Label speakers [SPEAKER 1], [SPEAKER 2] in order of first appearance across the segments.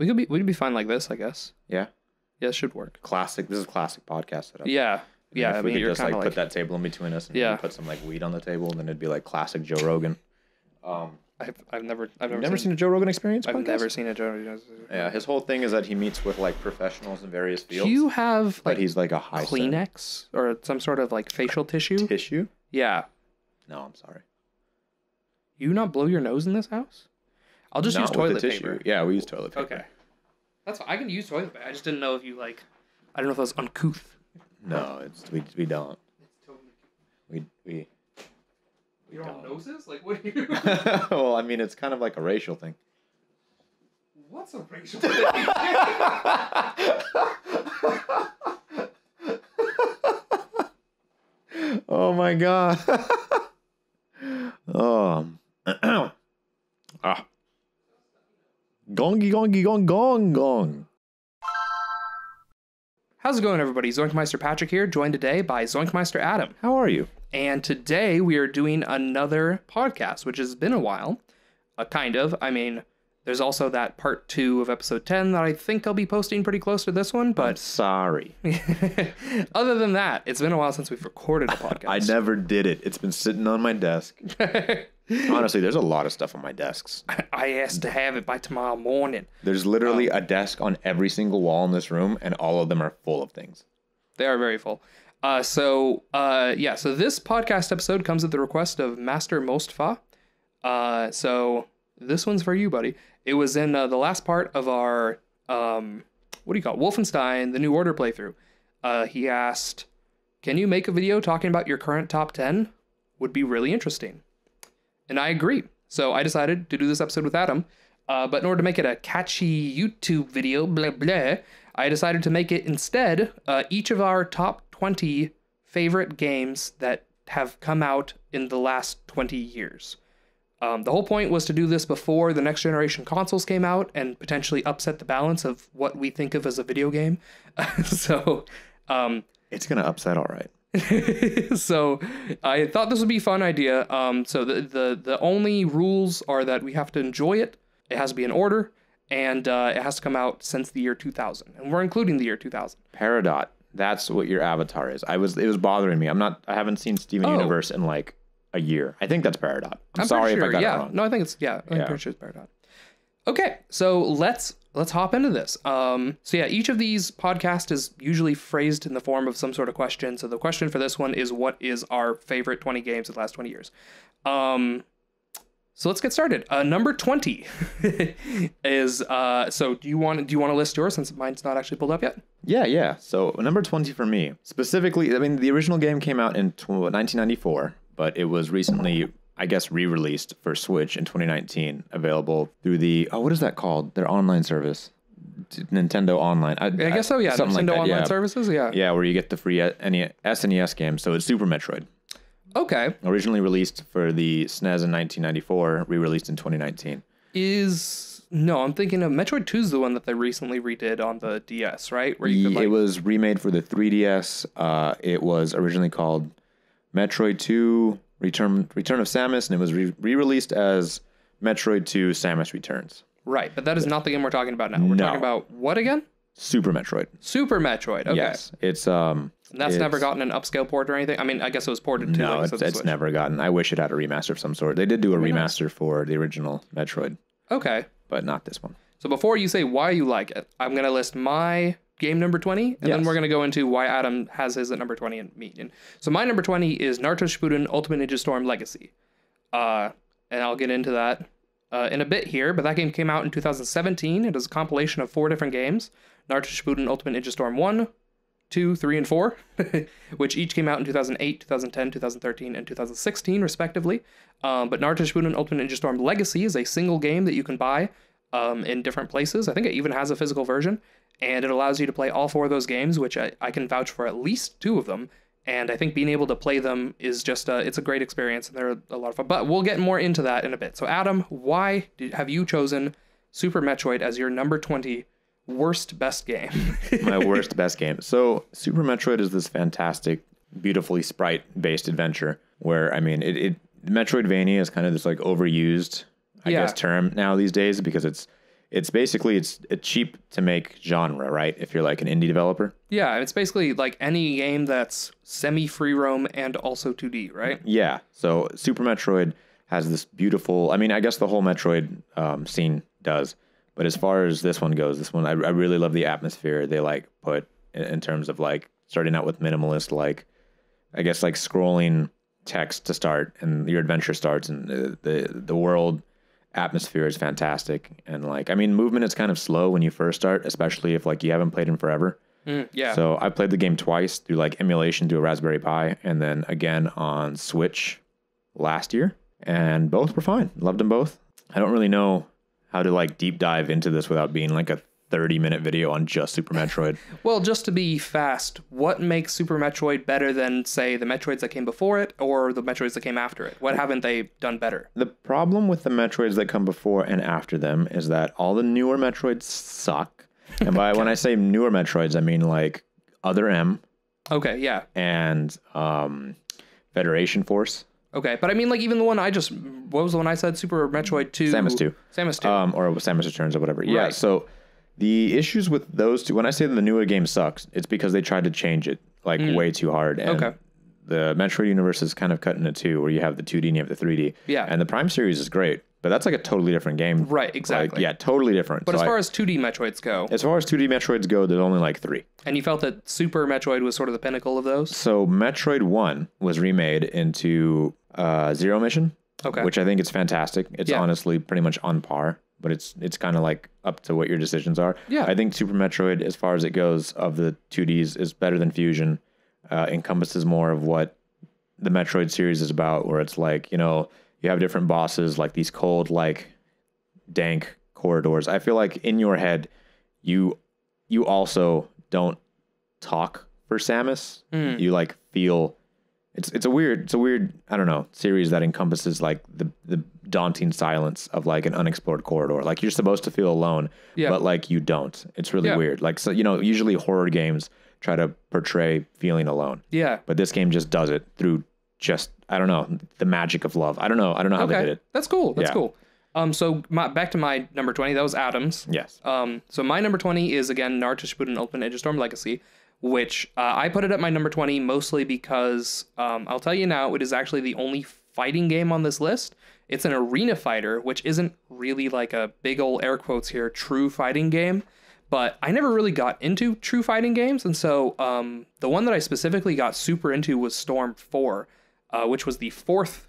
[SPEAKER 1] We could be we could be fine like this, I guess.
[SPEAKER 2] Yeah.
[SPEAKER 1] Yeah, it should work.
[SPEAKER 2] Classic. This is a classic podcast setup.
[SPEAKER 1] Yeah. Yeah,
[SPEAKER 2] If
[SPEAKER 1] I
[SPEAKER 2] we
[SPEAKER 1] mean,
[SPEAKER 2] could just like,
[SPEAKER 1] of
[SPEAKER 2] put that table in between us and
[SPEAKER 1] Yeah.
[SPEAKER 2] put some like weed on the table, and then it'd be like classic Joe Rogan. Um,
[SPEAKER 1] I've, I've never, I've never,
[SPEAKER 2] never seen a Joe Rogan experience?
[SPEAKER 1] I've never seen a Joe. Rogan-
[SPEAKER 2] Yeah, his whole thing is that he meets with like professionals in various
[SPEAKER 1] Do
[SPEAKER 2] fields.
[SPEAKER 1] you have
[SPEAKER 2] but
[SPEAKER 1] like
[SPEAKER 2] he's like a high
[SPEAKER 1] Kleenex or some sort of like facial tissue?
[SPEAKER 2] tissue.
[SPEAKER 1] Yeah.
[SPEAKER 2] No, I'm sorry.
[SPEAKER 1] You not blow your nose in this house? I'll just
[SPEAKER 2] Not
[SPEAKER 1] use
[SPEAKER 2] with
[SPEAKER 1] toilet
[SPEAKER 2] the tissue.
[SPEAKER 1] paper.
[SPEAKER 2] Yeah, we use toilet paper.
[SPEAKER 1] Okay. That's fine. I can use toilet paper. I just didn't know if you like. I don't know if that was uncouth.
[SPEAKER 2] No, it's we we don't. We we.
[SPEAKER 1] Your own noses? Like what? Are you...
[SPEAKER 2] well, I mean, it's kind of like a racial thing.
[SPEAKER 1] What's a racial? Thing?
[SPEAKER 2] oh my god. oh. ah. Gongy gongy gong gong gong.
[SPEAKER 1] How's it going, everybody? Zoinkmeister Patrick here, joined today by Zoinkmeister Adam.
[SPEAKER 2] How are you?
[SPEAKER 1] And today we are doing another podcast, which has been a while. Uh, kind of. I mean, there's also that part two of episode 10 that I think I'll be posting pretty close to this one.
[SPEAKER 2] I'm
[SPEAKER 1] But
[SPEAKER 2] sorry.
[SPEAKER 1] other than that, it's been a while since we've recorded a podcast.
[SPEAKER 2] I never did it. It's been sitting on my desk. Honestly, there's a lot of stuff on my desks.
[SPEAKER 1] I asked to have it by tomorrow morning.
[SPEAKER 2] There's literally a desk on every single wall in this room, and all of them are full of things.
[SPEAKER 1] They are very full. Uh, so uh, yeah, so this podcast episode comes at the request of Master Mostfa. Uh, so this one's for you, buddy. It was in uh, the last part of our um, what do you call it? Wolfenstein: The New Order playthrough. Uh, he asked, "Can you make a video talking about your current top ten? Would be really interesting." And I agree. So I decided to do this episode with Adam. Uh, but in order to make it a catchy YouTube video, blah blah, I decided to make it instead uh, each of our top 20 favorite games that have come out in the last 20 years. Um, the whole point was to do this before the next generation consoles came out and potentially upset the balance of what we think of as a video game. so, um,
[SPEAKER 2] It's gonna upset, all right.
[SPEAKER 1] so I thought this would be a fun idea. Um, so the, the the only rules are that we have to enjoy it. It has to be in order, and uh, it has to come out since the year 2000, and we're including the year 2000.
[SPEAKER 2] Peridot. That's what your avatar is. I was. It was bothering me. I'm not. I haven't seen Steven
[SPEAKER 1] Oh.
[SPEAKER 2] Universe in like a year. I think that's Peridot. I'm,
[SPEAKER 1] I'm
[SPEAKER 2] sorry
[SPEAKER 1] pretty
[SPEAKER 2] if I got
[SPEAKER 1] yeah.
[SPEAKER 2] it wrong.
[SPEAKER 1] No, I think it's yeah. I'm
[SPEAKER 2] Yeah.
[SPEAKER 1] pretty sure it's Peridot. Okay, so let's let's hop into this. Um, so yeah, each of these podcasts is usually phrased in the form of some sort of question. So the question for this one is, what is our favorite 20 games of the last 20 years? Um, so let's get started. Uh, number 20 is uh, so do you want do you want to list yours since mine's not actually pulled up yet?
[SPEAKER 2] Yeah, yeah. So number 20 for me. Specifically, I mean, the original game came out in tw- 1994, but it was recently, I guess, re-released for Switch in 2019, available through the, oh, what is that called? Their online service. Nintendo Online. I,
[SPEAKER 1] I guess so. Yeah, Nintendo
[SPEAKER 2] like
[SPEAKER 1] Online
[SPEAKER 2] yeah.
[SPEAKER 1] Services. Yeah.
[SPEAKER 2] Yeah, where you get the free uh, SNES game. So it's Super Metroid.
[SPEAKER 1] Okay.
[SPEAKER 2] Originally released for the SNES in 1994, re-released in 2019.
[SPEAKER 1] Is no, I'm thinking of Metroid 2 is the one that they recently redid on the DS, right? Where you could like
[SPEAKER 2] it was remade for the 3DS. Uh, it was originally called Metroid 2 Return Return of Samus, and it was re- re-released as Metroid 2 Samus Returns.
[SPEAKER 1] right, but that is not the game we're talking about now. We're
[SPEAKER 2] No.
[SPEAKER 1] talking about what again?
[SPEAKER 2] Super Metroid.
[SPEAKER 1] Super Metroid. Okay.
[SPEAKER 2] Yes, it's um.
[SPEAKER 1] And that's
[SPEAKER 2] it's-
[SPEAKER 1] never gotten an upscale port or anything. I mean, I guess it was ported to
[SPEAKER 2] No,
[SPEAKER 1] like,
[SPEAKER 2] it's,
[SPEAKER 1] the
[SPEAKER 2] it's
[SPEAKER 1] Switch.
[SPEAKER 2] never gotten. I wish it had a remaster of some sort. They did do a remaster for the original Metroid,
[SPEAKER 1] Okay.
[SPEAKER 2] but not this one.
[SPEAKER 1] So before you say why you like it, I'm gonna list my game number 20, and then we're gonna go into why Adam has his at number 20 and me. And so my number 20 is Naruto Shippuden Ultimate Ninja Storm Legacy. Uh, and I'll get into that uh, in a bit here, but that game came out in 2017. It is a compilation of four different games: Naruto Shippuden Ultimate Ninja Storm 1, 2, 3, and 4, which each came out in 2008, 2010, 2013, and 2016, respectively. Um, but Naruto Shippuden Ultimate Ninja Storm Legacy is a single game that you can buy um, in different places. I think it even has a physical version, and it allows you to play all four of those games, which I, I can vouch for at least two of them. And I think being able to play them is just a, it's a great experience, and they're a lot of fun. But we'll get more into that in a bit. So Adam, why did, have you chosen Super Metroid as your number 20 worst best game?
[SPEAKER 2] my worst best game. So Super Metroid is this fantastic, beautifully sprite based adventure where I mean it, it Metroidvania is kind of this like overused I
[SPEAKER 1] Yeah.
[SPEAKER 2] guess term now these days because it's it's basically it's, it's cheap to make genre, right? If you're like an indie developer.
[SPEAKER 1] Yeah, it's basically like any game that's semi free roam and also 2D, right?
[SPEAKER 2] Yeah. So Super Metroid has this beautiful. I mean, I guess the whole Metroid um, scene does, but as far as this one goes, this one I, I really love the atmosphere they like put in, in terms of like starting out with minimalist, like I guess like scrolling text to start, and your adventure starts, and the the, the world atmosphere is fantastic, and like I mean, movement is kind of slow when you first start, especially if like you haven't played in forever.
[SPEAKER 1] Mm, yeah.
[SPEAKER 2] So I played the game twice through like emulation through a Raspberry Pi, and then again on Switch last year, and both were fine. Loved them both. I don't really know how to like deep dive into this without being like a 30 minute video on just Super Metroid.
[SPEAKER 1] well, just to be fast, what makes Super Metroid better than, say, the Metroids that came before it or the Metroids that came after it? What haven't they done better?
[SPEAKER 2] the problem with the Metroids that come before and after them is that all the newer Metroids suck. And by when I say newer Metroids, I mean like Other M
[SPEAKER 1] Okay, yeah.
[SPEAKER 2] and um, Federation Force.
[SPEAKER 1] Okay, but I mean, like, even the one I just, what was the one I said? Super Metroid 2?
[SPEAKER 2] Samus 2.
[SPEAKER 1] Samus 2.
[SPEAKER 2] um, or Samus Returns or whatever. Yeah.
[SPEAKER 1] Right.
[SPEAKER 2] So the issues with those two, when I say the newer game sucks, it's because they tried to change it like way too hard. And
[SPEAKER 1] Mm. Okay.
[SPEAKER 2] The Metroid universe is kind of cut into two, where you have the 2D and you have the 3D.
[SPEAKER 1] Yeah.
[SPEAKER 2] And the Prime series is great, but that's like a totally different game.
[SPEAKER 1] Right,
[SPEAKER 2] Like,
[SPEAKER 1] exactly.
[SPEAKER 2] yeah, totally different.
[SPEAKER 1] but
[SPEAKER 2] So
[SPEAKER 1] as
[SPEAKER 2] I-
[SPEAKER 1] far as 2D Metroids go,
[SPEAKER 2] as far as 2D Metroids go, there's only like three.
[SPEAKER 1] and you felt that Super Metroid was sort of the pinnacle of those?
[SPEAKER 2] So Metroid One was remade into uh, Zero Mission,
[SPEAKER 1] Okay.
[SPEAKER 2] which I think is fantastic. It's
[SPEAKER 1] Yeah.
[SPEAKER 2] honestly pretty much on par, but it's it's kind of like up to what your decisions are.
[SPEAKER 1] Yeah.
[SPEAKER 2] I think Super Metroid, as far as it goes, of the 2Ds, is better than Fusion. Uh, encompasses more of what the Metroid series is about, where it's like you know you have different bosses, like these cold, like dank corridors. I feel like in your head, you you also don't talk for Samus.
[SPEAKER 1] Hmm.
[SPEAKER 2] You like feel it's it's a weird it's a weird I don't know series that encompasses like the the daunting silence of like an unexplored corridor. Like you're supposed to feel alone,
[SPEAKER 1] Yeah.
[SPEAKER 2] but like you don't. It's really
[SPEAKER 1] Yeah.
[SPEAKER 2] weird. Like so you know usually horror games try to portray feeling alone,
[SPEAKER 1] Yeah.
[SPEAKER 2] but this game just does it through just I don't know the magic of love. I don't know I don't know how they did it.
[SPEAKER 1] That's cool. That's
[SPEAKER 2] Yeah.
[SPEAKER 1] cool. Um, so my, back to my number 20, that was Adams.
[SPEAKER 2] Yes.
[SPEAKER 1] Um, so my number 20 is again Naruto Shippuden Ultimate Ninja Storm Legacy, which uh, I put it at my number 20 mostly because um, I'll tell you now, it is actually the only fighting game on this list. It's an arena fighter, which isn't really like a big old air quotes here true fighting game. But I never really got into true fighting games, and so um, the one that I specifically got super into was Storm 4, uh, which was the fourth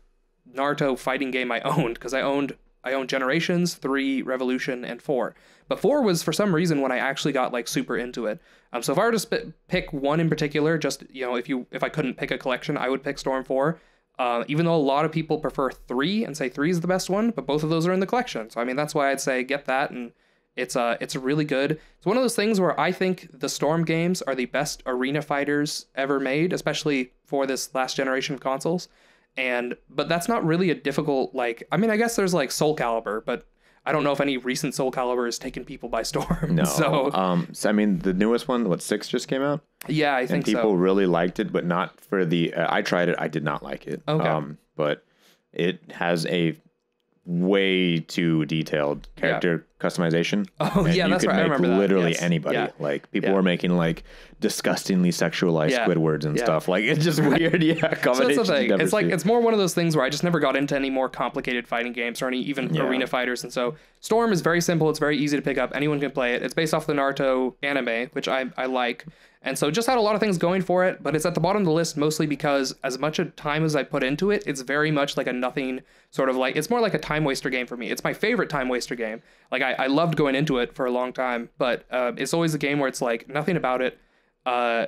[SPEAKER 1] Naruto fighting game I owned because I owned I own Generations, 3, Revolution, and 4. But 4 was for some reason when I actually got like super into it. Um, so if I were to sp- pick one in particular, just you know, if you if I couldn't pick a collection, I would pick Storm 4. Uh, even though a lot of people prefer 3 and say 3 is the best one, but both of those are in the collection. So I mean that's why I'd say get that and it's uh it's really good. It's one of those things where I think the Storm games are the best arena fighters ever made, especially for this last generation of consoles and but that's not really a difficult like i mean i guess there's like soul calibur but i don't know if any recent soul calibur has taken people by storm
[SPEAKER 2] No.
[SPEAKER 1] so
[SPEAKER 2] um so, I mean the newest one what 6 just came out?
[SPEAKER 1] yeah i think and
[SPEAKER 2] people
[SPEAKER 1] so
[SPEAKER 2] really liked it, but not for the. Uh, I tried it. I did not like it.
[SPEAKER 1] Okay.
[SPEAKER 2] Um, but it has a way too detailed character customization.
[SPEAKER 1] Oh, yeah,
[SPEAKER 2] you
[SPEAKER 1] that's
[SPEAKER 2] could
[SPEAKER 1] right. I
[SPEAKER 2] make
[SPEAKER 1] remember that.
[SPEAKER 2] literally
[SPEAKER 1] Yes.
[SPEAKER 2] anybody.
[SPEAKER 1] Yeah.
[SPEAKER 2] Like people
[SPEAKER 1] Yeah.
[SPEAKER 2] were making like disgustingly sexualized
[SPEAKER 1] Yeah.
[SPEAKER 2] Squidwards and
[SPEAKER 1] Yeah.
[SPEAKER 2] stuff. Like it's just weird. Yeah,
[SPEAKER 1] so that's the thing. It's like
[SPEAKER 2] see.
[SPEAKER 1] it's more one of those things where I just never got into any more complicated fighting games or any even
[SPEAKER 2] Yeah.
[SPEAKER 1] arena fighters. And so Storm is very simple. It's very easy to pick up. Anyone can play it. It's based off the Naruto anime, which I, I like. And so just had a lot of things going for it, but it's at the bottom of the list mostly because as much of time as I put into it, it's very much like a nothing sort of like it's more like a time waster game for me. It's my favorite time waster game. Like I, I loved going into it for a long time, but uh, it's always a game where it's like nothing about it uh,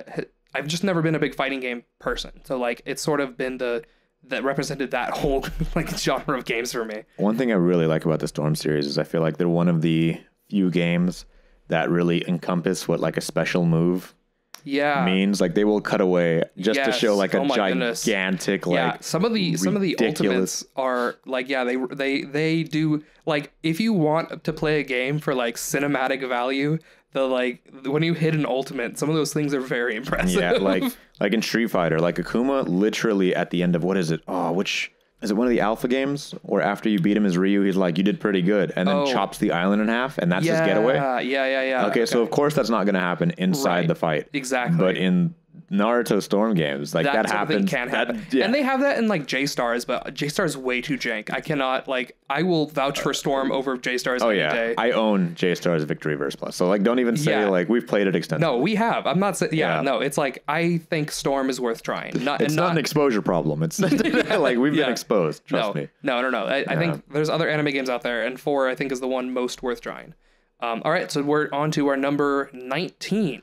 [SPEAKER 1] I've just never been a big fighting game person. So like it's sort of been the that represented that whole like genre of games for me.
[SPEAKER 2] One thing I really like about the Storm series is I feel like they're one of the few games that really encompass what like a special move
[SPEAKER 1] Yeah.
[SPEAKER 2] means. Like they will cut away just to show like a
[SPEAKER 1] Oh my goodness.
[SPEAKER 2] gigantic like
[SPEAKER 1] yeah, some of the some of the ultimates are like yeah they they they do like if you want to play a game for like cinematic value the like when you hit an ultimate some of those things are very impressive.
[SPEAKER 2] Yeah, like like in Street Fighter, like Akuma literally at the end of what is it? Oh, which is it one of the alpha games where after you beat him as Ryu, he's like, "You did pretty good," and then
[SPEAKER 1] Oh.
[SPEAKER 2] chops the island in half, and that's
[SPEAKER 1] yeah,
[SPEAKER 2] his getaway.
[SPEAKER 1] Yeah, yeah, yeah.
[SPEAKER 2] Okay, so of course that's not going to happen inside
[SPEAKER 1] Right.
[SPEAKER 2] the fight.
[SPEAKER 1] Exactly.
[SPEAKER 2] But in Naruto Storm games, like
[SPEAKER 1] that
[SPEAKER 2] that
[SPEAKER 1] sort of thing
[SPEAKER 2] happens.
[SPEAKER 1] can
[SPEAKER 2] that-
[SPEAKER 1] happen.
[SPEAKER 2] yeah.
[SPEAKER 1] And they have that in like J Stars, but J Stars way too jank. I cannot like I will vouch for Storm over J Stars
[SPEAKER 2] oh
[SPEAKER 1] any
[SPEAKER 2] yeah,
[SPEAKER 1] day.
[SPEAKER 2] I own J Star's Victory Verse Plus. So like, don't even say
[SPEAKER 1] Yeah.
[SPEAKER 2] like we've played it extensively.
[SPEAKER 1] no, we have. I'm not saying. Yeah,
[SPEAKER 2] Yeah.
[SPEAKER 1] no. It's like I think Storm is worth trying. Not,
[SPEAKER 2] it's
[SPEAKER 1] and
[SPEAKER 2] not, an exposure problem. It's like we've been exposed. Trust
[SPEAKER 1] no,
[SPEAKER 2] me.
[SPEAKER 1] no, no, no. I, I think there's other anime games out there, and four I think is the one most worth trying. Um, all right, so we're on to our number 19.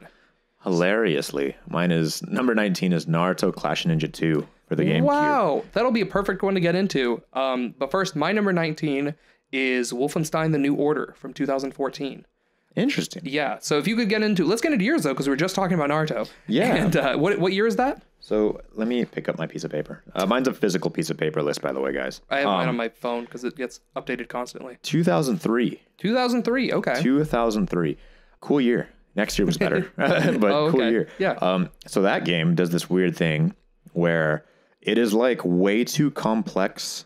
[SPEAKER 2] Hilariously, mine is number 19 is Naruto Clash of Ninja 2 for the GameCube.
[SPEAKER 1] Wow, that'll be a perfect one to get into. Um, but first, my number 19 is Wolfenstein: The New Order from 2014.
[SPEAKER 2] Interesting.
[SPEAKER 1] Yeah, so if you could get into, let's get into yours though, because we were just talking about Naruto.
[SPEAKER 2] Yeah.
[SPEAKER 1] And uh, what what year is that?
[SPEAKER 2] So let me pick up my piece of paper. Uh, mine's a physical piece of paper list, by the way, guys.
[SPEAKER 1] I have mine
[SPEAKER 2] Um,
[SPEAKER 1] on my phone because it gets updated constantly.
[SPEAKER 2] 2003.
[SPEAKER 1] 2003. Okay.
[SPEAKER 2] 2003. Cool year. Next year was better, but
[SPEAKER 1] Oh,
[SPEAKER 2] cool
[SPEAKER 1] okay.
[SPEAKER 2] year.
[SPEAKER 1] Yeah.
[SPEAKER 2] Um. So that game does this weird thing where it is like way too complex.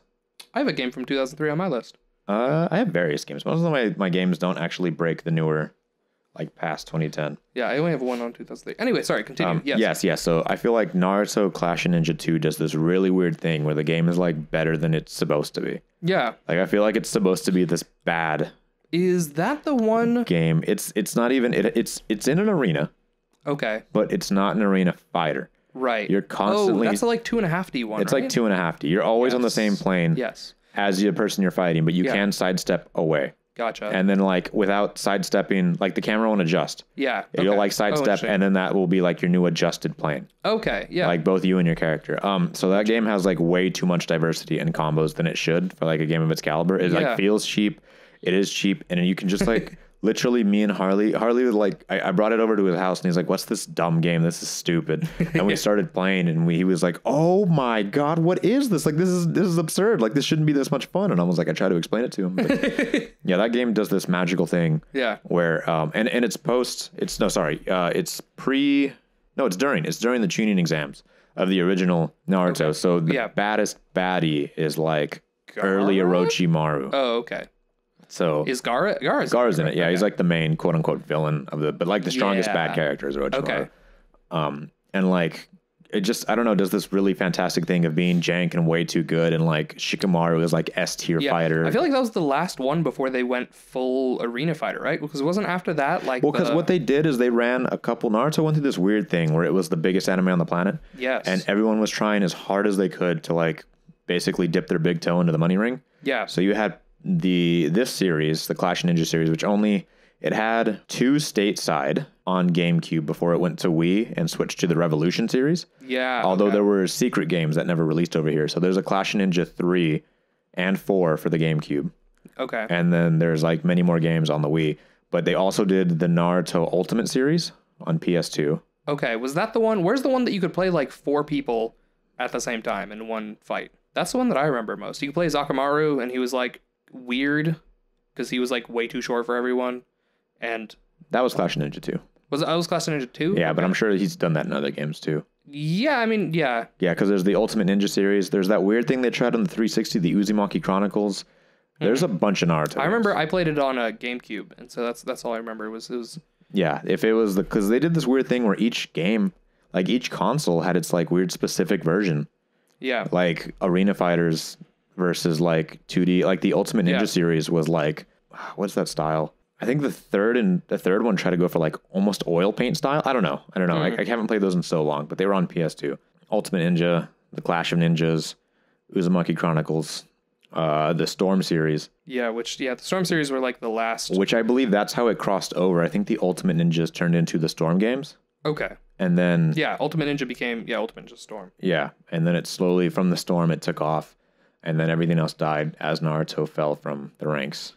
[SPEAKER 1] I have a game from 2003 on my list.
[SPEAKER 2] Uh, I have various games. Most of my my games don't actually break the newer, like past 2010.
[SPEAKER 1] Yeah, I only have one on 2003. Anyway, sorry. Continue.
[SPEAKER 2] Um,
[SPEAKER 1] yes.
[SPEAKER 2] yes, yes. So I feel like Naruto Clash of Ninja 2 does this really weird thing where the game is like better than it's supposed to be.
[SPEAKER 1] Yeah.
[SPEAKER 2] Like I feel like it's supposed to be this bad
[SPEAKER 1] Is that the one?
[SPEAKER 2] game. It's it's not even it, it's it's in an arena,
[SPEAKER 1] Okay.
[SPEAKER 2] but it's not an arena fighter.
[SPEAKER 1] Right.
[SPEAKER 2] You're constantly-
[SPEAKER 1] Oh, that's a like two and a half D one.
[SPEAKER 2] It's like two and a half D. You're always on the same plane
[SPEAKER 1] Yes.
[SPEAKER 2] as the person you're fighting, but you
[SPEAKER 1] Yeah.
[SPEAKER 2] can sidestep away.
[SPEAKER 1] Gotcha.
[SPEAKER 2] And then like without sidestepping, like the camera won't adjust.
[SPEAKER 1] yeah.
[SPEAKER 2] You'll like
[SPEAKER 1] Oh,
[SPEAKER 2] sidestep,
[SPEAKER 1] interesting.
[SPEAKER 2] and then that will be like your new adjusted plane.
[SPEAKER 1] okay. Yeah.
[SPEAKER 2] like both you and your character. Um, so that game has like way too much diversity and combos than it should for like a game of its caliber. It
[SPEAKER 1] Yeah.
[SPEAKER 2] like feels cheap. It is cheap, and you can just like literally me and Harley. Harley was like, I, I brought it over to his house, and he's like, "What's this dumb game? This is stupid." and we started playing, and we, he was like, "Oh my god, what is this? Like this is this is absurd. Like this shouldn't be this much fun." And I was like, I tried to explain it to him. Like, yeah, that game does this magical thing
[SPEAKER 1] yeah.
[SPEAKER 2] where um and and it's post it's no sorry uh it's pre no it's during it's during the Chunin exams of the original Naruto so the
[SPEAKER 1] Yeah.
[SPEAKER 2] baddest baddie is like early
[SPEAKER 1] Gaara?
[SPEAKER 2] Orochimaru
[SPEAKER 1] Oh, okay.
[SPEAKER 2] So
[SPEAKER 1] Is Gaara? Gaara's
[SPEAKER 2] Gar's in it yeah he's like the main quote unquote villain of the but like the strongest
[SPEAKER 1] Yeah.
[SPEAKER 2] bad character is Orochimaru
[SPEAKER 1] Okay.
[SPEAKER 2] um and like it just I don't know does this really fantastic thing of being jank and way too good and like Shikamaru is like S tier
[SPEAKER 1] Yeah.
[SPEAKER 2] fighter
[SPEAKER 1] I feel like that was the last one before they went full arena fighter, right? Because it wasn't after that like
[SPEAKER 2] Well, because
[SPEAKER 1] the-
[SPEAKER 2] what they did is they ran a couple. Naruto went through this weird thing where it was the biggest anime on the planet,
[SPEAKER 1] yes
[SPEAKER 2] and everyone was trying as hard as they could to like basically dip their big toe into the money ring.
[SPEAKER 1] yeah
[SPEAKER 2] So you had the this series, the Clash of Ninja series, which only it had two stateside on GameCube before it went to Wii and switched to the Revolution series.
[SPEAKER 1] yeah
[SPEAKER 2] Although
[SPEAKER 1] okay.
[SPEAKER 2] there were secret games that never released over here. So there's a Clash of Ninja three and four for the GameCube
[SPEAKER 1] okay
[SPEAKER 2] and then there's like many more games on the Wii. But they also did the Naruto Ultimate series on PS2.
[SPEAKER 1] okay was that the one? Where's the one that you could play like four people at the same time in one fight? That's the one that I remember most. You could play Zakamaru, and he was like weird because he was like way too short for everyone. And
[SPEAKER 2] That was Clash of Ninja 2.
[SPEAKER 1] was I was Class Ninja two?
[SPEAKER 2] Yeah, but I'm sure he's done that in other games too.
[SPEAKER 1] Yeah, I mean, yeah,
[SPEAKER 2] Yeah, because there's the Ultimate Ninja series. There's that weird thing they tried on the 360, the Uzumaki Chronicles. There's a bunch of Naruto.
[SPEAKER 1] Hmm. I remember I played it on a GameCube, and so that's that's all I remember was it was
[SPEAKER 2] Yeah, if it was the because they did this weird thing where each game, like each console, had its like weird specific version.
[SPEAKER 1] yeah
[SPEAKER 2] Like Arena Fighters versus like 2D. Like the Ultimate Ninja
[SPEAKER 1] Yeah.
[SPEAKER 2] series was like, what's that style? I think the third and the third one tried to go for like almost oil paint style. I don't know. I don't know.
[SPEAKER 1] Hmm.
[SPEAKER 2] I, I haven't played those in so long, but they were on PS2. Ultimate Ninja, the Clash of Ninjas, Uzumaki Chronicles, uh, the Storm series,
[SPEAKER 1] yeah, which yeah, the Storm series were like the last.
[SPEAKER 2] which I believe that's how it crossed over. I think the Ultimate Ninjas turned into the Storm games,
[SPEAKER 1] Okay,
[SPEAKER 2] and then
[SPEAKER 1] yeah, Ultimate Ninja became yeah, Ultimate Ninja Storm.
[SPEAKER 2] Yeah, and then it slowly from the storm it took off, and then everything else died as Naruto fell from the ranks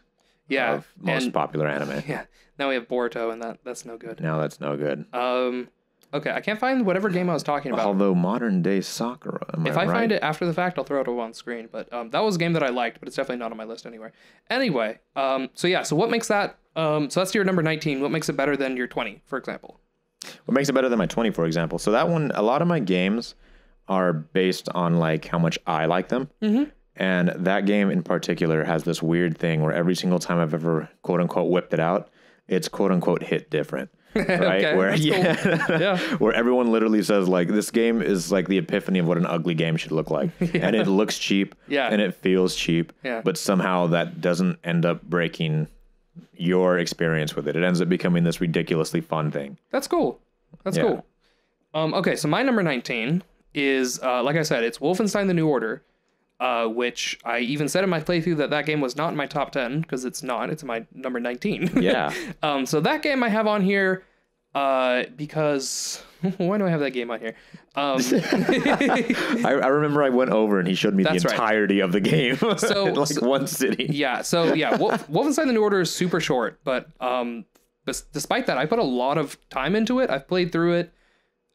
[SPEAKER 1] Yeah,
[SPEAKER 2] of most
[SPEAKER 1] and
[SPEAKER 2] popular anime.
[SPEAKER 1] yeah, now we have Boruto, and that that's no good.
[SPEAKER 2] Now that's no good.
[SPEAKER 1] Um, okay, I can't find whatever game I was talking about.
[SPEAKER 2] Although modern day Sakura, am
[SPEAKER 1] If
[SPEAKER 2] I,
[SPEAKER 1] I
[SPEAKER 2] right?
[SPEAKER 1] find it after the fact, I'll throw it up on screen. But um, that was a game that I liked, but it's definitely not on my list anyway. Anyway, um, so yeah, so what makes that? Um, so that's your number nineteen. What makes it better than your twenty, for example?
[SPEAKER 2] what makes it better than my twenty, for example. So that one, a lot of my games are based on like how much I like them, mm-hmm. And that game in particular has this weird thing where every single time I've ever quote unquote whipped it out, it's quote unquote hit different. Right?
[SPEAKER 1] Okay,
[SPEAKER 2] where
[SPEAKER 1] that's cool.
[SPEAKER 2] yeah,
[SPEAKER 1] Yeah.
[SPEAKER 2] where everyone literally says like this game is like the epiphany of what an ugly game should look like. And it looks cheap
[SPEAKER 1] Yeah.
[SPEAKER 2] and it feels cheap.
[SPEAKER 1] Yeah.
[SPEAKER 2] But somehow that doesn't end up breaking your experience with it. It ends up becoming this ridiculously fun thing.
[SPEAKER 1] That's cool. That's
[SPEAKER 2] Yeah.
[SPEAKER 1] cool. Um, okay, so my number 19 is, uh, like I said, it's Wolfenstein The New Order, uh, which I even said in my playthrough that that game was not in my top 10 because it's not. It's my number 19.
[SPEAKER 2] Yeah.
[SPEAKER 1] um, so that game I have on here uh, because. Why do I have that game on here? Um,
[SPEAKER 2] I, I remember I went over and he showed me the
[SPEAKER 1] right.
[SPEAKER 2] entirety of the game.
[SPEAKER 1] So-
[SPEAKER 2] like
[SPEAKER 1] so-
[SPEAKER 2] one city.
[SPEAKER 1] yeah, so yeah, Wolf, Wolfenstein The New Order is super short, but um, bes- despite that, I put a lot of time into it. I've played through it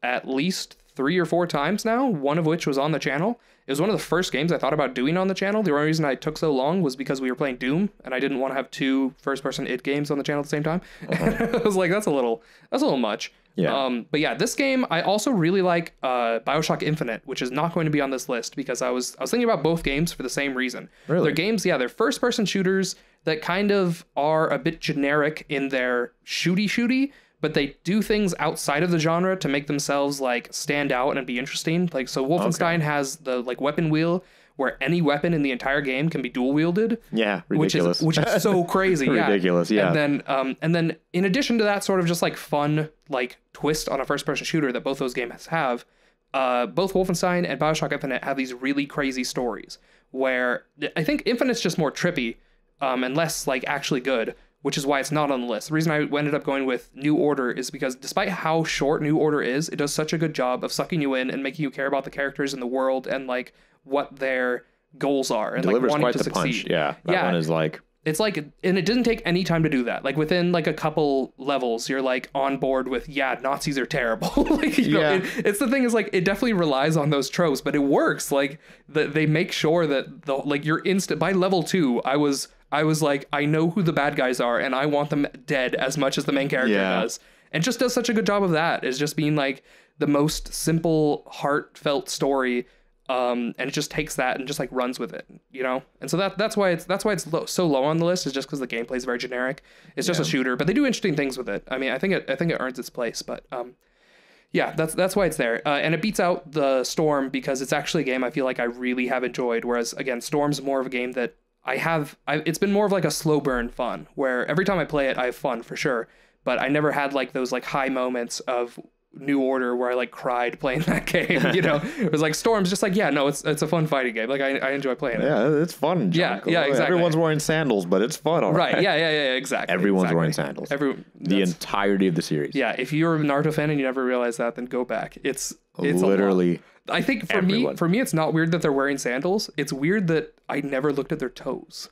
[SPEAKER 1] at least three or four times now, one of which was on the channel. It was one of the first games I thought about doing on the channel. The only reason I took so long was because we were playing Doom, and I didn't want to have two first-person id games on the channel at the same time. I was like, that's a little, that's a little much.
[SPEAKER 2] Yeah.
[SPEAKER 1] Um, but yeah, this game I also really like uh, Bioshock Infinite, which is not going to be on this list because I was I was thinking about both games for the same reason.
[SPEAKER 2] Really?
[SPEAKER 1] They're games, yeah, they're first person shooters that kind of are a bit generic in their shooty shooty, but they do things outside of the genre to make themselves like stand out and be interesting. Like so Wolfenstein has the like weapon wheel where any weapon in the entire game can be dual wielded
[SPEAKER 2] Yeah,
[SPEAKER 1] which
[SPEAKER 2] ridiculous.
[SPEAKER 1] is which is so crazy. yeah.
[SPEAKER 2] Ridiculous, yeah.
[SPEAKER 1] And then um and then in addition to that sort of just like fun like twist on a first person shooter that both those games have, uh both Wolfenstein and BioShock Infinite have these really crazy stories where I think Infinite's just more trippy um and less like actually good. Which is why it's not on the list. The reason I ended up going with New Order is because despite how short New Order is, it does such a good job of sucking you in and making you care about the characters in the world and like what their goals are and like
[SPEAKER 2] Delivers
[SPEAKER 1] wanting
[SPEAKER 2] quite
[SPEAKER 1] to
[SPEAKER 2] the
[SPEAKER 1] succeed.
[SPEAKER 2] punch. Yeah. That
[SPEAKER 1] Yeah.
[SPEAKER 2] one is like
[SPEAKER 1] It's like, and it didn't take any time to do that. Like within like a couple levels, you're like on board with, yeah, Nazis are terrible. like, you know,
[SPEAKER 2] Yeah.
[SPEAKER 1] it, it's the thing is like, it definitely relies on those tropes, but it works. Like the, they make sure that the, like you're instant by level two, I was, I was like, I know who the bad guys are and I want them dead as much as the main character
[SPEAKER 2] Yeah.
[SPEAKER 1] does. And just does such a good job of that is just being like the most simple, heartfelt story um, and it just takes that and just like runs with it, you know. And so that that's why it's that's why it's low, so low on the list is just because the gameplay is very generic. It's just a shooter, but they do interesting things with it. I mean, I think it I think it earns its place, but um, yeah, that's that's why it's there, uh, and it beats out the Storm because it's actually a game I feel like I really have enjoyed. Whereas again, Storm's more of a game that I have. I, it's been more of like a slow burn fun, where every time I play it, I have fun for sure. But I never had like those like high moments of New Order where I like cried playing that game. You know, it was like Storm's just like yeah, no, it's it's a fun fighting game. Like I, I enjoy playing it.
[SPEAKER 2] Yeah, it's fun.
[SPEAKER 1] Yeah, yeah, exactly.
[SPEAKER 2] Everyone's wearing sandals, but it's fun. all
[SPEAKER 1] Right. Yeah. Yeah. Yeah. Exactly.
[SPEAKER 2] Everyone's
[SPEAKER 1] exactly.
[SPEAKER 2] wearing sandals.
[SPEAKER 1] Every
[SPEAKER 2] The entirety of the series.
[SPEAKER 1] yeah. If you're a Naruto fan and you never realized that, then go back. It's it's
[SPEAKER 2] literally.
[SPEAKER 1] I think for
[SPEAKER 2] everyone.
[SPEAKER 1] me, for me, it's not weird that they're wearing sandals. It's weird that I never looked at their toes.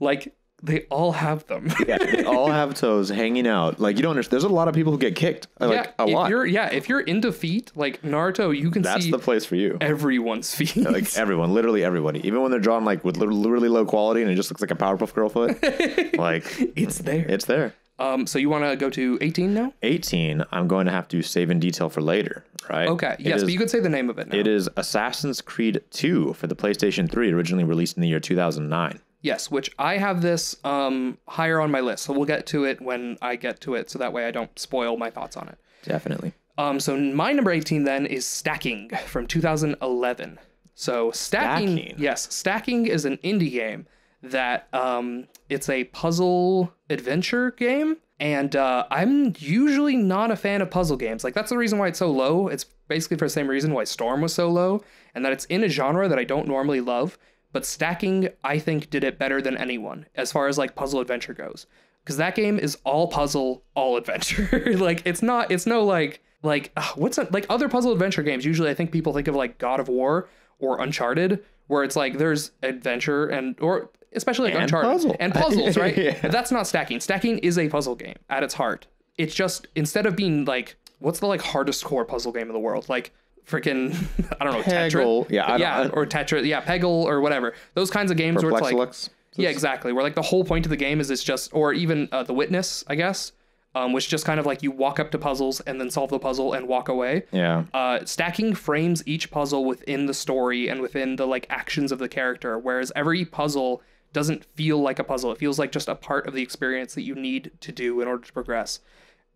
[SPEAKER 1] Like they all have them.
[SPEAKER 2] Yeah, they all have toes hanging out. Like you don't understand. There's a lot of people who get kicked. Uh, like
[SPEAKER 1] yeah,
[SPEAKER 2] a
[SPEAKER 1] if
[SPEAKER 2] lot.
[SPEAKER 1] You're, yeah, if you're into feet, like Naruto, you can
[SPEAKER 2] That's
[SPEAKER 1] see
[SPEAKER 2] the place for you.
[SPEAKER 1] everyone's feet.
[SPEAKER 2] Like everyone, literally everybody. Even when they're drawn like with really low quality and it just looks like a Powerpuff Girl foot. like
[SPEAKER 1] it's there.
[SPEAKER 2] it's there.
[SPEAKER 1] Um, so you want to go to 18 now?
[SPEAKER 2] 18, I'm going to have to save in detail for later, right?
[SPEAKER 1] Okay.
[SPEAKER 2] It
[SPEAKER 1] Yes,
[SPEAKER 2] is-
[SPEAKER 1] but you could say the name of it now.
[SPEAKER 2] It is Assassin's Creed 2 for the PlayStation 3, originally released in the year 2009.
[SPEAKER 1] Yes, which I have this um, higher on my list. So we'll get to it when I get to it, so that way I don't spoil my thoughts on it.
[SPEAKER 2] Definitely.
[SPEAKER 1] Um, so my number 18 then is Stacking from 2011. So stacking,
[SPEAKER 2] Stacking.
[SPEAKER 1] yes, Stacking is an indie game that um, it's a puzzle adventure game, and uh, I'm usually not a fan of puzzle games. Like that's the reason why it's so low. It's basically for the same reason why Storm was so low, and that it's in a genre that I don't normally love. But Stacking, I think, did it better than anyone as far as like puzzle adventure goes. Because that game is all puzzle, all adventure. like it's not, it's no like like uh, what's a, like other puzzle adventure games. Usually, I think people think of like God of War or Uncharted, where it's like there's adventure and or especially like
[SPEAKER 2] And
[SPEAKER 1] Uncharted
[SPEAKER 2] puzzle.
[SPEAKER 1] and puzzles, right?
[SPEAKER 2] Yeah.
[SPEAKER 1] That's not stacking. Stacking is a puzzle game at its heart. It's just instead of being like what's the like hardest core puzzle game in the world, like freaking I don't know
[SPEAKER 2] Peggle.
[SPEAKER 1] Tetris,
[SPEAKER 2] Yeah, I don't-
[SPEAKER 1] yeah, or Tetris, yeah, Peggle or whatever. Those kinds of games where it's like yeah, exactly. Where like the whole point of the game is it's just, or even uh, the witness, I guess. um, which just kind of like you walk up to puzzles and then solve the puzzle and walk away.
[SPEAKER 2] Yeah.
[SPEAKER 1] Uh, stacking frames each puzzle within the story and within the like actions of the character, whereas every puzzle doesn't feel like a puzzle. It feels like just a part of the experience that you need to do in order to progress.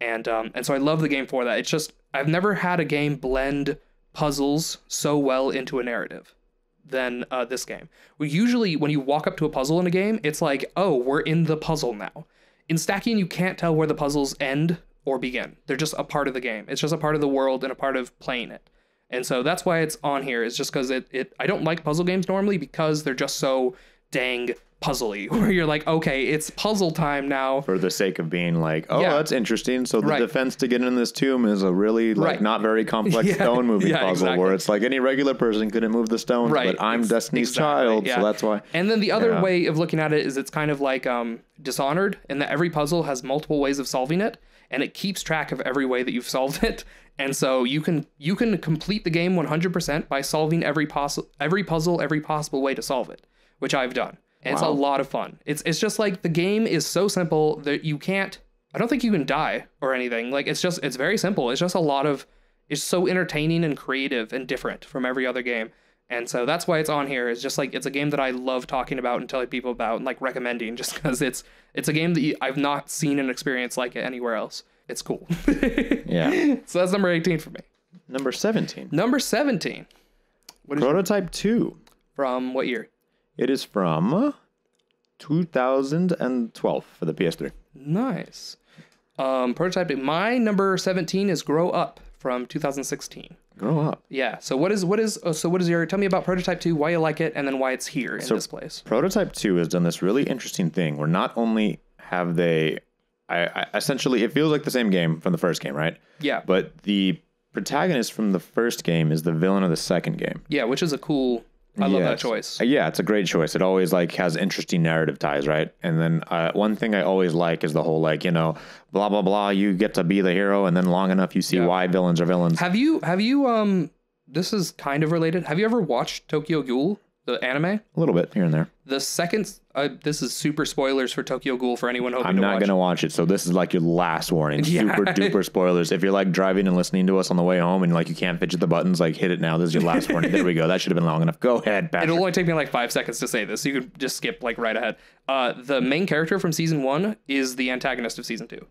[SPEAKER 1] And um, and so I love the game for that. It's just I've never had a game blend puzzles so well into a narrative than uh, this game. We usually when you walk up to a puzzle in a game, it's like, oh, we're in the puzzle now. In stacking, you can't tell where the puzzles end or begin. They're just a part of the game. It's just a part of the world and a part of playing it. And so that's why it's on here. Is just because it, it I don't like puzzle games normally because they're just so dang puzzly. Where you're like, okay, it's puzzle time now.
[SPEAKER 2] For the sake of being like, oh,
[SPEAKER 1] Yeah.
[SPEAKER 2] that's interesting. So the
[SPEAKER 1] Right.
[SPEAKER 2] defense to get in this tomb is a really like
[SPEAKER 1] Right.
[SPEAKER 2] not very complex
[SPEAKER 1] Yeah.
[SPEAKER 2] stone moving
[SPEAKER 1] Yeah,
[SPEAKER 2] puzzle
[SPEAKER 1] exactly.
[SPEAKER 2] where it's like any regular person couldn't move the stones,
[SPEAKER 1] Right.
[SPEAKER 2] but I'm
[SPEAKER 1] Ex-
[SPEAKER 2] Destiny's
[SPEAKER 1] exactly,
[SPEAKER 2] child, so that's why.
[SPEAKER 1] And then the other way of looking at it is it's kind of like um, Dishonored, in that every puzzle has multiple ways of solving it, and it keeps track of every way that you've solved it. And so you can you can complete the game 100% by solving every possible every puzzle every possible way to solve it, which I've done. And it's a lot of fun. It's it's just like the game is so simple that you can't. I don't think you can die or anything. Like it's just it's very simple. It's just a lot of. It's so entertaining and creative and different from every other game. And so that's why it's on here. It's just like it's a game that I love talking about and telling people about and like recommending just because it's it's a game that you, I've not seen an experience like it anywhere else. It's cool.
[SPEAKER 2] Yeah.
[SPEAKER 1] so that's number 18 for me.
[SPEAKER 2] Number 17.
[SPEAKER 1] Number 17
[SPEAKER 2] Prototype 2.
[SPEAKER 1] from what year?
[SPEAKER 2] It is from 2012 for the PS3.
[SPEAKER 1] Nice. Um, prototype. My number 17 is Grow Up from 2016.
[SPEAKER 2] Grow up.
[SPEAKER 1] Yeah. So what is what is oh, so what is your tell me about prototype 2, why you like it and then why it's here in this place.
[SPEAKER 2] Prototype 2 has done this really interesting thing where not only have they I, I essentially it feels like the same game from the first game, right?
[SPEAKER 1] Yeah.
[SPEAKER 2] But the protagonist from the first game is the villain of the second game.
[SPEAKER 1] Yeah, which is a cool I love that choice.
[SPEAKER 2] Uh, Yeah, it's a great choice. It always like has interesting narrative ties, right? And then uh, one thing I always like is the whole like you know blah blah blah. You get to be the hero, and then long enough you see
[SPEAKER 1] Yeah.
[SPEAKER 2] why villains are villains.
[SPEAKER 1] Have you have you um this is kind of related. Have you ever watched Tokyo Ghoul, the anime?
[SPEAKER 2] A little bit here and there.
[SPEAKER 1] The second uh, this is super spoilers for Tokyo Ghoul for anyone hoping
[SPEAKER 2] I'm
[SPEAKER 1] to
[SPEAKER 2] not
[SPEAKER 1] watch.
[SPEAKER 2] gonna watch it, so this is like your last warning.
[SPEAKER 1] Yeah.
[SPEAKER 2] Super duper spoilers. If you're like driving and listening to us on the way home and like you can't fidget the buttons, like hit it now. This is your last warning. There we go. That should have been long enough. Go ahead, Patrick.
[SPEAKER 1] It'll only take me like five seconds to say this. So you could just skip like right ahead. Uh, the main character from season one is the antagonist of season two.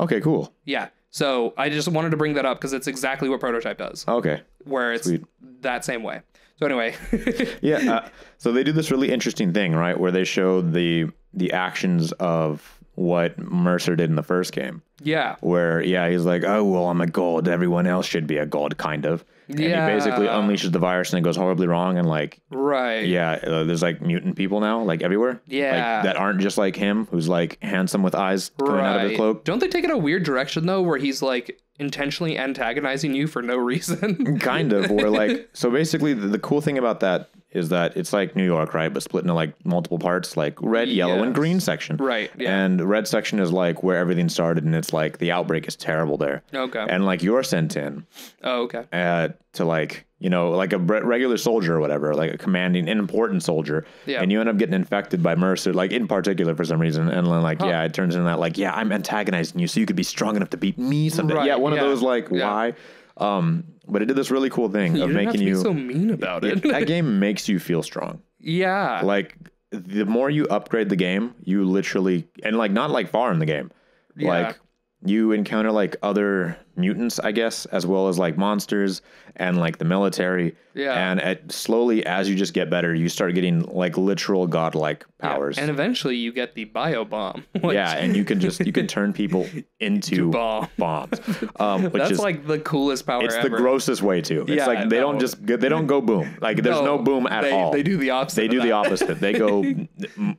[SPEAKER 2] Okay, cool.
[SPEAKER 1] Yeah. So I just wanted to bring that up because it's exactly what Prototype does,
[SPEAKER 2] Okay.
[SPEAKER 1] where it's
[SPEAKER 2] Sweet.
[SPEAKER 1] that same way. So anyway,
[SPEAKER 2] Yeah. Uh, so they do this really interesting thing, right, where they show the the actions of what Mercer did in the first game.
[SPEAKER 1] yeah,
[SPEAKER 2] Where yeah, he's like, oh well, I'm a god. Everyone else should be a god, kind of. And
[SPEAKER 1] Yeah.
[SPEAKER 2] he basically unleashes the virus and it goes horribly wrong. And like,
[SPEAKER 1] right.
[SPEAKER 2] yeah, uh, there's like mutant people now, like everywhere.
[SPEAKER 1] Yeah.
[SPEAKER 2] Like, that aren't just like him, who's like handsome with eyes coming out of his cloak.
[SPEAKER 1] Don't they take it a weird direction though, where he's like intentionally antagonizing you for no reason?
[SPEAKER 2] kind of where like so basically the, the cool thing about that is that it's like New York, right? But split into like multiple parts, like red, yellow, and green section.
[SPEAKER 1] Right, yeah.
[SPEAKER 2] And red section is like where everything started, and it's like the outbreak is terrible there.
[SPEAKER 1] okay.
[SPEAKER 2] And like you're sent in
[SPEAKER 1] oh, okay.
[SPEAKER 2] uh, to like you know like a regular soldier or whatever, like a commanding, an important soldier,
[SPEAKER 1] Yeah.
[SPEAKER 2] and you end up getting infected by Mercer, like in particular for some reason, and then like yeah, it turns into that like yeah, I'm antagonizing you, so you could be strong enough to beat me someday.
[SPEAKER 1] Right,
[SPEAKER 2] yeah, one
[SPEAKER 1] yeah,
[SPEAKER 2] of those like
[SPEAKER 1] yeah.
[SPEAKER 2] why. Um, but it did this really cool thing
[SPEAKER 1] You
[SPEAKER 2] of making you
[SPEAKER 1] so mean about it.
[SPEAKER 2] that game makes you feel strong.
[SPEAKER 1] yeah.
[SPEAKER 2] Like the more you upgrade the game, you literally and like not like far in the game. Like you encounter like other mutants, I guess, as well as like monsters and like the military.
[SPEAKER 1] Yeah.
[SPEAKER 2] And at, slowly, as you just get better, you start getting like literal godlike powers.
[SPEAKER 1] And eventually you get the bio bomb. which-
[SPEAKER 2] yeah, and you can just you can turn people into
[SPEAKER 1] bomb.
[SPEAKER 2] bombs, um, which
[SPEAKER 1] That's
[SPEAKER 2] is
[SPEAKER 1] like the coolest power
[SPEAKER 2] it's
[SPEAKER 1] ever.
[SPEAKER 2] the grossest way to. It's
[SPEAKER 1] Yeah,
[SPEAKER 2] like they don't just they don't go boom. Like there's no, boom at
[SPEAKER 1] they,
[SPEAKER 2] all.
[SPEAKER 1] They do the opposite.
[SPEAKER 2] They do the
[SPEAKER 1] that.
[SPEAKER 2] opposite. They go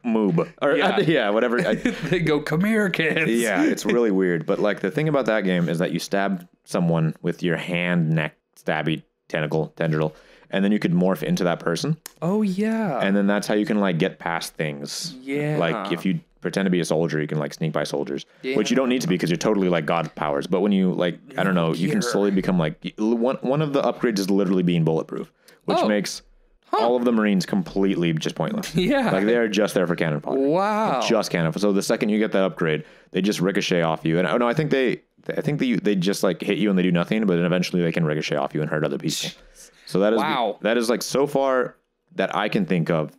[SPEAKER 2] moob or
[SPEAKER 1] Yeah.
[SPEAKER 2] yeah, whatever.
[SPEAKER 1] They go, come here, kids.
[SPEAKER 2] yeah, it's really weird. But like the thing about that game is that you stab someone with your hand, neck, stabby tentacle, tendril, and then you could morph into that person,
[SPEAKER 1] Oh yeah.
[SPEAKER 2] and then that's how you can like get past things.
[SPEAKER 1] Yeah.
[SPEAKER 2] Like if you pretend to be a soldier, you can like sneak by soldiers, which you don't need to be because you're totally like god powers. But when you like, I don't know, you can slowly become like one. One of the upgrades is literally being bulletproof, which
[SPEAKER 1] Oh.
[SPEAKER 2] makes all of the Marines completely just pointless.
[SPEAKER 1] Yeah.
[SPEAKER 2] like they are just there for cannon fodder.
[SPEAKER 1] Wow.
[SPEAKER 2] just cannon. So the second you get that upgrade, they just ricochet off you. And oh no, I think they, I think they they just like hit you and they do nothing, but then eventually they can ricochet off you and hurt other people. So that is
[SPEAKER 1] Wow.
[SPEAKER 2] that is like so far that I can think of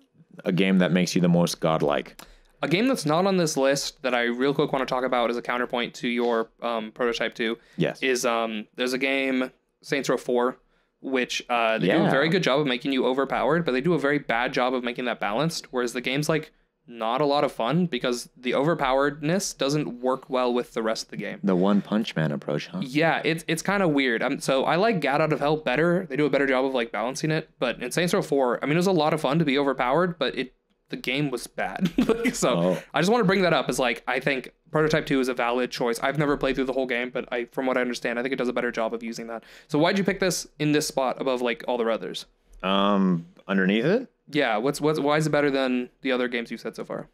[SPEAKER 2] a game that makes you the most godlike.
[SPEAKER 1] A game that's not on this list that I real quick want to talk about as a counterpoint to your um, prototype two
[SPEAKER 2] Yes.
[SPEAKER 1] is um there's a game Saints Row Four, which uh, they do a very good job of making you overpowered, but they do a very bad job of making that balanced. Whereas the game's like not a lot of fun because the overpoweredness doesn't work well with the rest of the game.
[SPEAKER 2] the one punch man approach, huh?
[SPEAKER 1] Yeah, it's it's kind of weird. Um, so I like Gat Out of Hell better. They do a better job of like balancing it. But in Saints Row Four, I mean, it was a lot of fun to be overpowered, but it the game was bad. So
[SPEAKER 2] Oh.
[SPEAKER 1] I just want to bring that up as like I think Prototype Two is a valid choice. I've never played through the whole game, but I from what I understand, I think it does a better job of using that. So why'd you pick this in this spot above like all the others?
[SPEAKER 2] Um, underneath it,
[SPEAKER 1] Yeah, what's what's why is it better than the other games you've said so far?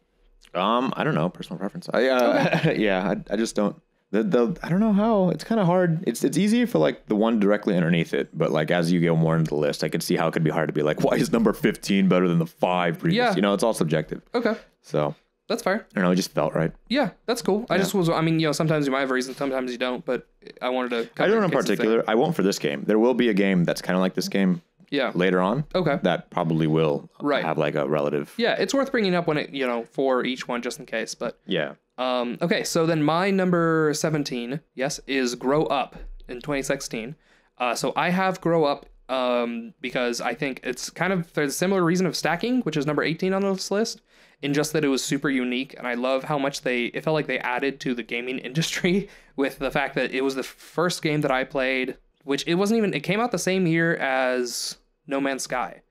[SPEAKER 2] um, I don't know, personal preference. I uh, yeah, I, I just don't. The, the I don't know how it's kind of hard. It's it's easy for like the one directly underneath it, but like as you go more into the list, I could see how it could be hard to be like, why is number fifteen better than the five previous?
[SPEAKER 1] Yeah.
[SPEAKER 2] You know, it's all subjective.
[SPEAKER 1] Okay,
[SPEAKER 2] So
[SPEAKER 1] that's fair.
[SPEAKER 2] I don't know. It just felt right.
[SPEAKER 1] Yeah, that's cool. I just was. I mean, you know, sometimes you might have reasons, sometimes you don't. But I wanted to.
[SPEAKER 2] I don't know in
[SPEAKER 1] case it's there.
[SPEAKER 2] particular. I won't for this game. There will be a game that's kind of like this game
[SPEAKER 1] Yeah.
[SPEAKER 2] later on.
[SPEAKER 1] Okay.
[SPEAKER 2] That probably will
[SPEAKER 1] Right.
[SPEAKER 2] have like a relative.
[SPEAKER 1] Yeah, it's worth bringing up when it, you know, for each one just in case. But
[SPEAKER 2] Yeah.
[SPEAKER 1] um, okay, so then my number seventeen, yes, is Grow Up in 2016. Uh, so I have Grow Up um because I think it's kind of for the similar reason of stacking, which is number 18 on this list, in just that it was super unique, and I love how much they it felt like they added to the gaming industry with the fact that it was the first game that I played, which it wasn't even. It came out the same year as No Man's Sky.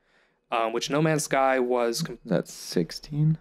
[SPEAKER 1] Um, which No Man's Sky was com-
[SPEAKER 2] That's sixteen.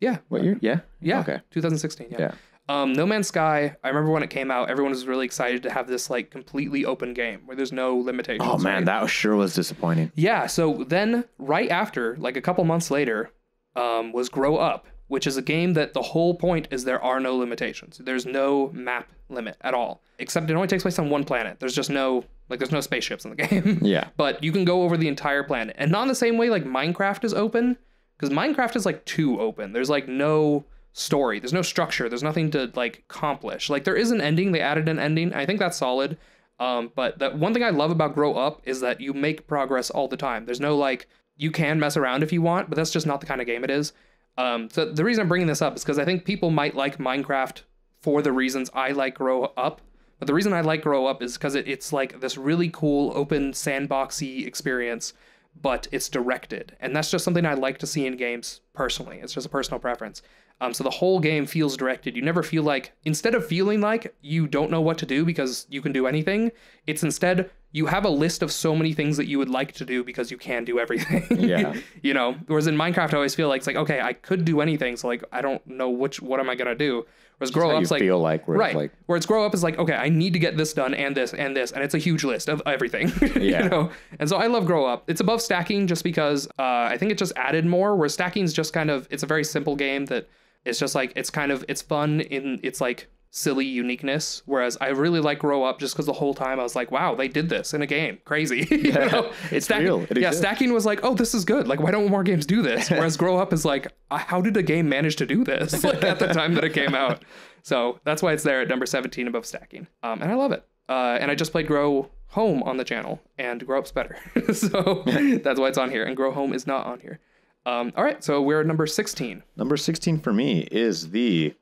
[SPEAKER 1] yeah
[SPEAKER 2] What year? Yeah.
[SPEAKER 1] yeah
[SPEAKER 2] Okay.
[SPEAKER 1] 2016 yeah.
[SPEAKER 2] Yeah.
[SPEAKER 1] Um, no Man's Sky. I remember when it came out, everyone was really excited to have this like completely open game where there's no limitations.
[SPEAKER 2] Oh man,
[SPEAKER 1] right?
[SPEAKER 2] that sure was disappointing.
[SPEAKER 1] Yeah. So then, right after, like a couple months later, um, was Grow Up, which is a game that the whole point is there are no limitations. There's no map limit at all, except it only takes place on one planet. There's just no like there's no spaceships in the game.
[SPEAKER 2] Yeah.
[SPEAKER 1] But you can go over the entire planet, and not in the same way like Minecraft is open, because Minecraft is like too open. There's like no story. There's no structure. There's nothing to like accomplish. Like there is an ending. They added an ending. I think that's solid. Um, but the one thing I love about Grow Up is that you make progress all the time. There's no like you can mess around if you want, but that's just not the kind of game it is. Um, so the reason I'm bringing this up is because I think people might like Minecraft for the reasons I like Grow Up. But the reason I like Grow Up is because it, it's like this really cool, open, sandboxy experience, but it's directed. And that's just something I like to see in games personally. It's just a personal preference. Um, so the whole game feels directed. You never feel like, instead of feeling like you don't know what to do because you can do anything, it's instead you have a list of so many things that you would like to do because you can do everything.
[SPEAKER 2] Yeah.
[SPEAKER 1] you know, whereas in Minecraft, I always feel like it's like, okay, I could do anything. So like, I don't know which, what am I going to do? Whereas grow up's like,
[SPEAKER 2] feel like where
[SPEAKER 1] right.
[SPEAKER 2] like
[SPEAKER 1] Where it's grow up is like, okay, I need to get this done and this and this, and it's a huge list of everything.
[SPEAKER 2] Yeah.
[SPEAKER 1] you know, and so I love grow up. It's above stacking just because uh, I think it just added more. Where stacking is just kind of it's a very simple game that it's just like it's kind of it's fun in its like silly uniqueness. Whereas I really like grow up just because the whole time I was like, wow, they did this in a game, crazy. you know?
[SPEAKER 2] It's
[SPEAKER 1] Stacking-
[SPEAKER 2] real. It
[SPEAKER 1] yeah, stacking was like, oh, this is good. Like, why don't more games do this? Whereas grow up is like, uh, how did a game manage to do this? Like at the time that it came out. So that's why it's there at number 17 above stacking. Um, and I love it. Uh, and I just played Grow Home on the channel, and Grow Up's better. so that's why it's on here. And Grow Home is not on here. Um, all right, so we're at number 16.
[SPEAKER 2] number sixteen for me is the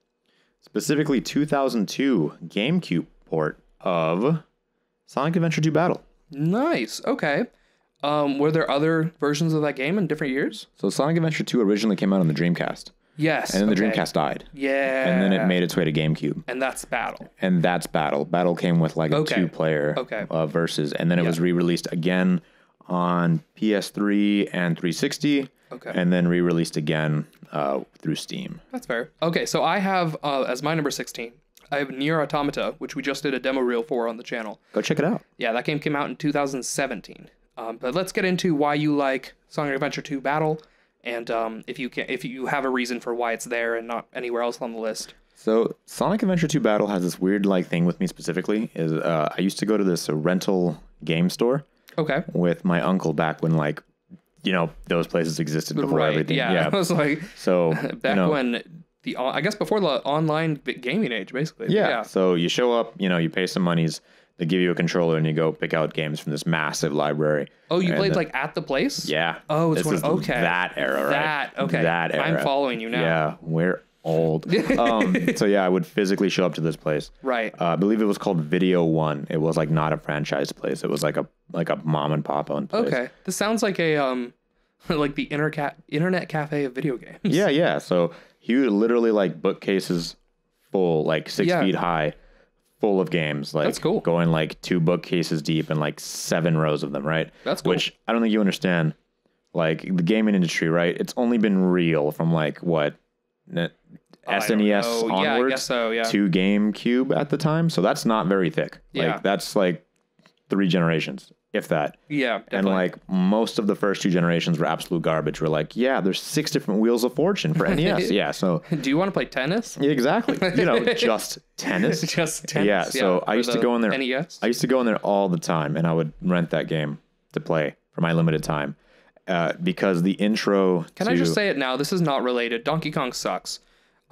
[SPEAKER 2] specifically 2002 GameCube port of Sonic Adventure 2 Battle.
[SPEAKER 1] Nice. Okay. Um, were there other versions of that game in different years?
[SPEAKER 2] So Sonic Adventure 2 originally came out on the Dreamcast,
[SPEAKER 1] Yes.
[SPEAKER 2] and then the
[SPEAKER 1] okay.
[SPEAKER 2] Dreamcast died,
[SPEAKER 1] Yeah.
[SPEAKER 2] and then it made its way to GameCube.
[SPEAKER 1] And that's Battle.
[SPEAKER 2] and that's Battle. Battle came with like a
[SPEAKER 1] Okay.
[SPEAKER 2] two-player
[SPEAKER 1] Okay.
[SPEAKER 2] uh, versus, and then it was re-released again on PS3 and 360,
[SPEAKER 1] Okay.
[SPEAKER 2] and then re-released again uh, through Steam.
[SPEAKER 1] That's fair. Okay, so I have uh, as my number 16. I have Nier Automata, which we just did a demo reel for on the channel.
[SPEAKER 2] Go check it out.
[SPEAKER 1] Yeah, that game came out in 2017. Um, but let's get into why you like Sonic Adventure 2 Battle, and um, if you can, if you have a reason for why it's there and not anywhere else on the list.
[SPEAKER 2] So Sonic Adventure 2 Battle has this weird like thing with me specifically. Is uh, I used to go to this rental game store
[SPEAKER 1] Okay.
[SPEAKER 2] with my uncle back when like you know those places existed before
[SPEAKER 1] right.
[SPEAKER 2] everything.
[SPEAKER 1] Yeah.
[SPEAKER 2] Yeah.
[SPEAKER 1] I was like
[SPEAKER 2] So
[SPEAKER 1] back
[SPEAKER 2] you know,
[SPEAKER 1] when the I guess before the online gaming age, basically.
[SPEAKER 2] yeah. So you show up, you know, you pay some monies, they give you a controller, and you go pick out games from this massive library.
[SPEAKER 1] Oh, you
[SPEAKER 2] And
[SPEAKER 1] played
[SPEAKER 2] then-
[SPEAKER 1] like at the place?
[SPEAKER 2] Yeah.
[SPEAKER 1] Oh, it's
[SPEAKER 2] This
[SPEAKER 1] one- okay.
[SPEAKER 2] That era, right?
[SPEAKER 1] That okay.
[SPEAKER 2] That era.
[SPEAKER 1] I'm following you now.
[SPEAKER 2] Yeah, we're old. um, so yeah, I would physically show up to this place.
[SPEAKER 1] Right.
[SPEAKER 2] Uh, I believe it was called Video One. It was like not a franchise place. It was like a like a mom and pop owned place.
[SPEAKER 1] Okay. This sounds like a um like the internet internet cafe of video games.
[SPEAKER 2] Yeah, yeah. So he would literally like bookcases full, like six
[SPEAKER 1] Yeah.
[SPEAKER 2] feet high, full of games. Like
[SPEAKER 1] That's cool.
[SPEAKER 2] Going like two bookcases deep and like seven rows of them, right?
[SPEAKER 1] That's cool.
[SPEAKER 2] Which I don't think you understand. Like the gaming industry, right? It's only been real from like what N-
[SPEAKER 1] I don't
[SPEAKER 2] SNES onwards
[SPEAKER 1] Yeah, so, yeah.
[SPEAKER 2] to GameCube at the time. So that's not very thick.
[SPEAKER 1] Yeah.
[SPEAKER 2] Like that's like three generations, if that.
[SPEAKER 1] Yeah,
[SPEAKER 2] And like most of the first two generations were absolute garbage. We're like, yeah, there's six different wheels of fortune for NES. yeah, so
[SPEAKER 1] Do you want to play tennis?
[SPEAKER 2] yeah, exactly. You know, just tennis.
[SPEAKER 1] Just tennis.
[SPEAKER 2] Yeah, so I used to go in there.
[SPEAKER 1] NES.
[SPEAKER 2] I used to go in there all the time, and I would rent that game to play for my limited time uh, because the intro.
[SPEAKER 1] Can I just say it now? This is not related. Donkey Kong sucks.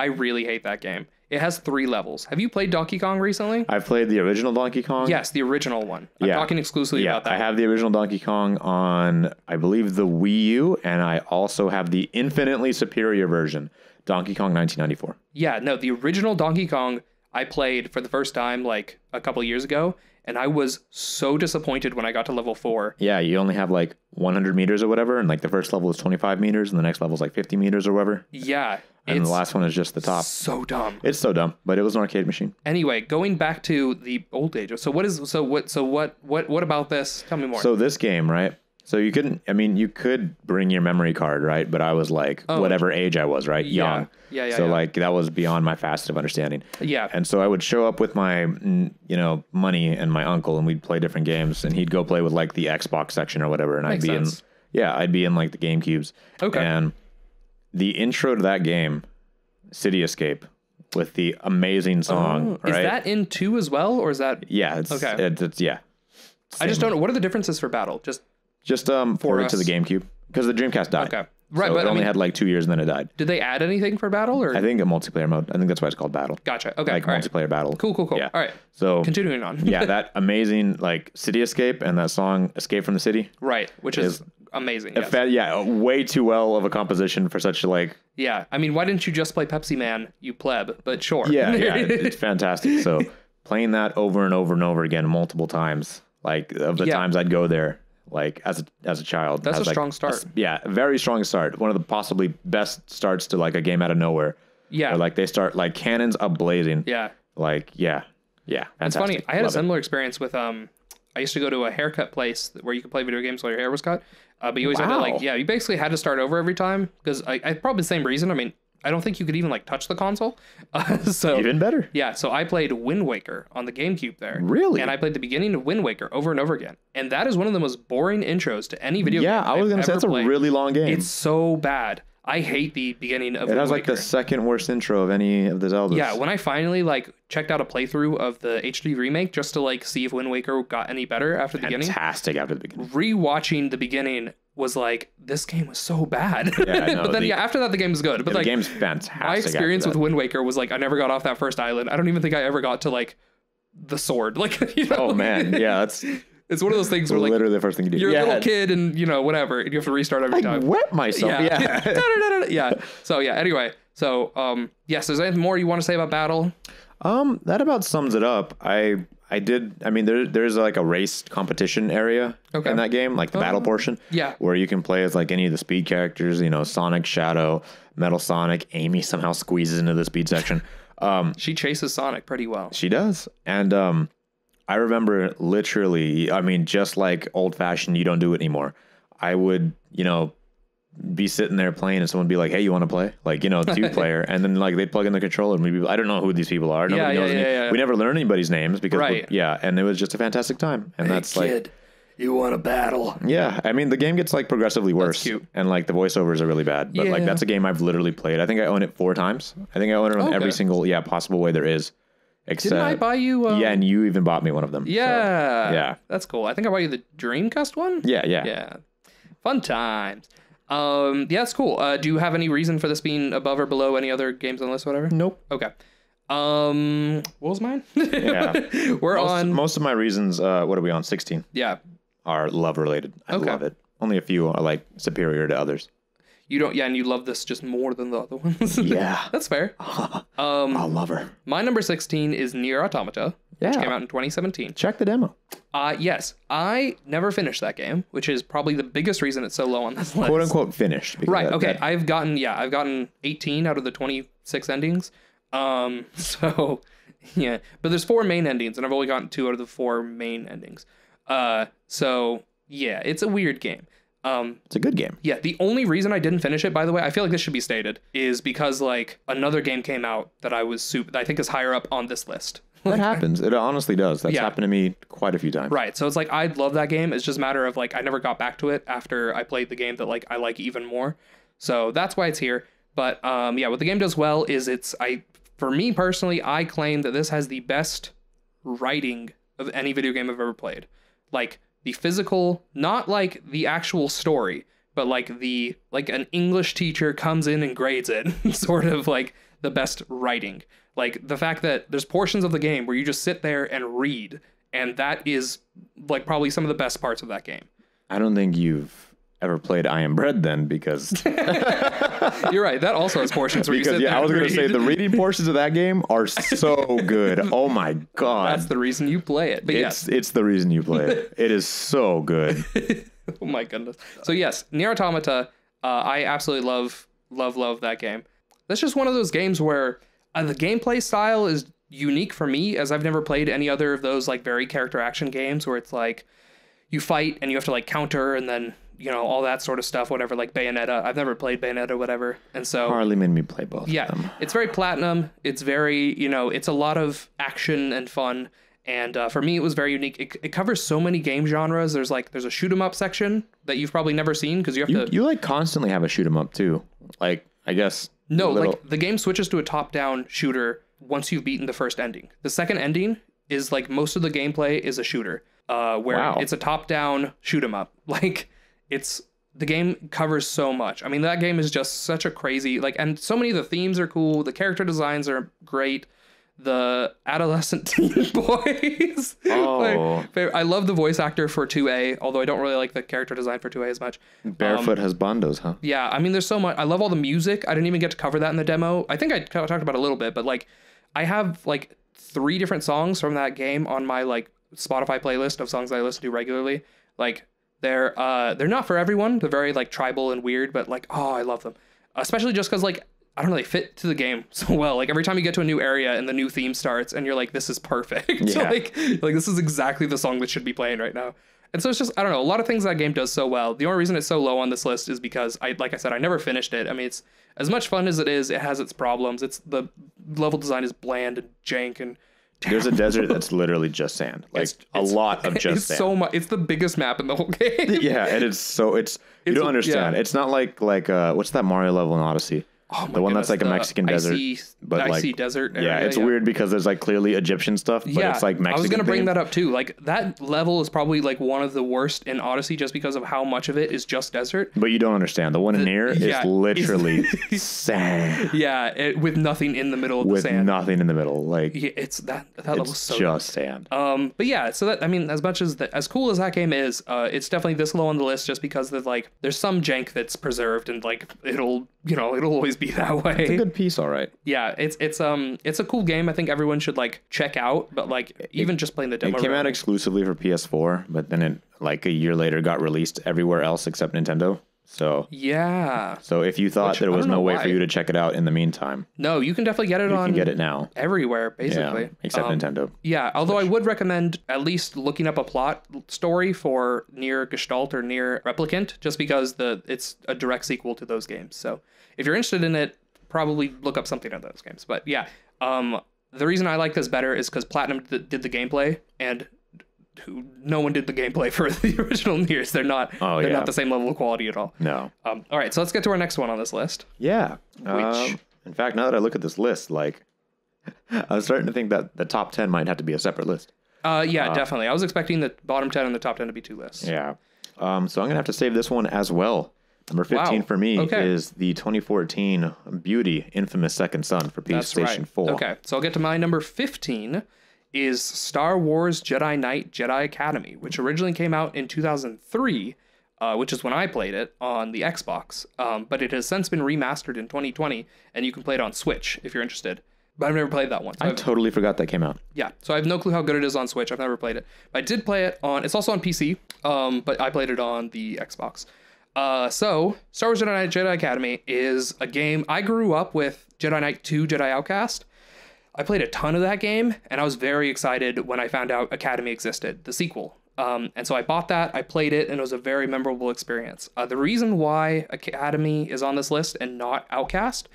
[SPEAKER 1] I really hate that game. It has three levels. Have you played Donkey Kong recently?
[SPEAKER 2] I've played the original Donkey Kong.
[SPEAKER 1] Yes, the original one. I'm
[SPEAKER 2] Yeah.
[SPEAKER 1] talking exclusively
[SPEAKER 2] Yeah,
[SPEAKER 1] about that.
[SPEAKER 2] I have the original Donkey Kong on, I believe, the Wii U, and I also have the infinitely superior version, Donkey Kong 1994.
[SPEAKER 1] Yeah, no, the original Donkey Kong I played for the first time like a couple years ago, and I was so disappointed when I got to level four.
[SPEAKER 2] Yeah, you only have like 100 meters or whatever, and like the first level is 25 meters, and the next level is like 50 meters or whatever,
[SPEAKER 1] Yeah,
[SPEAKER 2] and
[SPEAKER 1] it's
[SPEAKER 2] the last one is just the top.
[SPEAKER 1] so dumb.
[SPEAKER 2] It's so dumb, but it was an arcade machine.
[SPEAKER 1] Anyway, going back to the old age. So what is so what so what what what about this? Tell me more.
[SPEAKER 2] So this game, right? So you couldn't. I mean, you could bring your memory card, right? But I was like, whatever age I was, right?
[SPEAKER 1] Oh. Yeah.
[SPEAKER 2] Young.
[SPEAKER 1] Yeah, yeah,
[SPEAKER 2] So
[SPEAKER 1] yeah.
[SPEAKER 2] like that was beyond my facet of understanding.
[SPEAKER 1] yeah,
[SPEAKER 2] And so I would show up with my, mm, you know, money and my uncle, and we'd play different games. And he'd go play with like the Xbox section or whatever, and
[SPEAKER 1] Makes
[SPEAKER 2] I'd be
[SPEAKER 1] sense.
[SPEAKER 2] in, yeah, I'd be in like the GameCubes.
[SPEAKER 1] Okay.
[SPEAKER 2] And the intro to that game, City Escape, with the amazing song,
[SPEAKER 1] Oh, is
[SPEAKER 2] right?
[SPEAKER 1] that in two as well, or is that?
[SPEAKER 2] yeah, it's,
[SPEAKER 1] Okay.
[SPEAKER 2] it's, it's yeah.
[SPEAKER 1] I just don't know. What are the differences for battle? Just
[SPEAKER 2] Just um forward to the GameCube because the Dreamcast died.
[SPEAKER 1] Okay. Right,
[SPEAKER 2] So
[SPEAKER 1] but
[SPEAKER 2] it
[SPEAKER 1] I
[SPEAKER 2] only
[SPEAKER 1] mean-
[SPEAKER 2] had like two years and then it died.
[SPEAKER 1] did they add anything for battle or?
[SPEAKER 2] I think a multiplayer mode. I think that's why it's called Battle.
[SPEAKER 1] gotcha. Okay.
[SPEAKER 2] Like
[SPEAKER 1] all right.
[SPEAKER 2] multiplayer battle.
[SPEAKER 1] Cool. Cool. Cool.
[SPEAKER 2] Yeah.
[SPEAKER 1] All right.
[SPEAKER 2] So
[SPEAKER 1] Continuing on.
[SPEAKER 2] yeah, that amazing like City Escape and that song Escape from the City.
[SPEAKER 1] right. Which is amazing. yes.
[SPEAKER 2] Fa- yeah, way too well of a composition for such a like.
[SPEAKER 1] Yeah. I mean, why didn't you just play Pepsi Man, you pleb? But sure.
[SPEAKER 2] Yeah, yeah, it's fantastic. So playing that over and over and over again multiple times, like of the
[SPEAKER 1] Yeah.
[SPEAKER 2] times I'd go there, like as a as a child.
[SPEAKER 1] That's a
[SPEAKER 2] like,
[SPEAKER 1] strong start.
[SPEAKER 2] s- yeah, very strong start. One of the possibly best starts to like a game out of nowhere.
[SPEAKER 1] Yeah.
[SPEAKER 2] Like they start like cannons up blazing.
[SPEAKER 1] yeah.
[SPEAKER 2] Like yeah, yeah.
[SPEAKER 1] It's funny. I had a
[SPEAKER 2] Love it.
[SPEAKER 1] similar experience with um. I used to go to a haircut place where you could play video games while your hair was cut. Uh, but you always had to like, yeah, you basically had to start over every time because I, I probably the same reason. I mean, I don't think you could even like touch the console. Uh, so
[SPEAKER 2] Even better.
[SPEAKER 1] yeah, so I played Wind Waker on the GameCube there.
[SPEAKER 2] Really?
[SPEAKER 1] And I played the beginning of Wind Waker over and over again. And that is one of the most boring intros to any video
[SPEAKER 2] Yeah,
[SPEAKER 1] game.
[SPEAKER 2] I was
[SPEAKER 1] I've
[SPEAKER 2] gonna say
[SPEAKER 1] ever
[SPEAKER 2] it's a really long game.
[SPEAKER 1] It's so bad. I hate the beginning of
[SPEAKER 2] it has like the second worst intro of any of the Zeldas.
[SPEAKER 1] Yeah, when I finally like checked out a playthrough of the HD remake just to like see if Wind Waker got any better after the beginning,
[SPEAKER 2] fantastic after the beginning.
[SPEAKER 1] rewatching the beginning was like this game was so bad.
[SPEAKER 2] Yeah,
[SPEAKER 1] but then
[SPEAKER 2] the-
[SPEAKER 1] yeah, after that the game was good. But
[SPEAKER 2] the
[SPEAKER 1] like
[SPEAKER 2] game's fantastic.
[SPEAKER 1] my experience with Wind Waker was like I never got off that first island. I don't even think I ever got to like the sword. Like you know.
[SPEAKER 2] Oh man, yeah, that's
[SPEAKER 1] it's one of those things where like
[SPEAKER 2] literally the first thing you do.
[SPEAKER 1] you're
[SPEAKER 2] yeah,
[SPEAKER 1] a little kid and you know whatever, and you have to restart every
[SPEAKER 2] I
[SPEAKER 1] time.
[SPEAKER 2] wet myself.
[SPEAKER 1] Yeah.
[SPEAKER 2] Yeah.
[SPEAKER 1] Da-da-da-da-da. yeah. So yeah. Anyway, so um, yes. Is there anything more you want to say about battle?
[SPEAKER 2] um, that about sums it up. I I did. I mean, there there's like a race competition area
[SPEAKER 1] Okay. Oh.
[SPEAKER 2] in that game, like the battle portion.
[SPEAKER 1] yeah.
[SPEAKER 2] Where you can play as like any of the speed characters. You know, Sonic, Shadow, Metal Sonic. Amy somehow squeezes into the speed section. Um,
[SPEAKER 1] She chases Sonic pretty well.
[SPEAKER 2] She does. And um I remember literally, I mean, just like old fashioned, you don't do it anymore. I would, you know, be sitting there playing and someone would be like, Hey, you want to play? Like, you know, two player. And then like they'd plug in the controller and we'd be, I don't know who these people are. Nobody
[SPEAKER 1] yeah,
[SPEAKER 2] knows
[SPEAKER 1] yeah, yeah, yeah.
[SPEAKER 2] We never learn anybody's names because,
[SPEAKER 1] Right.
[SPEAKER 2] yeah. And it was just a fantastic time. And that's like,
[SPEAKER 1] you want to battle?
[SPEAKER 2] yeah, I mean, the game gets like progressively worse, and like the voiceovers are really bad. But like that's a game I've literally played. I think I own it four times. I think I own it on
[SPEAKER 1] Okay.
[SPEAKER 2] every single yeah possible way there is. Except
[SPEAKER 1] Didn't I buy you? Uh,
[SPEAKER 2] yeah, and you even bought me one of them. so,
[SPEAKER 1] yeah,
[SPEAKER 2] yeah.
[SPEAKER 1] That's cool. I think I bought you the Dreamcast one.
[SPEAKER 2] yeah, yeah,
[SPEAKER 1] Yeah. Fun times. Um, yeah, that's cool. Uh, do you have any reason for this being above or below any other games on the list, whatever?
[SPEAKER 2] Nope.
[SPEAKER 1] Okay. Um, what was mine?
[SPEAKER 2] Yeah.
[SPEAKER 1] We're
[SPEAKER 2] Most,
[SPEAKER 1] on.
[SPEAKER 2] most of my reasons, uh, what are we on? 16
[SPEAKER 1] yeah.
[SPEAKER 2] are love related. I
[SPEAKER 1] Okay.
[SPEAKER 2] love it. Only a few are like superior to others.
[SPEAKER 1] You don't. Yeah, and you love this just more than the other ones.
[SPEAKER 2] Yeah.
[SPEAKER 1] that's fair. Um, I
[SPEAKER 2] love her.
[SPEAKER 1] my number sixteen is Nier Automata, which
[SPEAKER 2] Yeah.
[SPEAKER 1] came out in 2017.
[SPEAKER 2] Check the demo.
[SPEAKER 1] Uh, yes, I never finished that game, which is probably the biggest reason it's so low on this list.
[SPEAKER 2] Quote unquote finished. because
[SPEAKER 1] Right.
[SPEAKER 2] that-
[SPEAKER 1] Okay.
[SPEAKER 2] that-
[SPEAKER 1] I've gotten yeah, I've gotten 18 out of the 26 endings. Um. So yeah, but there's four main endings, and I've only gotten two out of the four main endings. Uh. So yeah, it's a weird game. Um.
[SPEAKER 2] it's a good game.
[SPEAKER 1] Yeah. The only reason I didn't finish it, by the way, I feel like this should be stated, is because like another game came out that I was super. That I think is higher up on this list.
[SPEAKER 2] That happens. It honestly does. That's
[SPEAKER 1] Yeah.
[SPEAKER 2] happened to me quite a few times.
[SPEAKER 1] Right. So it's like I love that game. It's just a matter of like I never got back to it after I played the game that like I like even more. So that's why it's here. But um yeah, what the game does well is it's I for me personally, I claim that this has the best writing of any video game I've ever played. Like the physical, not like the actual story, but like the like an English teacher comes in and grades it, sort of like the best writing. Like the fact that there's portions of the game where you just sit there and read, and that is like probably some of the best parts of that game.
[SPEAKER 2] I don't think you've ever played I Am Bread then because
[SPEAKER 1] You're right. That also has portions where you
[SPEAKER 2] because
[SPEAKER 1] sit
[SPEAKER 2] yeah, I was gonna say the reading portions of that game are so good. Oh my god.
[SPEAKER 1] That's the reason you play it. But
[SPEAKER 2] it's
[SPEAKER 1] yes,
[SPEAKER 2] it's the reason you play it. It is so good.
[SPEAKER 1] oh my goodness. So yes, Nier Automata. Uh, I absolutely love, love, love that game. That's just one of those games where uh, the gameplay style is unique for me, as I've never played any other of those like very character action games where it's like you fight and you have to like counter and then you know all that sort of stuff. Whatever, like Bayonetta. I've never played Bayonetta, whatever, and so
[SPEAKER 2] Harley made me play both
[SPEAKER 1] yeah,
[SPEAKER 2] of them.
[SPEAKER 1] it's very platinum. It's very, you know, it's a lot of action and fun. And uh, for me, it was very unique. It, it covers so many game genres. There's like there's a shoot 'em up section that you've probably never seen because you have
[SPEAKER 2] You,
[SPEAKER 1] to.
[SPEAKER 2] you like constantly have a shoot 'em up too. Like I guess
[SPEAKER 1] no,
[SPEAKER 2] little-
[SPEAKER 1] like the game switches to a top down shooter once you've beaten the first ending. The second ending is like most of the gameplay is a shooter, uh, where
[SPEAKER 2] Wow.
[SPEAKER 1] it's a top down shoot 'em up. Like it's the game covers so much. I mean, that game is just such a crazy like, and so many of the themes are cool. The character designs are great. The adolescent teen boys.
[SPEAKER 2] Oh.
[SPEAKER 1] Like, I love the voice actor for 2A, although I don't really like the character design for 2A as much.
[SPEAKER 2] barefoot um, has bondos, huh?
[SPEAKER 1] Yeah, I mean, there's so much. I love all the music. I didn't even get to cover that in the demo. I think I talked about it a little bit, but like, I have like three different songs from that game on my like Spotify playlist of songs I listen to regularly. Like, they're uh they're not for everyone. They're very like tribal and weird, but like, oh, I love them. Especially just because like I don't know, they fit to the game so well. Like every time you get to a new area and the new theme starts, and you're like, this is perfect.
[SPEAKER 2] Yeah.
[SPEAKER 1] like, like this is exactly the song that should be playing right now. And so it's just I don't know, a lot of things that game does so well. The only reason it's so low on this list is because I like I said, I never finished it. I mean, it's as much fun as it is, it has its problems. It's the level design is bland and jank and
[SPEAKER 2] There's a desert that's literally just sand. Like
[SPEAKER 1] It's-
[SPEAKER 2] a
[SPEAKER 1] it's-
[SPEAKER 2] lot of just
[SPEAKER 1] it's
[SPEAKER 2] sand.
[SPEAKER 1] so much. It's the biggest map in the whole game.
[SPEAKER 2] yeah, and it's so it's you don't understand.
[SPEAKER 1] yeah.
[SPEAKER 2] It's not like like uh what's that Mario level in Odyssey?
[SPEAKER 1] Oh
[SPEAKER 2] the one that's like a
[SPEAKER 1] the
[SPEAKER 2] Mexican desert.
[SPEAKER 1] icy,
[SPEAKER 2] but
[SPEAKER 1] the
[SPEAKER 2] like-
[SPEAKER 1] icy desert.
[SPEAKER 2] Yeah,
[SPEAKER 1] area,
[SPEAKER 2] it's weird because there's like clearly Egyptian stuff, but
[SPEAKER 1] yeah,
[SPEAKER 2] it's like Mexican.
[SPEAKER 1] I was gonna bring that up too. Like that level is probably like one of the worst in Odyssey, just because of how much of it is just desert.
[SPEAKER 2] But you don't understand. The one in here
[SPEAKER 1] yeah,
[SPEAKER 2] is literally sand
[SPEAKER 1] Yeah, it, with nothing in the middle of
[SPEAKER 2] with
[SPEAKER 1] the sand.
[SPEAKER 2] nothing in the middle. Like
[SPEAKER 1] Yeah, it's that that level's
[SPEAKER 2] it's
[SPEAKER 1] so
[SPEAKER 2] just sand.
[SPEAKER 1] Um, but yeah, so that I mean, as much as the, as cool as that game is, uh, it's definitely this low on the list just because there's like there's some jank that's preserved and like it'll you know it'll always be that way.
[SPEAKER 2] It's a good piece, all right.
[SPEAKER 1] Yeah, it's it's um it's a cool game. I think everyone should like check out. But like even just playing the demo.
[SPEAKER 2] It
[SPEAKER 1] came
[SPEAKER 2] out exclusively for PS4, but then it like a year later got released everywhere else except Nintendo. So
[SPEAKER 1] yeah,
[SPEAKER 2] so if you thought
[SPEAKER 1] Which,
[SPEAKER 2] there was no way
[SPEAKER 1] why.
[SPEAKER 2] for you to check it out in the meantime,
[SPEAKER 1] no, you can definitely get it
[SPEAKER 2] you
[SPEAKER 1] on
[SPEAKER 2] can get it now.
[SPEAKER 1] everywhere basically.
[SPEAKER 2] Yeah, except
[SPEAKER 1] Um,
[SPEAKER 2] Nintendo.
[SPEAKER 1] Yeah, although I would recommend at least looking up a plot story for Nier Gestalt or Nier Replicant, just because the it's a direct sequel to those games. So if you're interested in it, probably look up something on those games. But yeah, um, the reason I like this better is because Platinum d- did the gameplay and who, no one did the gameplay for the original Niers. They're not.
[SPEAKER 2] Oh,
[SPEAKER 1] they're
[SPEAKER 2] yeah.
[SPEAKER 1] not the same level of quality at all.
[SPEAKER 2] No.
[SPEAKER 1] Um, all right, so let's get to our next one on this list.
[SPEAKER 2] Yeah. Um, in fact, now that I look at this list, like I was starting to think that the top ten might have to be a separate list.
[SPEAKER 1] Uh, yeah, definitely. I was expecting the bottom ten and the top ten to be two lists.
[SPEAKER 2] Yeah. Um, so I'm gonna have to save this one as well. Number 15
[SPEAKER 1] Wow.
[SPEAKER 2] for me
[SPEAKER 1] Okay.
[SPEAKER 2] is the 2014 Beauty Infamous Second Son for PlayStation
[SPEAKER 1] right.
[SPEAKER 2] 4.
[SPEAKER 1] Okay, so I'll get to my number 15 is Star Wars Jedi Knight Jedi Academy, which originally came out in 2003, uh, which is when I played it on the Xbox. Um, but it has since been remastered in 2020, and you can play it on Switch if you're interested. But I've never played that one. So
[SPEAKER 2] I
[SPEAKER 1] I've-
[SPEAKER 2] totally forgot that came out.
[SPEAKER 1] yeah, so I have no clue how good it is on Switch. I've never played it. But I did play it on. It's also on PC, um, but I played it on the Xbox. Uh, so Star Wars Jedi Knight Jedi Academy is a game I grew up with. Jedi Knight 2 Jedi Outcast. I played a ton of that game, and I was very excited when I found out Academy existed, the sequel. Um, and so I bought that, I played it, and it was a very memorable experience. Uh, the reason why Academy is on this list and not Outcast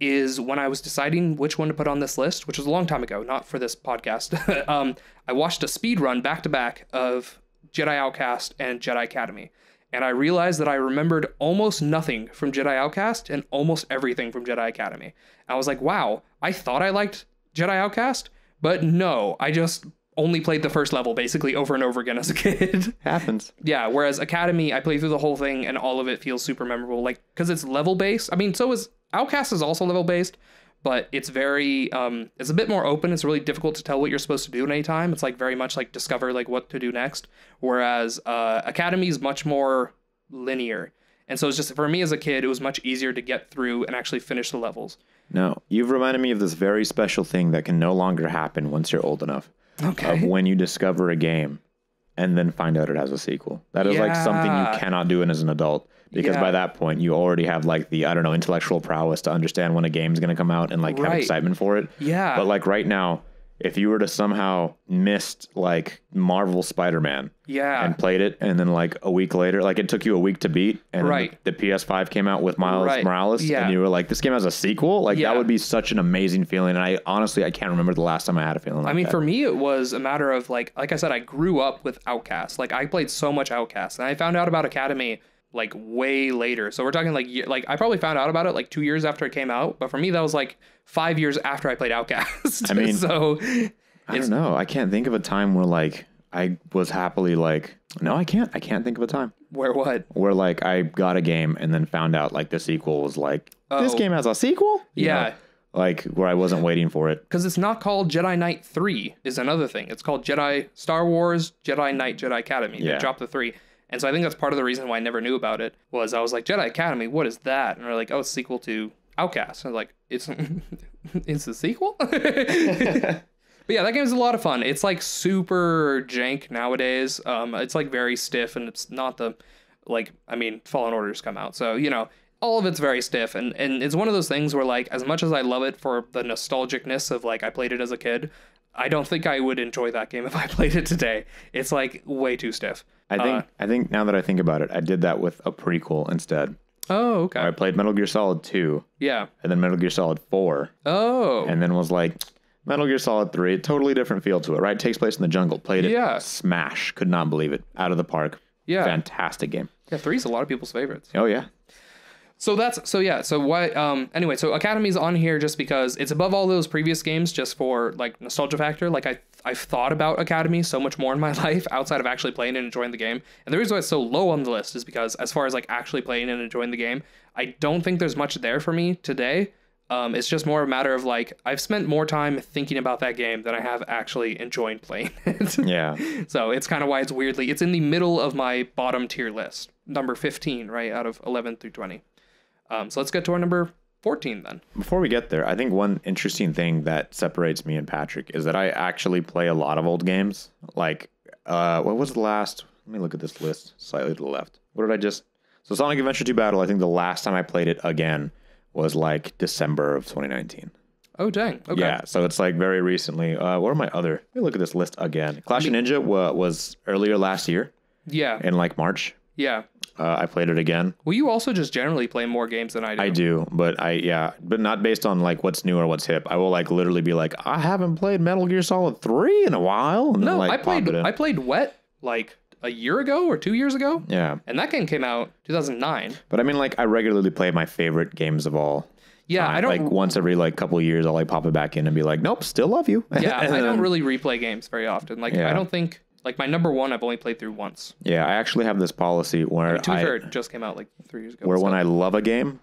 [SPEAKER 1] is when I was deciding which one to put on this list, which was a long time ago, not for this podcast. um, I watched a speed run back to back of Jedi Outcast and Jedi Academy. And I realized that I remembered almost nothing from Jedi Outcast and almost everything from Jedi Academy. I was like, wow, I thought I liked Jedi Outcast, but no, I just only played the first level basically over and over again as a kid.
[SPEAKER 2] Happens.
[SPEAKER 1] yeah, whereas Academy, I played through the whole thing and all of it feels super memorable. Like, because it's level based. I mean, so is Outcast is also level based, but it's very, um, it's a bit more open. It's really difficult to tell what you're supposed to do at any time. It's like very much like discover like what to do next. Whereas uh, Academy is much more linear. And so it's just for me as a kid, it was much easier to get through and actually finish the levels.
[SPEAKER 2] No, you've reminded me of this very special thing that can no longer happen once you're old enough.
[SPEAKER 1] Okay.
[SPEAKER 2] Of when you discover a game and then find out it has a sequel. That is like something you cannot do as an adult because
[SPEAKER 1] Yeah.
[SPEAKER 2] by that point you already have like the I don't know intellectual prowess to understand when a game's going to come out and like have excitement for it.
[SPEAKER 1] Yeah.
[SPEAKER 2] But like right now, if you were to somehow missed like Marvel Spider-Man
[SPEAKER 1] yeah.
[SPEAKER 2] and played it and then like a week later like it took you a week to beat and
[SPEAKER 1] Right.
[SPEAKER 2] the, the ps5 came out with miles
[SPEAKER 1] Right.
[SPEAKER 2] morales
[SPEAKER 1] Yeah.
[SPEAKER 2] and you were like this game has a sequel like
[SPEAKER 1] Yeah.
[SPEAKER 2] that would be such an amazing feeling and i honestly i can't remember the last time i had a feeling like
[SPEAKER 1] I mean,
[SPEAKER 2] that.
[SPEAKER 1] for me, it was a matter of like, like I said, I grew up with Outcast. Like, I played so much Outcast, and I found out about Academy like way later. So we're talking like, like I probably found out about it like two years after it came out. But for me, that was like five years after I played Outcast.
[SPEAKER 2] I mean-
[SPEAKER 1] so
[SPEAKER 2] i don't know i can't think of a time where like i was happily like no i can't i can't think of a time
[SPEAKER 1] where what?
[SPEAKER 2] where like i got a game and then found out like the sequel was like this
[SPEAKER 1] Oh.
[SPEAKER 2] game has a sequel You
[SPEAKER 1] Yeah.
[SPEAKER 2] know? like where i wasn't waiting for it
[SPEAKER 1] Because it's not called Jedi Knight 3 is another thing. It's called Jedi Star Wars Jedi Knight Jedi Academy. They
[SPEAKER 2] Yeah.
[SPEAKER 1] dropped the 3. And so I think that's part of the reason why I never knew about it was I was like Jedi Academy, what is that? And they're like, oh, it's sequel to Outcast. And I was like, it's it's a sequel? But yeah, that game's a lot of fun. It's like super jank nowadays. Um, it's like very stiff, and it's not the like. I mean, Fallen Orders come out, so you know all of it's very stiff, and and it's one of those things where like as much as I love it for the nostalgicness of like I played it as a kid, I don't think I would enjoy that game if I played it today. It's like way too stiff.
[SPEAKER 2] i think uh, i think now that i think about it i did that with a prequel instead
[SPEAKER 1] Oh, okay.
[SPEAKER 2] i played metal gear solid 2
[SPEAKER 1] Yeah.
[SPEAKER 2] and then Metal Gear Solid 4,
[SPEAKER 1] Oh.
[SPEAKER 2] and then was like, Metal Gear Solid 3, totally different feel to it, right? takes place in the jungle. Played it,
[SPEAKER 1] Yeah.
[SPEAKER 2] smash, could not believe it. Out of the park.
[SPEAKER 1] Yeah.
[SPEAKER 2] Fantastic game.
[SPEAKER 1] yeah. Three's a lot of people's favorites.
[SPEAKER 2] Oh, yeah.
[SPEAKER 1] So that's so yeah. So what? Um. Anyway, so Academy's on here just because it's above all those previous games, just for like nostalgia factor. Like I, I've thought about Academy so much more in my life outside of actually playing and enjoying the game. And the reason why it's so low on the list is because as far as like actually playing and enjoying the game, I don't think there's much there for me today. Um, it's just more a matter of like I've spent more time thinking about that game than I have actually enjoying playing it.
[SPEAKER 2] Yeah.
[SPEAKER 1] So it's kind of why it's weirdly it's in the middle of my bottom tier list, number 15, right out of 11 through 20. Um, so let's get to our number 14 then.
[SPEAKER 2] Before we get there, I think one interesting thing that separates me and Patrick is that I actually play a lot of old games. Like, uh, what was the last? Let me look at this list slightly to the left. What did I just? So Sonic Adventure 2 Battle, I think the last time I played it again was like December of 2019.
[SPEAKER 1] Oh dang. Okay.
[SPEAKER 2] Yeah, so it's like very recently. Uh, what are my other? Let me look at this list again. Clash of Ninja wa- was earlier last year
[SPEAKER 1] Yeah.
[SPEAKER 2] in like March.
[SPEAKER 1] Yeah.
[SPEAKER 2] Uh, I played it again.
[SPEAKER 1] Well, you also just generally play more games than I do.
[SPEAKER 2] I do, but I yeah, but not based on like what's new or what's hip. I will like literally be like, I haven't played Metal Gear Solid Three in a while. And then,
[SPEAKER 1] No,
[SPEAKER 2] like,
[SPEAKER 1] I played. I played Wet like a year ago or 2 years ago.
[SPEAKER 2] yeah,
[SPEAKER 1] And that game came out 2009.
[SPEAKER 2] but I mean, like, I regularly play my favorite games of all.
[SPEAKER 1] Yeah,
[SPEAKER 2] time.
[SPEAKER 1] I don't
[SPEAKER 2] like once every like couple of years. I'll like pop it back in and be like, nope, still love you.
[SPEAKER 1] Yeah, I don't really replay games very often. Like
[SPEAKER 2] Yeah.
[SPEAKER 1] I don't think Like my number one, I've only played through once.
[SPEAKER 2] Yeah, I actually have this policy where
[SPEAKER 1] To be
[SPEAKER 2] I,
[SPEAKER 1] fair, it just came out like three years ago.
[SPEAKER 2] where when I love a game,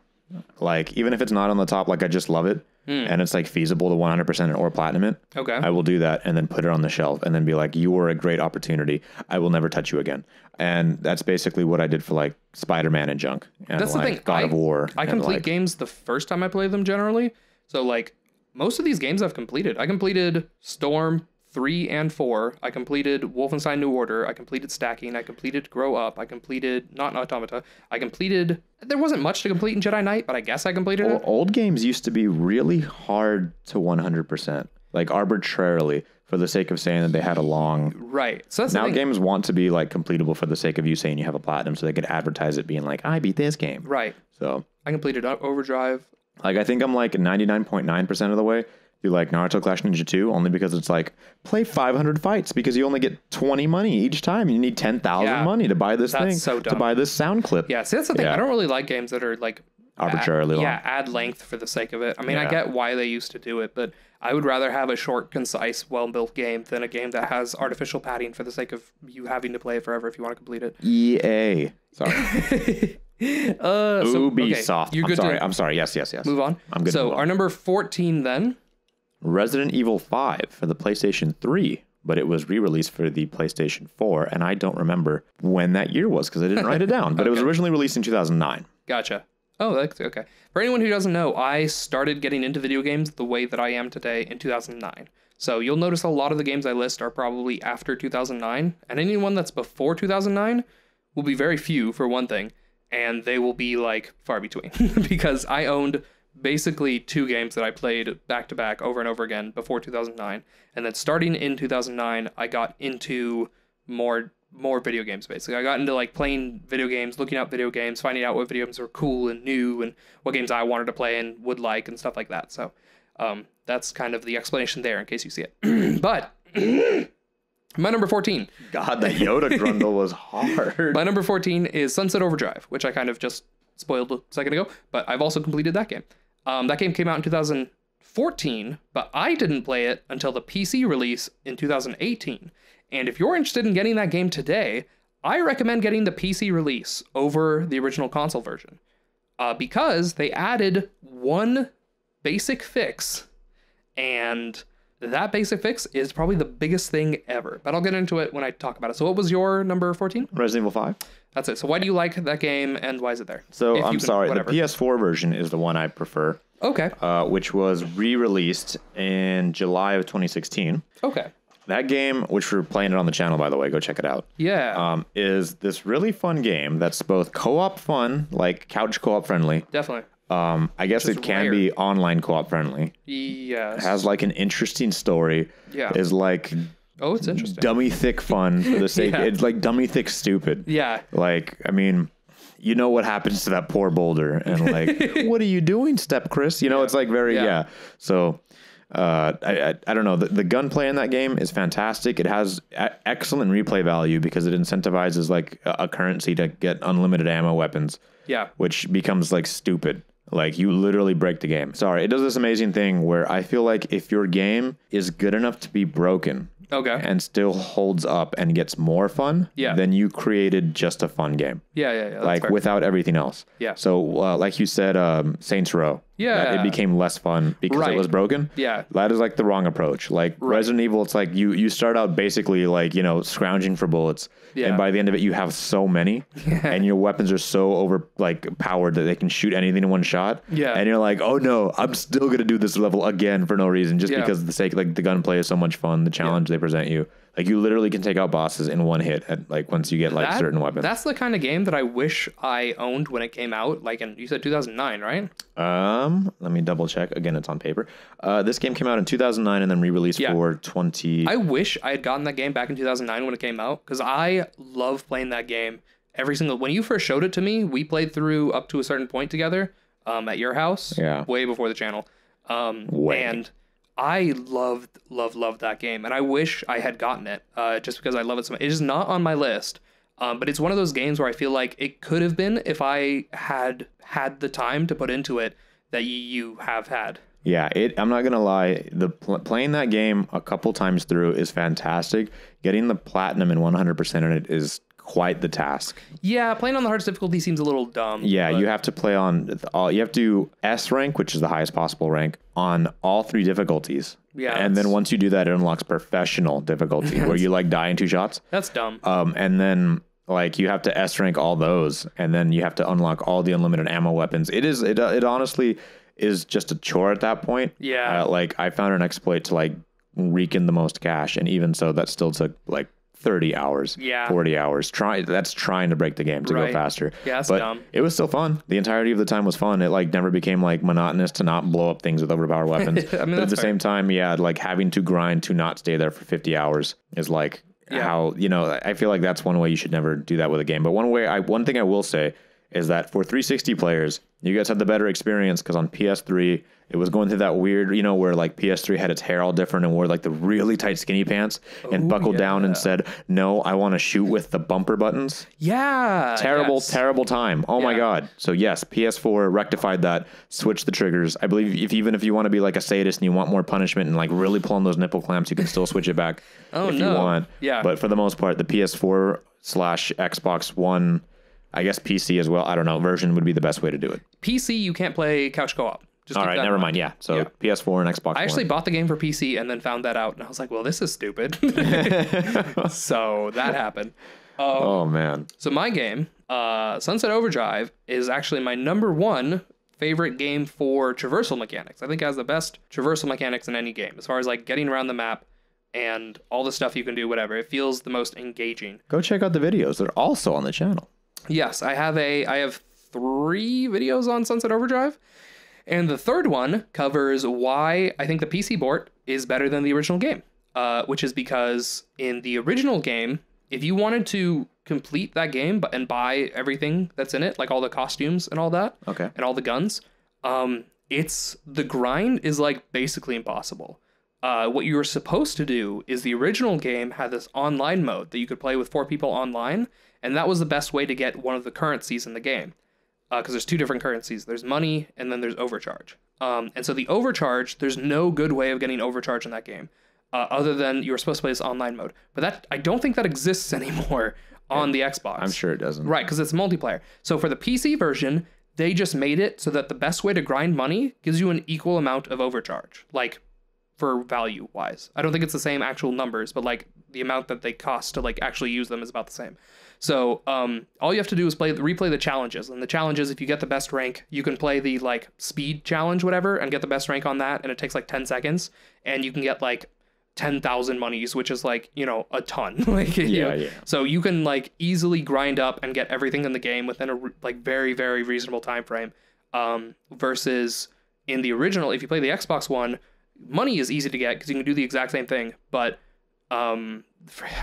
[SPEAKER 2] like even if it's not on the top, like I just love it, hmm. and it's like feasible to 100% or platinum it,
[SPEAKER 1] okay,
[SPEAKER 2] I will do that and then put it on the shelf and then be like, you were a great opportunity. I will never touch you again. And that's basically what I did for like Spider Man and Junk. And
[SPEAKER 1] That's the thing,
[SPEAKER 2] God
[SPEAKER 1] I-
[SPEAKER 2] of War.
[SPEAKER 1] I complete
[SPEAKER 2] like,
[SPEAKER 1] games the first time I play them generally. So like most of these games I've completed. I completed Storm three and four. I completed Wolfenstein New Order. I completed Stacking. I completed Grow Up. I completed not an Automata. I completed. There wasn't much to complete in Jedi Knight, but I guess I completed
[SPEAKER 2] Well,
[SPEAKER 1] it.
[SPEAKER 2] old games used to be really hard to 100%, like arbitrarily for the sake of saying that they had a long.
[SPEAKER 1] Right. So that's
[SPEAKER 2] Now games want to be like completable for the sake of you saying you have a platinum so they could advertise it being like, I beat this game.
[SPEAKER 1] Right.
[SPEAKER 2] So,
[SPEAKER 1] I completed Overdrive.
[SPEAKER 2] like, I think I'm like 99.9% of the way through like Naruto Clash Ninja 2 only because it's like play 500 fights because you only get 20 money each time. You need 10,000
[SPEAKER 1] Yeah.
[SPEAKER 2] money to buy this
[SPEAKER 1] That's
[SPEAKER 2] thing,
[SPEAKER 1] so
[SPEAKER 2] to buy this sound clip.
[SPEAKER 1] Yeah. See, that's the thing.
[SPEAKER 2] Yeah.
[SPEAKER 1] I don't really like games that are like
[SPEAKER 2] Arbitrarily
[SPEAKER 1] add,
[SPEAKER 2] long.
[SPEAKER 1] Yeah, add length for the sake of it. I mean, I get why they used to do it, but I would rather have a short, concise, well-built game than a game that has artificial padding for the sake of you having to play it forever if you want to complete it.
[SPEAKER 2] EA. Sorry.
[SPEAKER 1] Uh, so, okay,
[SPEAKER 2] Ubisoft.
[SPEAKER 1] you're
[SPEAKER 2] I'm
[SPEAKER 1] good
[SPEAKER 2] sorry.
[SPEAKER 1] to
[SPEAKER 2] I'm sorry. Yes, yes, yes.
[SPEAKER 1] move on.
[SPEAKER 2] I'm good to
[SPEAKER 1] So our number 14 then.
[SPEAKER 2] Resident Evil 5 for the PlayStation 3, but it was re-released for the PlayStation 4, and I don't remember when that year was because I didn't write it down. But it was originally released in 2009.
[SPEAKER 1] Gotcha. Oh, that's okay. For anyone who doesn't know, I started getting into video games the way that I am today in 2009. So you'll notice a lot of the games I list are probably after 2009, and anyone that's before 2009 will be very few for one thing, and they will be like far between because I owned basically two games that I played back to back over and over again before 2009, and then starting in 2009, I got into more more video games basically. I got into like playing video games, looking up video games, finding out what video games were cool and new and what games I wanted to play and would like and stuff like that. So um, that's kind of the explanation there in case you see it. but my number 14.
[SPEAKER 2] God, that Yoda grundle was hard.
[SPEAKER 1] My number 14 is Sunset Overdrive, which I kind of just spoiled a second ago, but I've also completed that game. Um, that game came out in 2014, but I didn't play it until the PC release in 2018. And if you're interested in getting that game today, I recommend getting the PC release over the original console version uh, because they added one basic fix, and that basic fix is probably the biggest thing ever. But I'll get into it when I talk about it. So, what was your number 14?
[SPEAKER 2] Resident Evil 5.
[SPEAKER 1] That's it. So why do you like that game and why is it there?
[SPEAKER 2] So
[SPEAKER 1] If
[SPEAKER 2] I'm
[SPEAKER 1] can-
[SPEAKER 2] sorry,
[SPEAKER 1] whatever.
[SPEAKER 2] the PS4 version is the one I prefer,
[SPEAKER 1] Okay.
[SPEAKER 2] uh, which was re-released in July of 2016.
[SPEAKER 1] Okay.
[SPEAKER 2] That game, which we're playing it on the channel, by the way, go check it out.
[SPEAKER 1] Yeah.
[SPEAKER 2] Um, is this really fun game that's both co-op fun, like couch co-op friendly.
[SPEAKER 1] definitely.
[SPEAKER 2] Um, I guess it can
[SPEAKER 1] rare.
[SPEAKER 2] be online co-op friendly.
[SPEAKER 1] Yes.
[SPEAKER 2] Has like an interesting story.
[SPEAKER 1] Yeah.
[SPEAKER 2] Is like
[SPEAKER 1] oh, it's interesting.
[SPEAKER 2] dummy thick fun for the sake.
[SPEAKER 1] Yeah.
[SPEAKER 2] It's like dummy thick stupid.
[SPEAKER 1] yeah.
[SPEAKER 2] Like, I mean, you know what happens to that poor boulder, and like, what are you doing, Step Chris? You know, it's like very
[SPEAKER 1] Yeah.
[SPEAKER 2] yeah. So, uh, I, I I don't know. The, the gunplay in that game is fantastic. It has a- excellent replay value because it incentivizes like a, a currency to get unlimited ammo weapons,
[SPEAKER 1] Yeah.
[SPEAKER 2] which becomes like stupid. Like you literally break the game. Sorry, it does this amazing thing where I feel like if your game is good enough to be broken,
[SPEAKER 1] Okay.
[SPEAKER 2] and still holds up and gets more fun,
[SPEAKER 1] Yeah.
[SPEAKER 2] then you created just a fun game,
[SPEAKER 1] yeah. Yeah. Yeah.
[SPEAKER 2] Like
[SPEAKER 1] fair.
[SPEAKER 2] without everything else.
[SPEAKER 1] Yeah.
[SPEAKER 2] So, uh, like you said, um, Saints Row.
[SPEAKER 1] Yeah.
[SPEAKER 2] it became less fun because
[SPEAKER 1] Right.
[SPEAKER 2] it was broken.
[SPEAKER 1] Yeah.
[SPEAKER 2] That is like the wrong approach. Like Resident Evil, it's like you you start out basically like you know scrounging for bullets,
[SPEAKER 1] Yeah.
[SPEAKER 2] and by the end of it, you have so many, and your weapons are so over like powered that they can shoot anything in one shot.
[SPEAKER 1] Yeah.
[SPEAKER 2] And you're like, oh no, I'm still gonna do this level again for no reason, just
[SPEAKER 1] Yeah.
[SPEAKER 2] because the sake like the gunplay is so much fun, the challenge they present you. Like you literally can take out bosses in one hit at like once you get like
[SPEAKER 1] That-
[SPEAKER 2] certain weapons.
[SPEAKER 1] That's the kind of game that I wish I owned when it came out. Like, in you said 2009, right?
[SPEAKER 2] Um, let me double check. Again, it's on paper. Uh, this game came out in 2009 and then re-released
[SPEAKER 1] Yeah.
[SPEAKER 2] for 20.
[SPEAKER 1] I wish I had gotten that game back in 2009 when it came out because I love playing that game every single. When you first showed it to me, we played through up to a certain point together um, at your house.
[SPEAKER 2] Yeah.
[SPEAKER 1] Way before the channel. Um,
[SPEAKER 2] Way.
[SPEAKER 1] And I loved, loved, loved that game, and I wish I had gotten it uh, just because I love it so much. It is not on my list. Um, but it's one of those games where I feel like it could have been if I had had the time to put into it that you have had.
[SPEAKER 2] Yeah, it. I'm not gonna lie. The pl- playing that game a couple times through is fantastic. Getting the platinum and 100% in it is quite the task.
[SPEAKER 1] Yeah, playing on the hardest difficulty seems a little dumb.
[SPEAKER 2] Yeah,
[SPEAKER 1] but-
[SPEAKER 2] you have to play on all. You have to do S rank, which is the highest possible rank, on all three difficulties.
[SPEAKER 1] Yeah,
[SPEAKER 2] and then once you do that, it unlocks professional difficulty, where you like die in two shots.
[SPEAKER 1] that's dumb.
[SPEAKER 2] Um, and then like you have to S rank all those, and then you have to unlock all the unlimited ammo weapons. It is it it honestly is just a chore at that point.
[SPEAKER 1] Yeah.
[SPEAKER 2] Uh, like I found an exploit to like rake in the most cash, and even so, that still took like. 30 hours
[SPEAKER 1] Yeah.
[SPEAKER 2] 40 hours try that's trying to break the game to
[SPEAKER 1] Right.
[SPEAKER 2] go faster
[SPEAKER 1] Yeah, that's
[SPEAKER 2] but
[SPEAKER 1] dumb.
[SPEAKER 2] it was still fun the entirety of the time was fun it like never became like monotonous to not blow up things with overpowered weapons
[SPEAKER 1] I mean,
[SPEAKER 2] but at the same time yeah like having to grind to not stay there for 50 hours is like
[SPEAKER 1] Yeah.
[SPEAKER 2] how you know i feel like that's one way you should never do that with a game but one way i one thing i will say is that for 360 players you guys had the better experience because on ps3 it was going through that weird you know where like ps3 had its hair all different and wore like the really tight skinny pants and
[SPEAKER 1] Ooh,
[SPEAKER 2] buckled down and said no i want to shoot with the bumper buttons
[SPEAKER 1] yeah.
[SPEAKER 2] terrible
[SPEAKER 1] yes.
[SPEAKER 2] terrible time oh my god so yes ps4 rectified that switched the triggers i believe if even if you want to be like a sadist and you want more punishment and like really pull on those nipple clamps you can still switch it back
[SPEAKER 1] Oh,
[SPEAKER 2] if
[SPEAKER 1] no.
[SPEAKER 2] you want
[SPEAKER 1] Yeah.
[SPEAKER 2] but for the most part the ps4 slash xbox one i guess pc as well i don't know version would be the best way to do it
[SPEAKER 1] PC, you can't play couch co-op. Just
[SPEAKER 2] all right never mind yeah so
[SPEAKER 1] Yeah.
[SPEAKER 2] ps4 and xbox
[SPEAKER 1] I actually
[SPEAKER 2] one.
[SPEAKER 1] bought the game for PC and then found that out, and I was like, "Well, this is stupid." so that happened.
[SPEAKER 2] oh man
[SPEAKER 1] So my game, uh, Sunset Overdrive, is actually my number one favorite game for traversal mechanics. I think it has the best traversal mechanics in any game, as far as like getting around the map and all the stuff you can do. Whatever, it feels the most engaging.
[SPEAKER 2] go check out the videos they're also on the channel
[SPEAKER 1] Yes, I have a I have three videos on Sunset Overdrive. And the third one covers why I think the PC port is better than the original game. Uh, which is because in the original game, if you wanted to complete that game and buy everything that's in it, like all the costumes and all that,
[SPEAKER 2] okay
[SPEAKER 1] and all the guns, um, it's the grind is like basically impossible. Uh, what you were supposed to do is the original game had this online mode that you could play with four people online, and that was the best way to get one of the currencies in the game. Because there's two different currencies. There's money, and then there's overcharge. Um, and so the overcharge, there's no good way of getting overcharge in that game, uh, other than you were supposed to play this online mode. But that I don't think that exists anymore on the Xbox.
[SPEAKER 2] i'm sure it doesn't
[SPEAKER 1] Right, because it's multiplayer. So for the PC version, they just made it so that the best way to grind money gives you an equal amount of overcharge, like for value wise. I don't think it's the same actual numbers, but like the amount that they cost to like actually use them is about the same. So um, all you have to do is play replay the challenges, and the challenges if you get the best rank, you can play the like speed challenge, whatever, and get the best rank on that, and it takes like ten seconds, and you can get like ten thousand monies, which is like you know a ton. like you
[SPEAKER 2] Yeah,
[SPEAKER 1] know,
[SPEAKER 2] yeah.
[SPEAKER 1] so you can like easily grind up and get everything in the game within a like very very reasonable time frame. Um, versus in the original, if you play the Xbox One, money is easy to get because you can do the exact same thing. But um,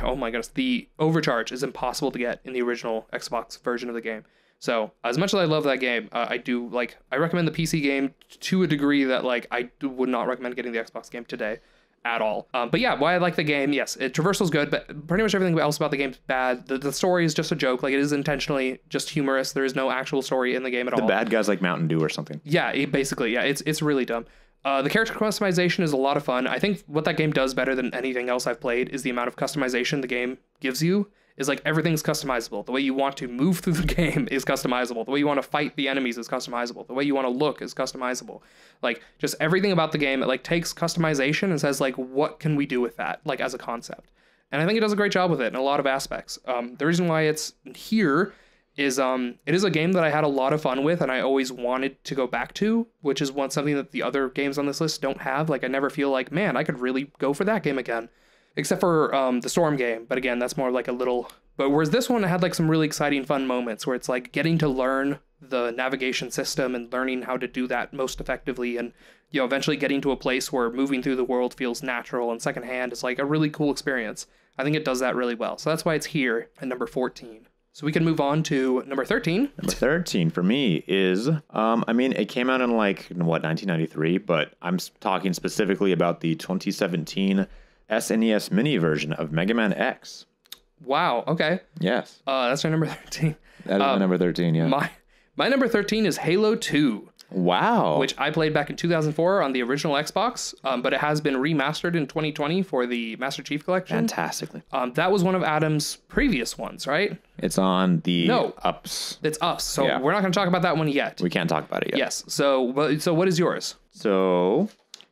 [SPEAKER 1] oh my goodness, the overcharge is impossible to get in the original Xbox version of the game. So as much as I love that game, uh, I do like I recommend the PC game to a degree that like I would not recommend getting the Xbox game today at all. Um, but yeah, why I like the game, yes, it traversal's good, but pretty much everything else about the game's bad. The, the story is just a joke. Like it is intentionally just humorous. There is no actual story in the game at
[SPEAKER 2] the
[SPEAKER 1] all.
[SPEAKER 2] The bad guys like mountain dew or something
[SPEAKER 1] Yeah, it basically, yeah, it's it's really dumb. Uh, the character customization is a lot of fun. I think what that game does better than anything else I've played is the amount of customization the game gives you. Is like everything's customizable. The way you want to move through the game is customizable. The way you want to fight the enemies is customizable. The way you want to look is customizable. Like just everything about the game, it like takes customization and says like, what can we do with that, like as a concept. And I think it does a great job with it in a lot of aspects. Um, the reason why it's here is um it is a game that I had a lot of fun with and I always wanted to go back to, which is one something that the other games on this list don't have. Like I never feel like, man, I could really go for that game again. Except for um the Storm game, but again, that's more like a little but whereas this one had like some really exciting fun moments where it's like getting to learn the navigation system and learning how to do that most effectively and you know eventually getting to a place where moving through the world feels natural and secondhand is like a really cool experience. I think it does that really well. So that's why it's here at number 14. So we can move on to number 13.
[SPEAKER 2] Number 13 for me is, um, I mean, it came out in like, what, 1993, but I'm talking specifically about the 2017 SNES mini version of Mega Man X.
[SPEAKER 1] Wow. Okay.
[SPEAKER 2] Yes.
[SPEAKER 1] Uh, that's my number 13.
[SPEAKER 2] That is my number 13, yeah.
[SPEAKER 1] My my number 13 is Halo 2.
[SPEAKER 2] Wow.
[SPEAKER 1] which I played back in 2004 on the original Xbox, um, but it has been remastered in 2020 for the Master Chief Collection.
[SPEAKER 2] fantastically.
[SPEAKER 1] Um, that was one of Adam's previous ones, right?
[SPEAKER 2] It's on the
[SPEAKER 1] No.
[SPEAKER 2] ups.
[SPEAKER 1] It's us, so
[SPEAKER 2] Yeah.
[SPEAKER 1] we're not going to talk about that one yet.
[SPEAKER 2] We can't talk about it yet.
[SPEAKER 1] yes. So, so what is yours?
[SPEAKER 2] So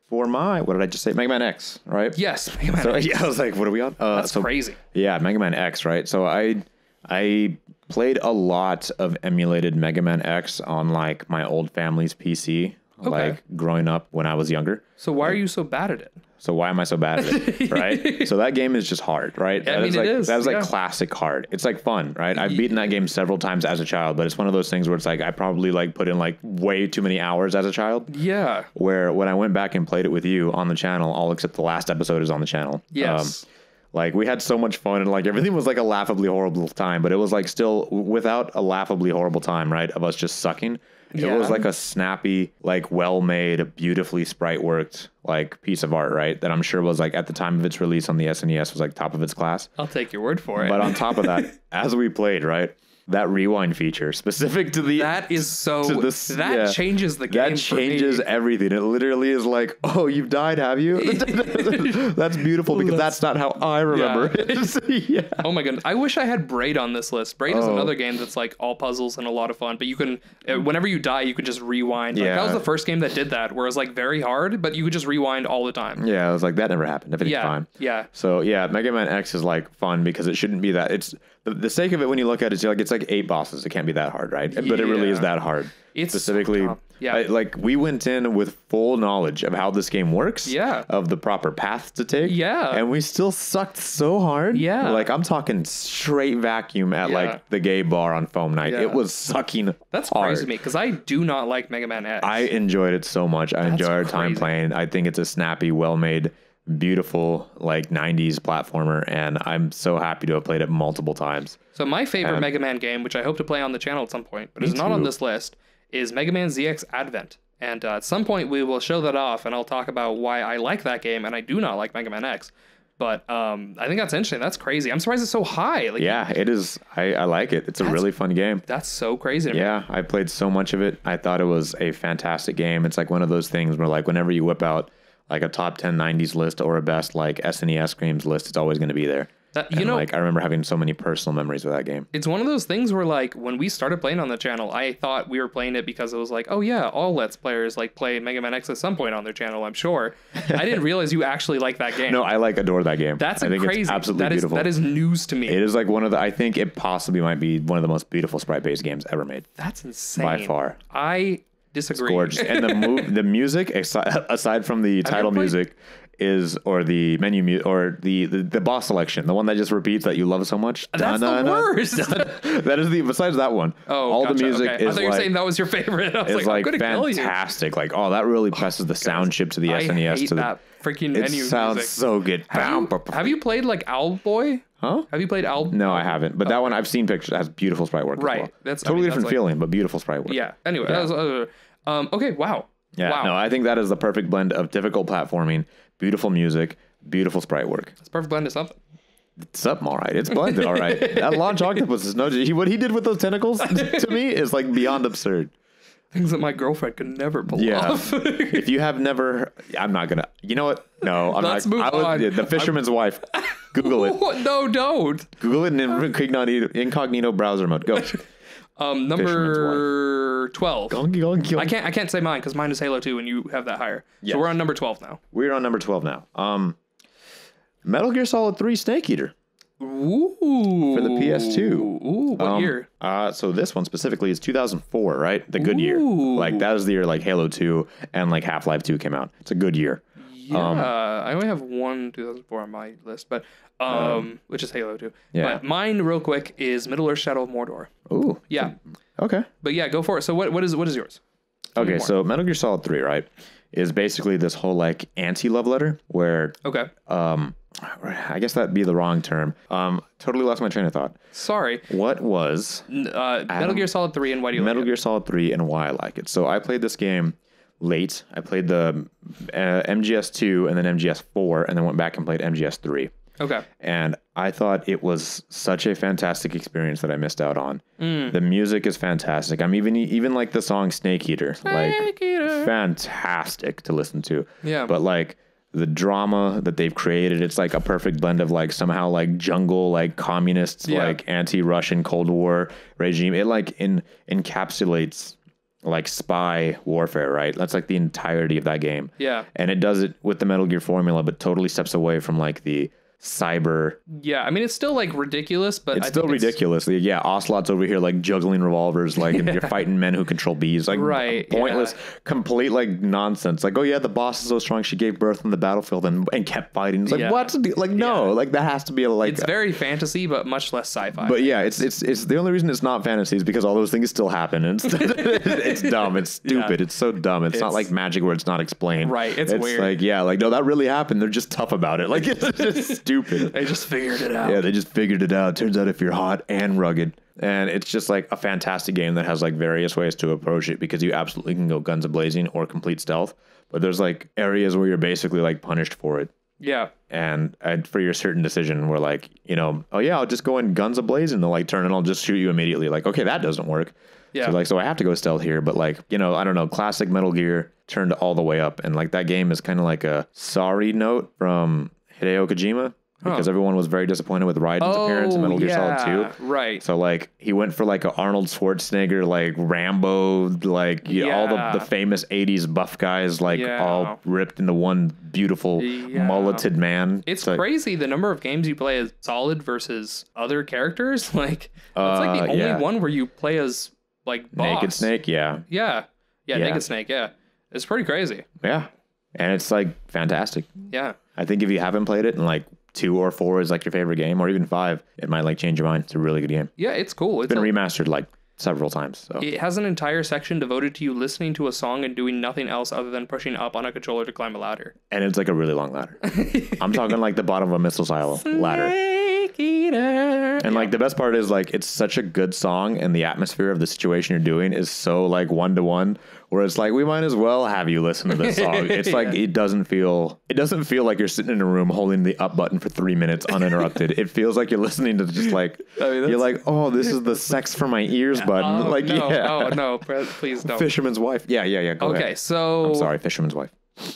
[SPEAKER 2] for my what did I just say? Mega Man X, right?
[SPEAKER 1] Yes, Mega Man
[SPEAKER 2] So
[SPEAKER 1] X.
[SPEAKER 2] yeah, I was like, what are we on? Uh,
[SPEAKER 1] That's
[SPEAKER 2] so,
[SPEAKER 1] crazy.
[SPEAKER 2] Yeah, Mega Man X, right? So I I played a lot of emulated Mega Man X on like my old family's PC, like growing up when I was younger.
[SPEAKER 1] So why are you so bad at it?
[SPEAKER 2] So why am I so bad at it? right? So that game is just hard, right? That
[SPEAKER 1] mean, it
[SPEAKER 2] like
[SPEAKER 1] is,
[SPEAKER 2] that is like
[SPEAKER 1] yeah.
[SPEAKER 2] classic hard. It's like fun, right? I've beaten that game several times as a child, but it's one of those things where it's like I probably like put in like way too many hours as a child.
[SPEAKER 1] Yeah.
[SPEAKER 2] Where when I went back and played it with you on the channel, all except the last episode is on the channel. Um,
[SPEAKER 1] Yes.
[SPEAKER 2] Like we had so much fun and like everything was like a laughably horrible time, but it was like still without a laughably horrible time, right? Of us just sucking. It
[SPEAKER 1] Yeah.
[SPEAKER 2] was like a snappy, like well made, beautifully sprite worked like piece of art, right? That I'm sure was like at the time of its release on the SNES was like top of its class.
[SPEAKER 1] I'll take your word for it.
[SPEAKER 2] But on top of that, as we played, right? That rewind feature specific to the
[SPEAKER 1] that is so.
[SPEAKER 2] this-
[SPEAKER 1] that
[SPEAKER 2] yeah.
[SPEAKER 1] changes the game.
[SPEAKER 2] that changes everything. It literally is like, oh, you've died, have you? that's beautiful because that's, not how I remember it. yeah.
[SPEAKER 1] Oh my goodness! I wish I had Braid on this list. Braid is
[SPEAKER 2] Oh.
[SPEAKER 1] another game that's like all puzzles and a lot of fun. But you can, uh, whenever you die, you can just rewind. Like, that was the first game that did that, where it was like very hard, but you could just rewind all the time.
[SPEAKER 2] Yeah, I was like, that never happened. Everything's
[SPEAKER 1] Yeah,
[SPEAKER 2] fine.
[SPEAKER 1] yeah.
[SPEAKER 2] So yeah, Mega Man X is like fun because it shouldn't be that. It's the, the sake of it when you look at it, it's like it's like eight bosses. It can't be that hard, right? But it really is that hard.
[SPEAKER 1] It's
[SPEAKER 2] specifically,
[SPEAKER 1] tough. Yeah.
[SPEAKER 2] I- like we went in with full knowledge of how this game works.
[SPEAKER 1] Yeah.
[SPEAKER 2] Of the proper path to take.
[SPEAKER 1] Yeah.
[SPEAKER 2] And we still sucked so hard.
[SPEAKER 1] Yeah.
[SPEAKER 2] Like I'm talking straight vacuum at
[SPEAKER 1] Yeah.
[SPEAKER 2] like the gay bar on foam night.
[SPEAKER 1] Yeah.
[SPEAKER 2] It was sucking.
[SPEAKER 1] That's
[SPEAKER 2] hard.
[SPEAKER 1] crazy to me because I do not like Mega Man X.
[SPEAKER 2] I enjoyed it so much. I enjoyed our time
[SPEAKER 1] crazy.
[SPEAKER 2] playing. I think it's a snappy, well made, beautiful, like 90s platformer. And I'm so happy to have played it multiple times.
[SPEAKER 1] so my favorite Mega Man game, which I hope to play on the channel at some point, but is not on this list, is Mega Man ZX Advent. And uh, at some point we will show that off, and I'll talk about why I like that game and I do not like Mega Man X. But um, I think that's interesting. That's crazy. I'm surprised it's so high. Like
[SPEAKER 2] Yeah, it is. I, I like it. It's a really fun game.
[SPEAKER 1] that's so crazy to me.
[SPEAKER 2] Yeah, I played so much of it. I thought it was a fantastic game. It's like one of those things where, like, whenever you whip out like a top 10 90s list or a best like SNES games list, it's always going to be there.
[SPEAKER 1] That- you
[SPEAKER 2] And,
[SPEAKER 1] know,
[SPEAKER 2] like I remember having so many personal memories with that game.
[SPEAKER 1] it's one of those things where like when we started playing on the channel, I thought we were playing it because it was like, oh yeah, all Let's players like play Mega Man X at some point on their channel. I'm sure. I didn't realize you actually like that game.
[SPEAKER 2] No, I like adore that game.
[SPEAKER 1] that's
[SPEAKER 2] I think
[SPEAKER 1] crazy.
[SPEAKER 2] It's absolutely
[SPEAKER 1] that is
[SPEAKER 2] beautiful.
[SPEAKER 1] that is news to me.
[SPEAKER 2] It is like one of the. I think it possibly might be one of the most beautiful sprite-based games ever made.
[SPEAKER 1] That's insane.
[SPEAKER 2] By far.
[SPEAKER 1] I disagree.
[SPEAKER 2] Gorgeous, and the move, the music aside, from the title music, is or the menu mu- or the, the the boss selection, the one that just repeats that you love so much.
[SPEAKER 1] That's the
[SPEAKER 2] Da-na-na.
[SPEAKER 1] worst.
[SPEAKER 2] that is the besides that one.
[SPEAKER 1] oh,
[SPEAKER 2] all
[SPEAKER 1] gotcha.
[SPEAKER 2] the music
[SPEAKER 1] okay. I
[SPEAKER 2] is
[SPEAKER 1] thought you were saying that was your favorite. I was
[SPEAKER 2] is
[SPEAKER 1] like,
[SPEAKER 2] like
[SPEAKER 1] I'm gonna kill you.
[SPEAKER 2] fantastic. Like oh, that really oh, presses the sound chip to the
[SPEAKER 1] I
[SPEAKER 2] SNES to the.
[SPEAKER 1] that freaking
[SPEAKER 2] It
[SPEAKER 1] menu
[SPEAKER 2] sounds
[SPEAKER 1] music.
[SPEAKER 2] so good.
[SPEAKER 1] have, you, have you played like Owlboy?
[SPEAKER 2] Huh?
[SPEAKER 1] Have you played Owl?
[SPEAKER 2] No, I haven't. But that one I've seen pictures. It has beautiful sprite work.
[SPEAKER 1] Right.
[SPEAKER 2] well.
[SPEAKER 1] That's- I
[SPEAKER 2] totally
[SPEAKER 1] mean, that's
[SPEAKER 2] different
[SPEAKER 1] like-
[SPEAKER 2] feeling, but beautiful sprite work.
[SPEAKER 1] Yeah. Anyway, that was, uh, um, okay. Wow.
[SPEAKER 2] Yeah,
[SPEAKER 1] Wow.
[SPEAKER 2] no, I think that is the perfect blend of difficult platforming, beautiful music, beautiful sprite work.
[SPEAKER 1] It's perfect blend of something.
[SPEAKER 2] It's something all right. It's blended all right. That launch octopus is no. He, what he did with those tentacles to me is like beyond absurd.
[SPEAKER 1] Things that my girlfriend could never pull
[SPEAKER 2] Yeah.
[SPEAKER 1] off.
[SPEAKER 2] if you have never, I'm not gonna. You know what? No, I'm
[SPEAKER 1] Let's
[SPEAKER 2] not.
[SPEAKER 1] move
[SPEAKER 2] I was-
[SPEAKER 1] on.
[SPEAKER 2] The fisherman's wife. Google it.
[SPEAKER 1] What? no, don't.
[SPEAKER 2] Google it in incognito, incognito browser mode. Go.
[SPEAKER 1] Um, number twelve. I can't. I can't say mine because mine is Halo Two, and you have that higher.
[SPEAKER 2] Yes.
[SPEAKER 1] So we're on number twelve now.
[SPEAKER 2] We're on number 12 now. Um, Metal Gear Solid 3 Snake Eater.
[SPEAKER 1] Ooh.
[SPEAKER 2] For the PS2.
[SPEAKER 1] Ooh. What
[SPEAKER 2] Um,
[SPEAKER 1] year?
[SPEAKER 2] Uh, so this one specifically is 2004, right? The good year.
[SPEAKER 1] Ooh.
[SPEAKER 2] Like that was the year like Halo 2 and like Half Life 2 came out. It's a good year.
[SPEAKER 1] Yeah, I only have one 2004 on my list, but um, which is Halo 2.
[SPEAKER 2] yeah.
[SPEAKER 1] But mine, real quick, is Middle Earth: Shadow of Mordor.
[SPEAKER 2] Ooh.
[SPEAKER 1] Yeah,
[SPEAKER 2] Okay.
[SPEAKER 1] but yeah, go for it. So what? What is? What is yours?
[SPEAKER 2] Okay. So Metal Gear Solid 3, right, is basically this whole like anti-love letter where
[SPEAKER 1] Okay.
[SPEAKER 2] um, I guess that'd be the wrong term. Um, totally lost my train of thought.
[SPEAKER 1] Sorry.
[SPEAKER 2] What was
[SPEAKER 1] Uh, Metal Gear Solid 3 and why do you
[SPEAKER 2] Metal
[SPEAKER 1] like
[SPEAKER 2] Gear Solid 3 and why I like it. So I played this game late. I played the uh, MGS2 and then MGS4 and then went back and played MGS3.
[SPEAKER 1] Okay.
[SPEAKER 2] and I thought it was such a fantastic experience that I missed out on.
[SPEAKER 1] Mm.
[SPEAKER 2] The music is fantastic. I'm even even like the song Snake Eater, like
[SPEAKER 1] Eater.
[SPEAKER 2] fantastic to listen to.
[SPEAKER 1] Yeah.
[SPEAKER 2] But like the drama that they've created, it's like a perfect blend of like somehow like jungle, like communists,
[SPEAKER 1] Yeah.
[SPEAKER 2] like anti-Russian Cold War regime. It like in encapsulates like spy warfare, right? That's like the entirety of that game.
[SPEAKER 1] Yeah.
[SPEAKER 2] And it does it with the Metal Gear formula, but totally steps away from like the cyber.
[SPEAKER 1] Yeah. I mean, it's still like ridiculous, but
[SPEAKER 2] It's
[SPEAKER 1] I
[SPEAKER 2] still ridiculous. Yeah, Ocelot's over here like juggling revolvers, like and you're fighting men who control bees, like
[SPEAKER 1] Right,
[SPEAKER 2] pointless, complete like nonsense. Like, oh yeah, the boss is so strong, she gave birth on the battlefield and, and kept fighting. It's like
[SPEAKER 1] Yeah.
[SPEAKER 2] what's the like no, like that has to be a, like.
[SPEAKER 1] It's very fantasy, but much less sci-fi.
[SPEAKER 2] but yeah, it's it's it's the only reason it's not fantasy is because all those things still happen. And it's, it's dumb. It's stupid. It's so dumb. It's, not like magic where it's not explained.
[SPEAKER 1] Right, it's weird.
[SPEAKER 2] like yeah, like no, that really happened. They're just tough about it. Like it's just stupid.
[SPEAKER 1] they just figured it out.
[SPEAKER 2] Yeah, they just figured it out. Turns out if you're hot and rugged. And it's just like a fantastic game that has like various ways to approach it because you absolutely can go guns a blazing or complete stealth. But there's like areas where you're basically like punished for it.
[SPEAKER 1] Yeah.
[SPEAKER 2] And, and for your certain decision, where like, you know, oh yeah, I'll just go in guns a blazing. They'll like turn and I'll just shoot you immediately. Like, okay, that doesn't work.
[SPEAKER 1] Yeah.
[SPEAKER 2] So like, so I have to go stealth here. But like, you know, I don't know, classic Metal Gear turned all the way up. And like that game is kind of like a sorry note from Hideo Kojima because everyone was very disappointed with Raiden's appearance in Metal Gear
[SPEAKER 1] Oh, yeah.
[SPEAKER 2] Solid 2.
[SPEAKER 1] Right.
[SPEAKER 2] So like he went for like a Arnold Schwarzenegger, like Rambo, like you know, all the, the famous '80s buff guys, like
[SPEAKER 1] Yeah.
[SPEAKER 2] all ripped into one beautiful
[SPEAKER 1] Yeah.
[SPEAKER 2] mulleted man.
[SPEAKER 1] It's crazy the number of games you play as Solid versus other characters. Like that's like the
[SPEAKER 2] Uh,
[SPEAKER 1] only
[SPEAKER 2] yeah.
[SPEAKER 1] one where you play as like boss.
[SPEAKER 2] Naked Snake, yeah,
[SPEAKER 1] Yeah. Yeah,
[SPEAKER 2] Yeah.
[SPEAKER 1] Naked Snake, yeah. It's pretty crazy.
[SPEAKER 2] yeah, and it's like fantastic.
[SPEAKER 1] Yeah.
[SPEAKER 2] I think if you haven't played it and like two or four is like your favorite game, or even five, it might like change your mind. It's a really good game.
[SPEAKER 1] Yeah, it's cool. It's
[SPEAKER 2] Been
[SPEAKER 1] a-
[SPEAKER 2] remastered like several times. So
[SPEAKER 1] it has an entire section devoted to you listening to a song and doing nothing else other than pushing up on a controller to climb a ladder.
[SPEAKER 2] and it's like a really long ladder. I'm talking like the bottom of a missile silo ladder. And like the best part is like it's such a good song and the atmosphere of the situation you're doing is so like one to one where it's like we might as well have you listen to this song. It's like it doesn't feel it doesn't feel like you're sitting in a room holding the up button for 3 minutes uninterrupted. it feels like you're listening to just like
[SPEAKER 1] I mean,
[SPEAKER 2] you're like, "Oh, this is the sex for my ears button."
[SPEAKER 1] Oh,
[SPEAKER 2] like
[SPEAKER 1] no,
[SPEAKER 2] yeah.
[SPEAKER 1] Oh no, please don't.
[SPEAKER 2] Fisherman's wife. Yeah, yeah, yeah. Go
[SPEAKER 1] okay,
[SPEAKER 2] ahead.
[SPEAKER 1] so
[SPEAKER 2] I'm sorry, Fisherman's wife.
[SPEAKER 1] You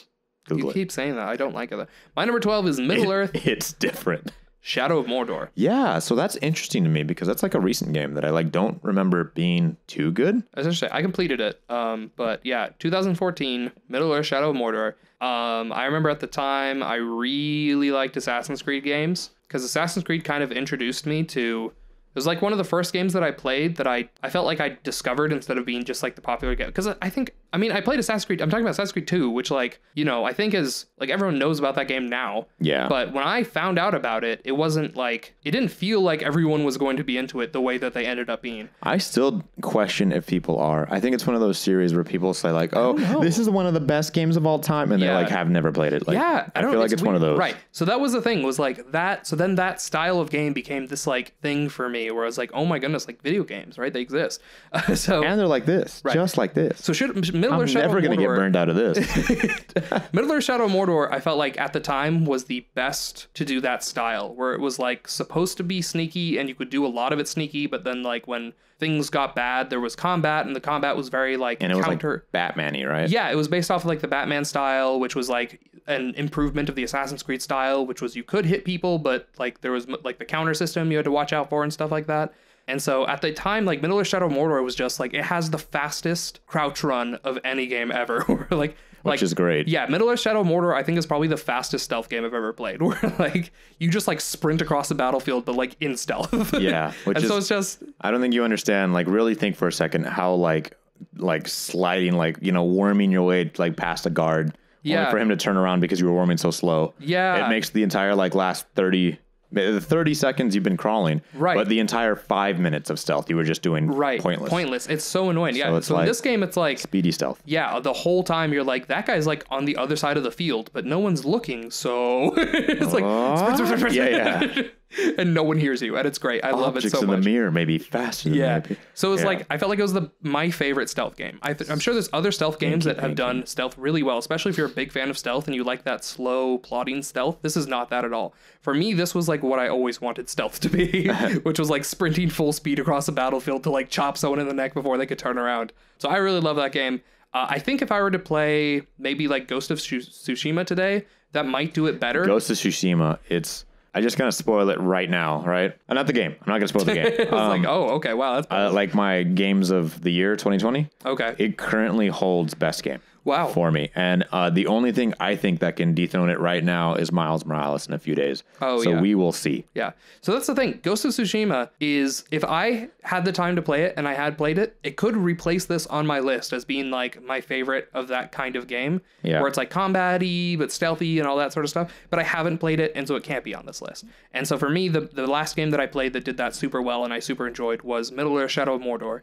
[SPEAKER 2] Google it.
[SPEAKER 1] keep saying that. I don't like it. My number 12 is Middle Earth
[SPEAKER 2] It's different.
[SPEAKER 1] Shadow of Mordor.
[SPEAKER 2] Yeah, so that's interesting to me because that's like a recent game that I like don't remember being too good.
[SPEAKER 1] Essentially, I completed it. Um, but yeah, 2014, Middle Earth Shadow of Mordor. Um, I remember at the time I really liked Assassin's Creed games because Assassin's Creed kind of introduced me to. It was like one of the first games that I played that I, I felt like I discovered instead of being just like the popular game. Because I think, I mean, I played Assassin's Creed. I'm talking about Assassin's Creed 2, which, like, you know, I think is like everyone knows about that game now.
[SPEAKER 2] Yeah.
[SPEAKER 1] But when I found out about it, it wasn't like, it didn't feel like everyone was going to be into it the way that they ended up being.
[SPEAKER 2] I still question if people are. I think it's one of those series where people say like, "Oh, this is one of the best games of all time," and they like have never played it. Like,
[SPEAKER 1] yeah,
[SPEAKER 2] I,
[SPEAKER 1] don't-
[SPEAKER 2] feel like it's one of those.
[SPEAKER 1] Right. So that was the thing was like that. So then that style of game became this like thing for me, where I was like, oh my goodness, like video games, right? They exist. so
[SPEAKER 2] And they're like this, just like this.
[SPEAKER 1] so should Middle
[SPEAKER 2] I'm
[SPEAKER 1] Earth Shadow
[SPEAKER 2] never gonna get
[SPEAKER 1] Mordor-
[SPEAKER 2] burned out of this.
[SPEAKER 1] Middle Earth Shadow of Mordor, I felt like at the time was the best to do that style, where it was like supposed to be sneaky and you could do a lot of it sneaky, but then like when things got bad, there was combat and the combat was very like
[SPEAKER 2] and it was
[SPEAKER 1] counter.
[SPEAKER 2] like Batman-y, right?
[SPEAKER 1] Yeah, it was based off of like the Batman style, which was like an improvement of the Assassin's Creed style, which was you could hit people, but like there was like the counter system you had to watch out for and stuff like that. And so at the time, like Middle Earth Shadow of Mordor was just like it has the fastest crouch run of any game ever. Like
[SPEAKER 2] Which
[SPEAKER 1] like,
[SPEAKER 2] is great.
[SPEAKER 1] Yeah, Middle Earth Shadow of Mordor I think is probably the fastest stealth game I've ever played. Where like you just like sprint across the battlefield, but like in stealth.
[SPEAKER 2] Yeah, which
[SPEAKER 1] and
[SPEAKER 2] is
[SPEAKER 1] so it's just
[SPEAKER 2] I don't think you understand. Like, really think for a second how like like sliding, like you know, worming your way like past a guard.
[SPEAKER 1] Yeah.
[SPEAKER 2] Only for him to turn around because you were warming so slow.
[SPEAKER 1] Yeah.
[SPEAKER 2] It makes the entire like last thirty. The 30 seconds you've been crawling,
[SPEAKER 1] Right.
[SPEAKER 2] But the entire five minutes of stealth you were just doing
[SPEAKER 1] right
[SPEAKER 2] pointless,
[SPEAKER 1] Pointless. It's so annoying. Yeah. So,
[SPEAKER 2] it's
[SPEAKER 1] in
[SPEAKER 2] like-
[SPEAKER 1] this game, it's like
[SPEAKER 2] speedy stealth.
[SPEAKER 1] yeah, the whole time you're like, that guy's like on the other side of the field, but no one's looking, so it's like, sprint, sprint.
[SPEAKER 2] Yeah, yeah.
[SPEAKER 1] and no one hears you, and it's great. I love it
[SPEAKER 2] Objects
[SPEAKER 1] so
[SPEAKER 2] in
[SPEAKER 1] much.
[SPEAKER 2] the mirror may be faster than
[SPEAKER 1] Yeah.
[SPEAKER 2] appear.
[SPEAKER 1] So it was
[SPEAKER 2] Yeah.
[SPEAKER 1] like I felt like it was the my favorite stealth game. I th- I'm sure there's other stealth games that have done stealth really well, especially if you're a big fan of stealth and you like that slow plotting stealth. This is not that at all. For me, this was like what I always wanted stealth to be, which was like sprinting full speed across a battlefield to like chop someone in the neck before they could turn around. So I really love that game. Uh, I think if I were to play maybe like Ghost of Tsu- Tsushima today, that might do it better.
[SPEAKER 2] Ghost of Tsushima. It's I just gonna spoil it right now, right? Uh, not the game. I'm not gonna spoil the game.
[SPEAKER 1] it was
[SPEAKER 2] Um,
[SPEAKER 1] like, oh, okay, wow, that's
[SPEAKER 2] uh, like my games of the year 2020.
[SPEAKER 1] okay.
[SPEAKER 2] It currently holds best game
[SPEAKER 1] wow.
[SPEAKER 2] for me, and uh, the only thing I think that can dethrone it right now is Miles Morales in a few days.
[SPEAKER 1] Oh,
[SPEAKER 2] so
[SPEAKER 1] yeah.
[SPEAKER 2] we will see.
[SPEAKER 1] Yeah. So that's the thing. Ghost of Tsushima is if I had the time to play it and I had played it, it could replace this on my list as being like my favorite of that kind of game.
[SPEAKER 2] Yeah.
[SPEAKER 1] Where it's like combat-y but stealthy and all that sort of stuff. But I haven't played it, and so it can't be on this list. And so for me, the the last game that I played that did that super well and I super enjoyed was Middle Earth Shadow of Mordor.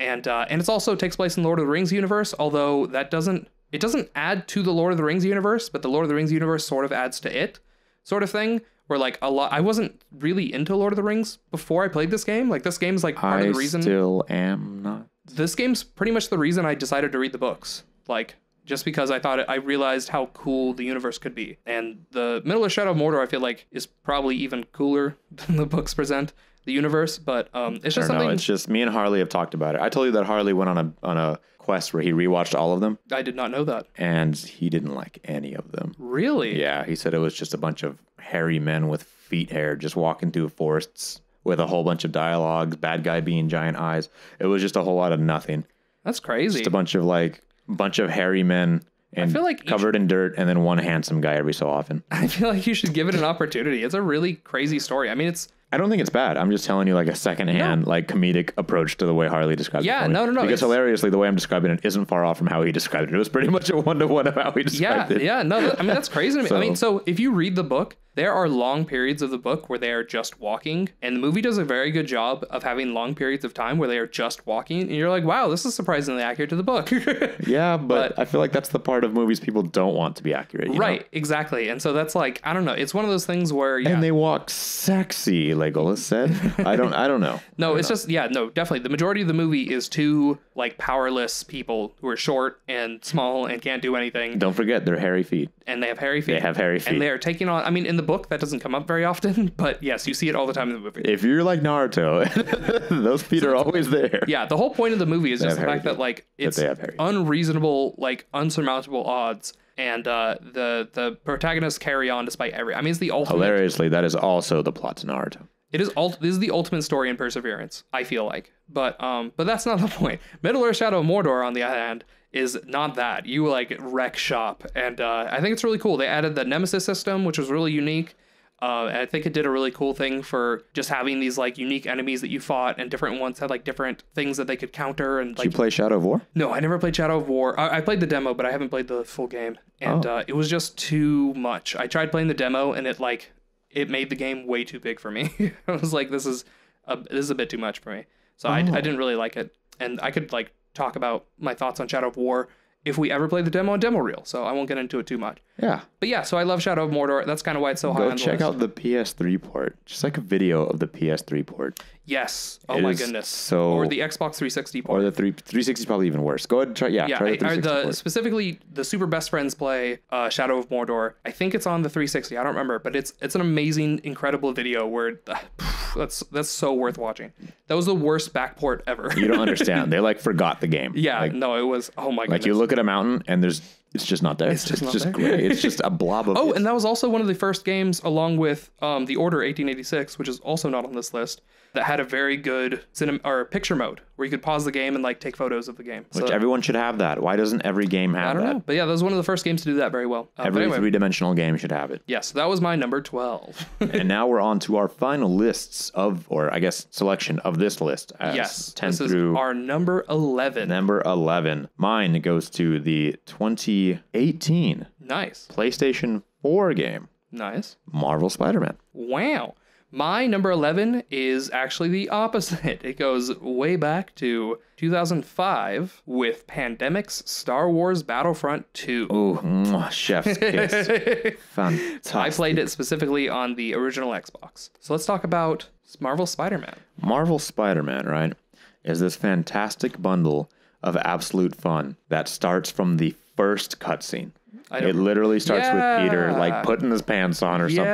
[SPEAKER 1] And uh, and it's also takes place in Lord of the Rings universe, although that doesn't it doesn't add to the Lord of the Rings universe, but the Lord of the Rings universe sort of adds to it, sort of thing. Where like a lot, I wasn't really into Lord of the Rings before I played this game. Like this game's like part
[SPEAKER 2] I
[SPEAKER 1] of the reason.
[SPEAKER 2] I still am not.
[SPEAKER 1] this game's pretty much the reason I decided to read the books. Like just because I thought it, I realized how cool the universe could be. And the Middle of Shadow of Mordor, I feel like, is probably even cooler than the books present the universe. But um, it's just
[SPEAKER 2] don't know. It's just me and Harley have talked about it. I told you that Harley went on a on a quest where he rewatched all of them,
[SPEAKER 1] I did not know that.
[SPEAKER 2] and he didn't like any of them.
[SPEAKER 1] Really?
[SPEAKER 2] Yeah, he said it was just a bunch of hairy men with feet hair just walking through forests with a whole bunch of dialogues, bad guy being giant eyes. It was just a whole lot of nothing.
[SPEAKER 1] That's crazy.
[SPEAKER 2] Just a bunch of like bunch of hairy men and I
[SPEAKER 1] feel like
[SPEAKER 2] covered in dirt and then one handsome guy every so often.
[SPEAKER 1] I feel like you should give it an opportunity. It's a really crazy story. I mean, it's
[SPEAKER 2] I don't think it's bad. I'm just telling you like a secondhand, like comedic approach to the way Harley described
[SPEAKER 1] Yeah,
[SPEAKER 2] it. me.
[SPEAKER 1] no, no, no,
[SPEAKER 2] Because hilariously, the way I'm describing it isn't far off from how he described it. It was pretty much a one to one of how he
[SPEAKER 1] yeah,
[SPEAKER 2] described it.
[SPEAKER 1] yeah. Yeah. No, I mean that's crazy to me. I mean, so if you read the book, there are long periods of the book where they are just walking, and the movie does a very good job of having long periods of time where they are just walking, and you're like, wow, this is surprisingly accurate to the book.
[SPEAKER 2] Yeah, but,
[SPEAKER 1] But-
[SPEAKER 2] I feel like that's the part of movies people don't want to be accurate. you know?
[SPEAKER 1] right, exactly. And so that's like, I don't know. It's one of those things where yeah,
[SPEAKER 2] And they walk sexy, Legolas said. I don't. I don't know.
[SPEAKER 1] No, it's just yeah, no, definitely. The majority of the movie is two like powerless people who are short and small and can't do anything,
[SPEAKER 2] Don't forget their hairy feet.
[SPEAKER 1] and they have hairy feet.
[SPEAKER 2] They have hairy feet.
[SPEAKER 1] and they are taking on. I mean, in the book that doesn't come up very often, but yes, you see it all the time in the movie.
[SPEAKER 2] if you're like Naruto, those feet are always there.
[SPEAKER 1] yeah, the whole point of the movie is just the fact that like it's
[SPEAKER 2] they feet.
[SPEAKER 1] unreasonable, like unsurmountable odds, and uh, the the protagonists carry on despite every. I mean, it's the ultimate.
[SPEAKER 2] Hilariously, that is also the plot to Naruto.
[SPEAKER 1] It is ult- this is the ultimate story in perseverance. I feel like, but um, but that's not the point. Middle Earth: Shadow of Mordor, on the other hand, is not that. You like wreck shop, and uh, I think it's really cool. They added the Nemesis system, which was really unique. Uh, and I think it did a really cool thing for just having these like unique enemies that you fought, and different ones had like different things that they could counter. And
[SPEAKER 2] Did you play Shadow of War?
[SPEAKER 1] no, I never played Shadow of War. I, I played the demo, but I haven't played the full game, and
[SPEAKER 2] Oh.
[SPEAKER 1] uh, it was just too much. I tried playing the demo, and it like it made the game way too big for me. I was like, this is a, this is a bit too much for me. So I, I
[SPEAKER 2] Oh.
[SPEAKER 1] didn't really like it, and I could like talk about my thoughts on Shadow of War if we ever play the demo on demo reel. So I won't get into it too much.
[SPEAKER 2] Yeah.
[SPEAKER 1] But yeah, so I love Shadow of Mordor. That's kind of why it's so high
[SPEAKER 2] Go
[SPEAKER 1] on the
[SPEAKER 2] check out the PS3 port. Just like a video of the PS3 port.
[SPEAKER 1] Yes. Oh
[SPEAKER 2] It
[SPEAKER 1] my goodness.
[SPEAKER 2] so-
[SPEAKER 1] or the Xbox 360 port.
[SPEAKER 2] Or the three 360 is probably even worse. Go ahead and try. Yeah,
[SPEAKER 1] Yeah,
[SPEAKER 2] try the 360
[SPEAKER 1] the
[SPEAKER 2] port.
[SPEAKER 1] specifically the Super Best Friends play uh, Shadow of Mordor. I think it's on the 360. I don't remember, but it's it's an amazing, incredible video where that's that's so worth watching. That was the worst backport ever.
[SPEAKER 2] You don't understand. they like forgot the game.
[SPEAKER 1] yeah,
[SPEAKER 2] Like,
[SPEAKER 1] no, it was. Oh my god.
[SPEAKER 2] like
[SPEAKER 1] goodness.
[SPEAKER 2] you look at a mountain and there's it's just not there. It's
[SPEAKER 1] just not
[SPEAKER 2] just gray. It's just a blob of
[SPEAKER 1] Oh, and that was also one of the first games, along with um, the Order 1886, which is also not on this list, that had a very good cinema or picture mode where you could pause the game and like take photos of the game.
[SPEAKER 2] which
[SPEAKER 1] So,
[SPEAKER 2] everyone should have that. Why doesn't every game have
[SPEAKER 1] I don't
[SPEAKER 2] that?
[SPEAKER 1] know, but yeah, that was one of the first games to do that very well. Uh,
[SPEAKER 2] Every
[SPEAKER 1] anyway,
[SPEAKER 2] three-dimensional game should have it.
[SPEAKER 1] yes, that was my number 12.
[SPEAKER 2] and now we're on to our final lists of, or I guess selection of this list. As
[SPEAKER 1] yes,
[SPEAKER 2] 10
[SPEAKER 1] this
[SPEAKER 2] through
[SPEAKER 1] is our number 11.
[SPEAKER 2] number 11. Mine goes to the 2018
[SPEAKER 1] Nice,
[SPEAKER 2] PlayStation 4 game,
[SPEAKER 1] nice.
[SPEAKER 2] Marvel Spider-Man.
[SPEAKER 1] Wow. My number 11 is actually the opposite. It goes way back to 2005 with Pandemic's Star Wars Battlefront 2.
[SPEAKER 2] Ooh, chef's kiss. Fantastic.
[SPEAKER 1] I played it specifically on the original Xbox. So let's talk about Marvel Spider Man.
[SPEAKER 2] Marvel Spider Man, right, is this fantastic bundle of absolute fun that starts from the first cutscene. It literally starts with Peter like putting his pants on or
[SPEAKER 1] Yeah.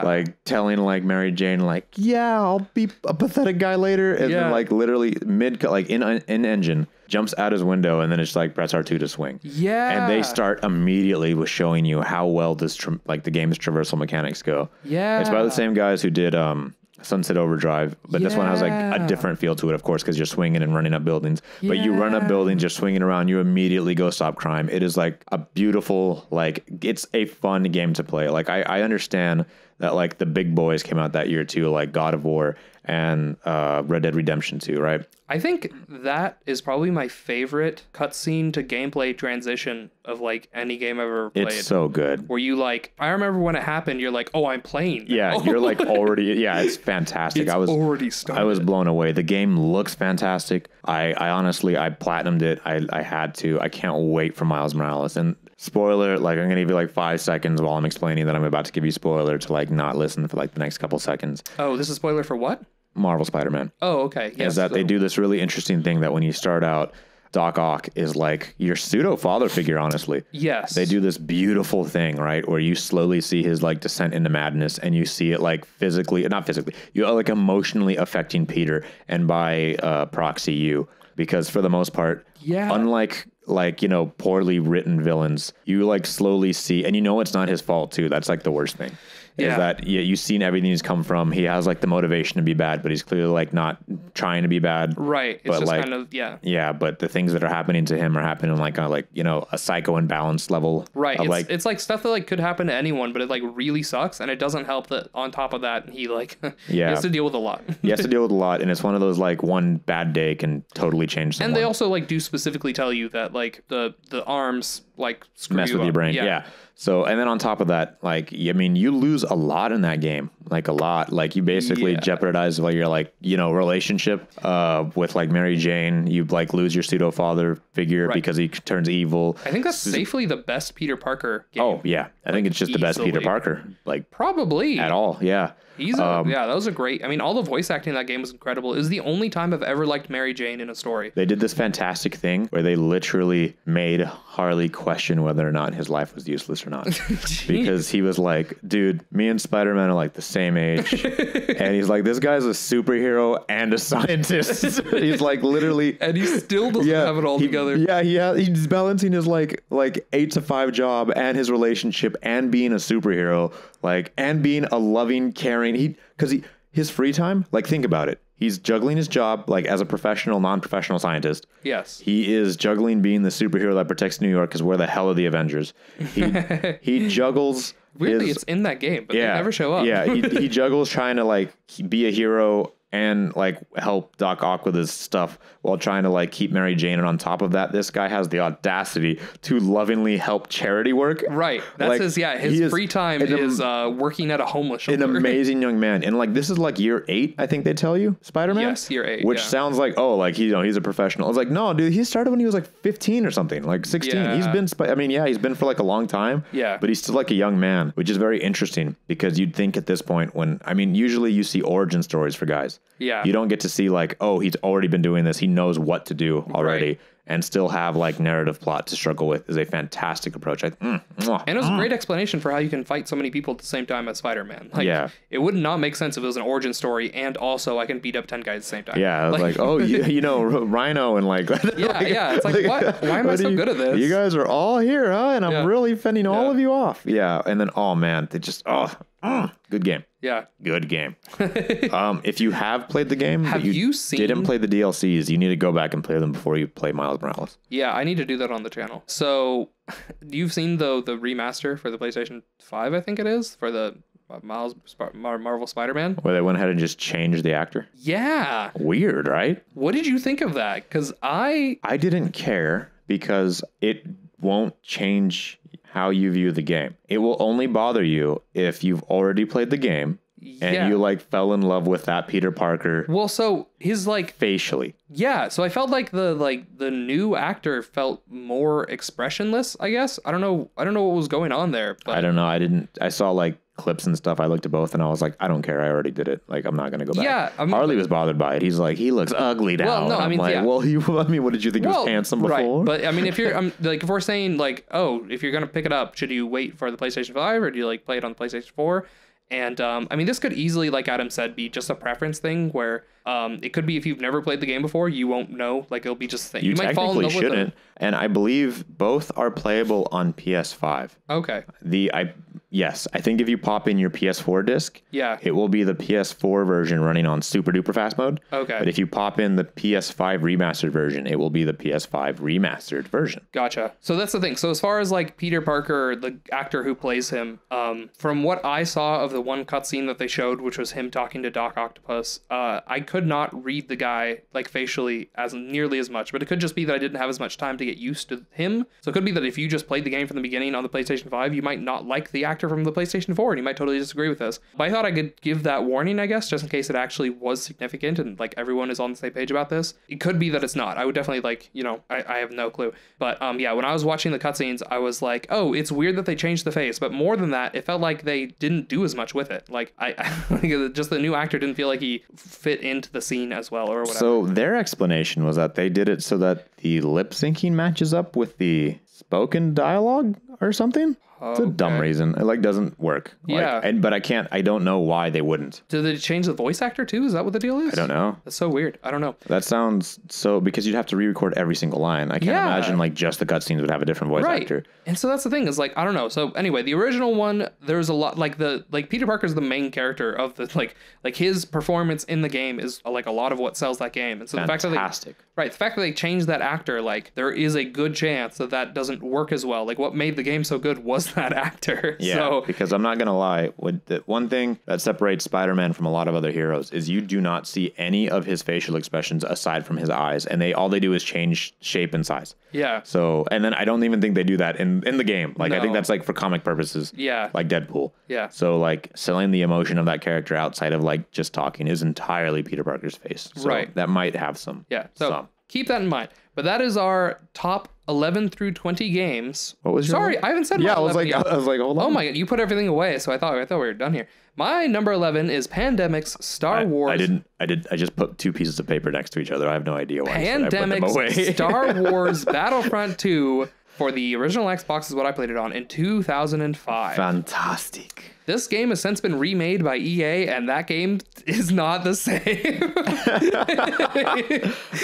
[SPEAKER 2] something, like telling like Mary Jane like, "Yeah, I'll be a pathetic guy later," and
[SPEAKER 1] Yeah.
[SPEAKER 2] then like literally mid like in in engine jumps out his window and then it's like press R two to swing.
[SPEAKER 1] Yeah.
[SPEAKER 2] And they start immediately with showing you how well this like the game's traversal mechanics go.
[SPEAKER 1] Yeah.
[SPEAKER 2] It's by the same guys who did um, Sunset Overdrive, but this one has like a different feel to it, of course, because you're swinging and running up buildings. But you run up buildings, you're swinging around, you immediately go stop crime. It is like a beautiful, like it's a fun game to play. Like I, I understand that like the big boys came out that year too, like God of War and uh, Red Dead Redemption 2, right?
[SPEAKER 1] I think that is probably my favorite cutscene to gameplay transition of like any game I've ever played.
[SPEAKER 2] It's so good.
[SPEAKER 1] where you like, I remember when it happened, you're like, oh, I'm playing. now."
[SPEAKER 2] Yeah, you're like already. Yeah, it's fantastic.
[SPEAKER 1] It's
[SPEAKER 2] I was
[SPEAKER 1] already started.
[SPEAKER 2] I was blown away. The game looks fantastic. I, I honestly, I platinumed it. I, I had to. I can't wait for Miles Morales. And spoiler, like I'm gonna give you like five seconds while I'm explaining that I'm about to give you spoiler to like not listen for like the next couple seconds.
[SPEAKER 1] Oh, this is spoiler for what?
[SPEAKER 2] Marvel Spider-Man
[SPEAKER 1] Oh, okay. Yes.
[SPEAKER 2] is that they do this really interesting thing that when you start out, Doc Ock is like your pseudo father figure. Honestly,
[SPEAKER 1] Yes.
[SPEAKER 2] they do this beautiful thing, right? Where you slowly see his like descent into madness and you see it like physically, not physically, you are like emotionally affecting Peter and by uh, proxy you. Because for the most part,
[SPEAKER 1] Yeah.
[SPEAKER 2] unlike like, you know, poorly written villains, you like slowly see, and you know it's not his fault too. That's like the worst thing.
[SPEAKER 1] Yeah.
[SPEAKER 2] Is that yeah, you've seen everything he's come from. He has like the motivation to be bad, but he's clearly like not trying to be bad.
[SPEAKER 1] Right. It's
[SPEAKER 2] But,
[SPEAKER 1] just
[SPEAKER 2] like,
[SPEAKER 1] kind of, yeah.
[SPEAKER 2] Yeah, but the things that are happening to him are happening like on like, you know, a psycho imbalance level.
[SPEAKER 1] Right. It's,
[SPEAKER 2] like
[SPEAKER 1] it's like stuff that like could happen to anyone, but it like really sucks. And it doesn't help that on top of that, he like, he
[SPEAKER 2] Yeah.
[SPEAKER 1] has to deal with a lot.
[SPEAKER 2] he has to deal with a lot, and it's one of those like one bad day can totally change someone.
[SPEAKER 1] And they also like do specifically tell you that like the the arms like screw
[SPEAKER 2] mess with your
[SPEAKER 1] up.
[SPEAKER 2] brain. Yeah. So, and then on top of that, like, I mean, you lose a lot in that game, like a lot. Like, you basically
[SPEAKER 1] Yeah.
[SPEAKER 2] jeopardize like your like you know relationship uh, with like Mary Jane. You like lose your pseudo father figure
[SPEAKER 1] Right.
[SPEAKER 2] because he turns evil.
[SPEAKER 1] I think that's safely the best Peter Parker game.
[SPEAKER 2] Oh yeah, I think it's just the best Peter. Parker, like
[SPEAKER 1] probably
[SPEAKER 2] at all. Yeah.
[SPEAKER 1] He's a,
[SPEAKER 2] Um,
[SPEAKER 1] yeah, that was a great. I mean, all the voice acting in that game was incredible. It was the only time I've ever liked Mary Jane in a story.
[SPEAKER 2] They did this fantastic thing where they literally made Harley question whether or not his life was useless or not. because he was like, dude, me and Spider Man are like the same age. and he's like, this guy's a superhero and a scientist. he's like, literally.
[SPEAKER 1] and he still doesn't have it all
[SPEAKER 2] he-
[SPEAKER 1] together.
[SPEAKER 2] Yeah, he ha- he's balancing his like like eight to five job and his relationship and being a superhero, like and being a loving, caring. He because he his free time, like think about it. He's juggling his job like as a professional, non-professional scientist.
[SPEAKER 1] Yes.
[SPEAKER 2] He is juggling being the superhero that protects New York because where the hell are the Avengers? He he juggles.
[SPEAKER 1] Weirdly,
[SPEAKER 2] his-
[SPEAKER 1] it's in that game, but they never show up.
[SPEAKER 2] yeah, he, he juggles trying to like be a hero and like help Doc Ock with his stuff while trying to like keep Mary Jane. And on top of that, this guy has the audacity to lovingly help charity work.
[SPEAKER 1] right. That's
[SPEAKER 2] Like,
[SPEAKER 1] his. Yeah, his free time is uh, working at a homeless shelter.
[SPEAKER 2] An amazing young man, and like this is like year eight, I think they tell you Spider Man.
[SPEAKER 1] Yes, year eight,
[SPEAKER 2] which
[SPEAKER 1] yeah.
[SPEAKER 2] sounds like oh, like he, you know, he's a professional. It's like, no, dude, he started when he was like fifteen or something, like sixteen.
[SPEAKER 1] Yeah.
[SPEAKER 2] He's been, I mean, yeah, he's been for like a long time.
[SPEAKER 1] Yeah.
[SPEAKER 2] but he's still like a young man, which is very interesting because you'd think at this point when I mean, usually you see origin stories for guys.
[SPEAKER 1] Yeah.
[SPEAKER 2] you don't get to see like oh, he's already been doing this. He knows what to do already.
[SPEAKER 1] Right.
[SPEAKER 2] And still have like narrative plot to struggle with is a fantastic approach. I, mm, mwah.
[SPEAKER 1] And it was a great explanation for how you can fight so many people at the same time as Spider-Man. Like,
[SPEAKER 2] Yeah.
[SPEAKER 1] it would not make sense if it was an origin story and also I can beat up ten guys at the same time.
[SPEAKER 2] Yeah, was like, oh, you, you know, Rhino and like,
[SPEAKER 1] Yeah, yeah. It's like, what? Why am I so
[SPEAKER 2] you-
[SPEAKER 1] good at this?
[SPEAKER 2] You guys are all here, huh? And I'm
[SPEAKER 1] Yeah.
[SPEAKER 2] really fending all of you off. Yeah, and then oh man, they just oh, mm, good game,
[SPEAKER 1] yeah.
[SPEAKER 2] good game. um, if you have played the game,
[SPEAKER 1] Have you seen-
[SPEAKER 2] didn't play the DLCs, you need to go back and play them before you play Miles Morales.
[SPEAKER 1] Yeah, I need to do that on the channel. So, you've seen the the remaster for the PlayStation Five, I think it is for the Miles Marvel Spider-Man.
[SPEAKER 2] Where they went ahead and just changed the actor.
[SPEAKER 1] Yeah,
[SPEAKER 2] Weird, right?
[SPEAKER 1] what did you think of that? Because I
[SPEAKER 2] I didn't care because it won't change how you view the game. It will only bother you if you've already played the game and
[SPEAKER 1] Yeah.
[SPEAKER 2] you like fell in love with that Peter Parker
[SPEAKER 1] Well, so his like
[SPEAKER 2] facially.
[SPEAKER 1] yeah, so I felt like the like the new actor felt more expressionless. I guess I don't know. I don't know what was going on there, but
[SPEAKER 2] I don't know. I didn't. I saw like clips and stuff. I looked at both and I was like, I don't care. I already did it. Like I'm not gonna go back.
[SPEAKER 1] Yeah, I mean-
[SPEAKER 2] Harley was bothered by it. He's like, he looks ugly now.
[SPEAKER 1] Well, no, I
[SPEAKER 2] I'm
[SPEAKER 1] mean,
[SPEAKER 2] like,
[SPEAKER 1] yeah.
[SPEAKER 2] well, he. I mean, what did you think he was handsome before?
[SPEAKER 1] Right, but I mean, if you're um, like, if we're saying like, oh, if you're gonna pick it up, should you wait for the PlayStation Five or do you like play it on the PlayStation Four? And um, I mean, this could easily, like Adam said, be just a preference thing where um, it could be if you've never played the game before, you won't know. Like it'll be just thing.
[SPEAKER 2] you,
[SPEAKER 1] might fall in love with
[SPEAKER 2] shouldn't.
[SPEAKER 1] it.
[SPEAKER 2] And I believe both are playable on PS5.
[SPEAKER 1] Okay.
[SPEAKER 2] The I yes, I think if you pop in your PS4 disc,
[SPEAKER 1] Yeah.
[SPEAKER 2] it will be the PS4 version running on super duper fast mode.
[SPEAKER 1] Okay.
[SPEAKER 2] But if you pop in the PS5 remastered version, it will be the PS5 remastered version.
[SPEAKER 1] Gotcha. So that's the thing. So as far as like Peter Parker, the actor who plays him, um, from what I saw of the one cutscene that they showed, which was him talking to Doc Octopus, uh, I could not read the guy like facially as nearly as much. But it could just be that I didn't have as much time to get used to him. So it could be that if you just played the game from the beginning on the PlayStation 5, you might not like the actor from the PlayStation 4, and you might totally disagree with this. But I thought I could give that warning, I guess, just in case it actually was significant and like everyone is on the same page about this. It could be that it's not. I would definitely like, you know, I, I have no clue. But um, yeah, when I was watching the cutscenes, I was like, oh, it's weird that they changed the face. But more than that, it felt like they didn't do as much with it. Like I, I just the new actor didn't feel like he fit into the scene as well or whatever.
[SPEAKER 2] So their explanation was that they did it so that the lip syncing matches up with the spoken dialogue or something. It's a dumb
[SPEAKER 1] Okay.
[SPEAKER 2] reason. It like doesn't work. Like,
[SPEAKER 1] Yeah.
[SPEAKER 2] and, but I can't. I don't know why they wouldn't.
[SPEAKER 1] Did they change the voice actor too? Is that what the deal is?
[SPEAKER 2] I don't know.
[SPEAKER 1] That's so weird. I don't know.
[SPEAKER 2] That sounds so because you'd have to re-record every single line. I can't
[SPEAKER 1] Yeah.
[SPEAKER 2] imagine like just the cutscenes would have a different voice
[SPEAKER 1] right
[SPEAKER 2] actor.
[SPEAKER 1] and so that's the thing is like i don't know so anyway the original one there's a lot like the like peter parker's the main character of the like like his performance in the game is like a lot of what sells that game and so the fact that they right the fact that they changed that actor like there is a good chance that that doesn't work as well like what made the game so good was that actor
[SPEAKER 2] Yeah,
[SPEAKER 1] so
[SPEAKER 2] because I'm not gonna lie. With the one thing that separates Spider-Man from a lot of other heroes is you do not see any of his facial expressions aside from his eyes, and they all they do is change shape and size.
[SPEAKER 1] yeah
[SPEAKER 2] So, and then I don't even think they do that in in the game. Like I think that's like for comic purposes.
[SPEAKER 1] Yeah.
[SPEAKER 2] Like Deadpool.
[SPEAKER 1] Yeah.
[SPEAKER 2] So like selling the emotion of that character outside of like just talking is entirely Peter Parker's face. So
[SPEAKER 1] Right.
[SPEAKER 2] That might have some.
[SPEAKER 1] yeah so
[SPEAKER 2] Some.
[SPEAKER 1] keep that in mind but that is our top 11 through 20 games
[SPEAKER 2] What was your
[SPEAKER 1] sorry
[SPEAKER 2] one?
[SPEAKER 1] i haven't said
[SPEAKER 2] Yeah, I was like,
[SPEAKER 1] yet.
[SPEAKER 2] I was like, hold oh on.
[SPEAKER 1] Oh my god, you put everything away, so I thought I thought we were done here. My number eleven is Pandemic's Star
[SPEAKER 2] I,
[SPEAKER 1] Wars.
[SPEAKER 2] I didn't. I did. I just put two pieces of paper next to each other. I have no idea why. I said I put them away.
[SPEAKER 1] Pandemic's Star Wars Battlefront 2 for the original Xbox is what I played it on in 2005.
[SPEAKER 2] Fantastic.
[SPEAKER 1] This game has since been remade by EA, and that game is not the same.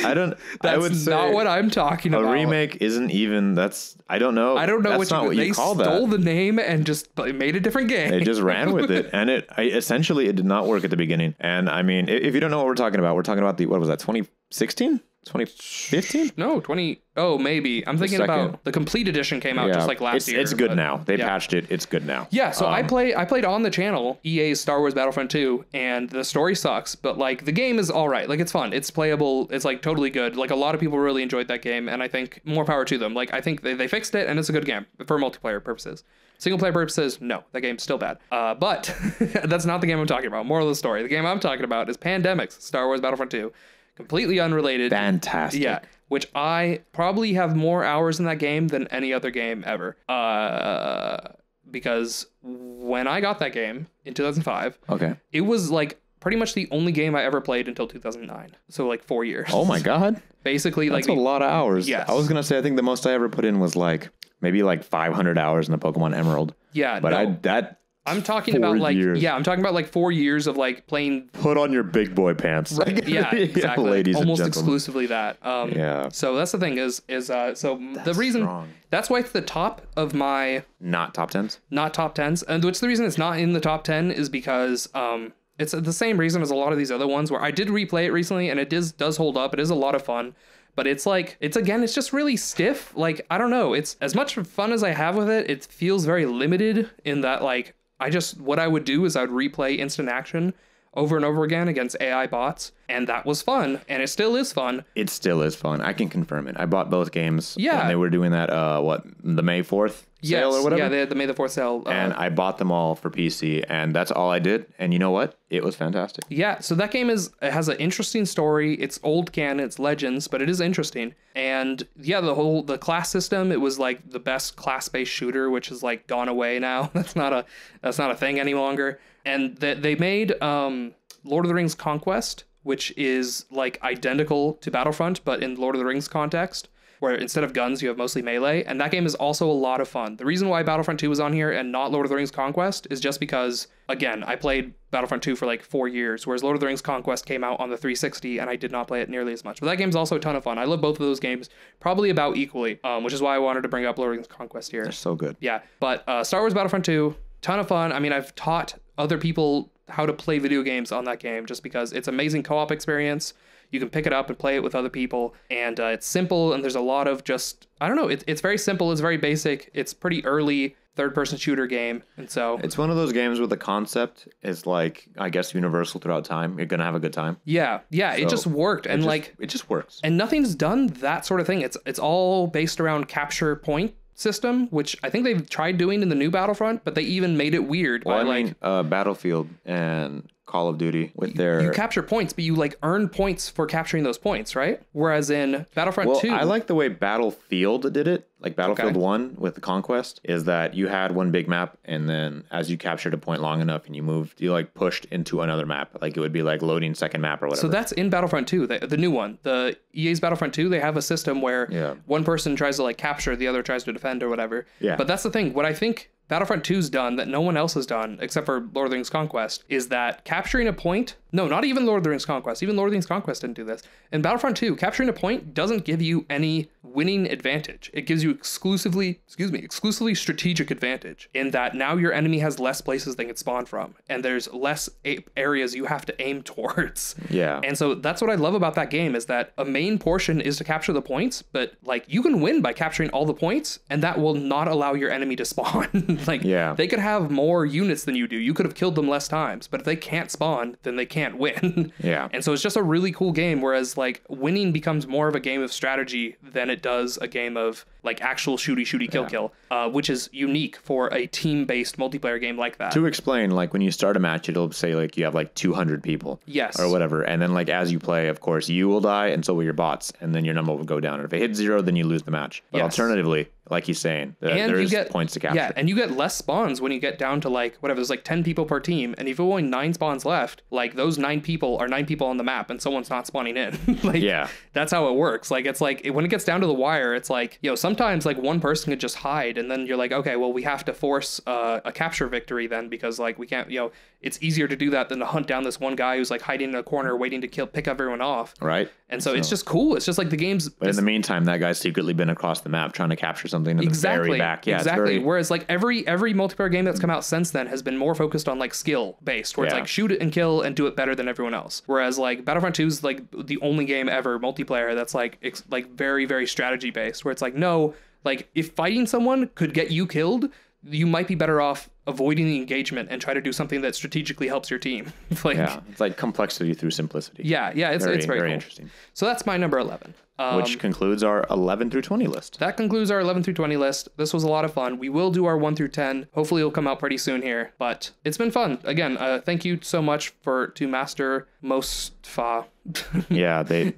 [SPEAKER 2] I don't. I
[SPEAKER 1] That's
[SPEAKER 2] would say
[SPEAKER 1] not what I'm talking
[SPEAKER 2] a
[SPEAKER 1] about.
[SPEAKER 2] A remake isn't even. That's. I don't know.
[SPEAKER 1] I don't know
[SPEAKER 2] That's
[SPEAKER 1] what you,
[SPEAKER 2] what
[SPEAKER 1] they
[SPEAKER 2] you call
[SPEAKER 1] stole
[SPEAKER 2] that.
[SPEAKER 1] the name and just made a different game.
[SPEAKER 2] They just ran with it, and it I, essentially it did not work at the beginning. And I mean, if you don't know what we're talking about, we're talking about the what was that 2016, 2015?
[SPEAKER 1] no, 20. Oh, maybe. I'm thinking
[SPEAKER 2] second.
[SPEAKER 1] about the complete edition came out just like last
[SPEAKER 2] it's,
[SPEAKER 1] year.
[SPEAKER 2] It's good
[SPEAKER 1] but-
[SPEAKER 2] now. They
[SPEAKER 1] yeah.
[SPEAKER 2] patched it. It's good now.
[SPEAKER 1] Yeah, so I
[SPEAKER 2] Um,
[SPEAKER 1] play I played on the channel EA's Star Wars Battlefront 2 and the story sucks, but like the game is all right. Like it's fun. It's playable. It's like totally good. Like a lot of people really enjoyed that game and I think more power to them. Like I think they, they fixed it and it's a good game for multiplayer purposes. Single player purposes, no, that game's still bad. Uh, but that's not the game I'm talking about. Moral of the story: the game I'm talking about is Pandemics Star Wars Battlefront 2, completely unrelated.
[SPEAKER 2] fantastic.
[SPEAKER 1] Yeah, which I probably have more hours in that game than any other game ever. Uh, because when I got that game in 2005,
[SPEAKER 2] Okay.
[SPEAKER 1] it was like pretty much the only game I ever played until 2009. So like four years.
[SPEAKER 2] Oh my god.
[SPEAKER 1] Basically,
[SPEAKER 2] That's
[SPEAKER 1] like
[SPEAKER 2] a lot of hours.
[SPEAKER 1] Yeah,
[SPEAKER 2] I was gonna say I think the most I ever put in was like maybe like 500 hours in the Pokemon Emerald.
[SPEAKER 1] yeah.
[SPEAKER 2] But
[SPEAKER 1] no,
[SPEAKER 2] I that
[SPEAKER 1] I'm talking
[SPEAKER 2] four
[SPEAKER 1] about like
[SPEAKER 2] years.
[SPEAKER 1] yeah, I'm talking about like four years of like playing.
[SPEAKER 2] put on your big boy pants. Right.
[SPEAKER 1] Yeah, exactly.
[SPEAKER 2] ladies
[SPEAKER 1] Almost
[SPEAKER 2] and gentlemen.
[SPEAKER 1] exclusively that. Um,
[SPEAKER 2] Yeah.
[SPEAKER 1] So that's the thing is is uh so the reason
[SPEAKER 2] strong.
[SPEAKER 1] that's why it's the top of my
[SPEAKER 2] Not top tens.
[SPEAKER 1] not top tens. And which the reason it's not in the top ten is because um it's the same reason as a lot of these other ones where I did replay it recently and it does does hold up. It is a lot of fun. But it's like it's again, it's just really stiff. Like, I don't know. It's as much fun as I have with it, it feels very limited in that like I just what I would do is I would replay instant action over and over again against AI bots. And that was fun. And it still is fun.
[SPEAKER 2] It still is fun. I can confirm it. I bought both games
[SPEAKER 1] Yeah.
[SPEAKER 2] when they were doing that. Uh, what the May fourth sale or whatever.
[SPEAKER 1] Yeah, they had the May the Fourth sale. uh,
[SPEAKER 2] and I bought them all for PC, and that's all I did. And you know what? It was fantastic.
[SPEAKER 1] Yeah, so that game is it has an interesting story. It's old canon, it's legends, but it is interesting. And yeah, the whole the class system, it was like the best class-based shooter, which is like gone away now. That's not a that's not a thing any longer. And that they made um, Lord of the Rings Conquest, which is like identical to Battlefront, but in Lord of the Rings context where instead of guns you have mostly melee and that game is also a lot of fun. The reason why battlefront 2 was on here and not lord of the rings conquest is just because again i played battlefront 2 for like four years whereas lord of the rings conquest came out on the 360 and i did not play it nearly as much. But that game's also a ton of fun. I love both of those games probably about equally um, which is why i wanted to bring up lord of the rings conquest here.
[SPEAKER 2] They're so good.
[SPEAKER 1] yeah but uh, star wars battlefront 2 ton of fun. I mean i've taught other people how to play video games on that game just because it's amazing co-op experience you can pick it up and play it with other people and uh, it's simple and there's a lot of just i don't know it, it's very simple it's very basic it's pretty early third person shooter game and so
[SPEAKER 2] It's one of those games where the concept is like, I guess, universal throughout time. You're gonna have a good time.
[SPEAKER 1] yeah yeah it just worked and
[SPEAKER 2] just-
[SPEAKER 1] like
[SPEAKER 2] it just works.
[SPEAKER 1] and nothing's done that sort of thing it's it's all based around capture point system which i think they've tried doing in the new battlefront but they even made it weird
[SPEAKER 2] Well,
[SPEAKER 1] by
[SPEAKER 2] I
[SPEAKER 1] like
[SPEAKER 2] uh, Battlefield and Call of Duty with their.
[SPEAKER 1] you capture points, but you like earn points for capturing those points, right? Whereas in Battlefront
[SPEAKER 2] well,
[SPEAKER 1] 2,
[SPEAKER 2] I like the way Battlefield did it. Like Battlefield
[SPEAKER 1] Okay.
[SPEAKER 2] 1 with the Conquest, is that you had one big map, and then as you captured a point long enough and you moved, you like pushed into another map. Like it would be like loading second map or whatever.
[SPEAKER 1] so that's in Battlefront 2, the, the new one. The EA's Battlefront 2, they have a system where
[SPEAKER 2] Yeah.
[SPEAKER 1] one person tries to like capture, the other tries to defend or whatever.
[SPEAKER 2] Yeah.
[SPEAKER 1] But that's the thing. What I think Battlefront 2's done that no one else has done except for Lord of the Rings Conquest is that capturing a point, no, not even Lord of the Rings Conquest, even Lord of the Rings Conquest didn't do this. In Battlefront 2, capturing a point doesn't give you any winning advantage. It gives you exclusively, excuse me, exclusively strategic advantage in that now your enemy has less places they can spawn from and there's less areas you have to aim towards.
[SPEAKER 2] yeah.
[SPEAKER 1] And so that's what I love about that game is that a main portion is to capture the points, but like you can win by capturing all the points, and that will not allow your enemy to spawn. like
[SPEAKER 2] Yeah.
[SPEAKER 1] they could have more units than you do. You could have killed them less times, but if they can't spawn, then they can't win.
[SPEAKER 2] Yeah.
[SPEAKER 1] And so it's just a really cool game. Whereas like winning becomes more of a game of strategy than it does a game of like actual shooty shooty kill kill, uh, which is unique for a team based multiplayer game like that.
[SPEAKER 2] to explain, like when you start a match, it'll say like you have like 200 people.
[SPEAKER 1] Yes.
[SPEAKER 2] Or whatever. And then like as you play, of course, you will die and so will your bots. And then your number will go down. And if it hits zero, then you lose the match. But
[SPEAKER 1] Yes.
[SPEAKER 2] alternatively, like he's saying, th-
[SPEAKER 1] and
[SPEAKER 2] there
[SPEAKER 1] you
[SPEAKER 2] is
[SPEAKER 1] get
[SPEAKER 2] points to capture.
[SPEAKER 1] Yeah, and you get less spawns when you get down to like whatever. There's like ten people per team, and if you only nine spawns left, like those nine people are nine people on the map, and someone's not spawning in. like,
[SPEAKER 2] Yeah.
[SPEAKER 1] that's how it works. Like it's like when it gets down to the wire, it's like you know sometimes like one person could just hide, and then you're like, okay, well we have to force uh, a capture victory then because like we can't, you know, it's easier to do that than to hunt down this one guy who's like hiding in a corner waiting to kill pick everyone off.
[SPEAKER 2] Right?
[SPEAKER 1] And so, it's just cool. It's just like the game's
[SPEAKER 2] But in the meantime, that guy's secretly been across the map trying to capture something in the very back. Yeah,
[SPEAKER 1] exactly.
[SPEAKER 2] Very,
[SPEAKER 1] Whereas like every every multiplayer game that's come out since then has been more focused on like skill based, where it's like shoot it and kill and do it better than everyone else. Whereas like Battlefront 2 is like the only game ever multiplayer that's like ex- like very very strategy based, where it's like no, like if fighting someone could get you killed, you might be better off avoiding the engagement and try to do something that strategically helps your team. like
[SPEAKER 2] yeah, it's like complexity through simplicity.
[SPEAKER 1] yeah, yeah, it's
[SPEAKER 2] very,
[SPEAKER 1] it's very,
[SPEAKER 2] very
[SPEAKER 1] cool.
[SPEAKER 2] interesting.
[SPEAKER 1] So that's my number 11. Um,
[SPEAKER 2] Which concludes our 11 through 20 list.
[SPEAKER 1] that concludes our 11 through 20 list. This was a lot of fun. We will do our 1 through 10. Hopefully, it'll come out pretty soon here. But it's been fun. Again, uh, thank you so much for to Master Mostfa.
[SPEAKER 2] yeah, they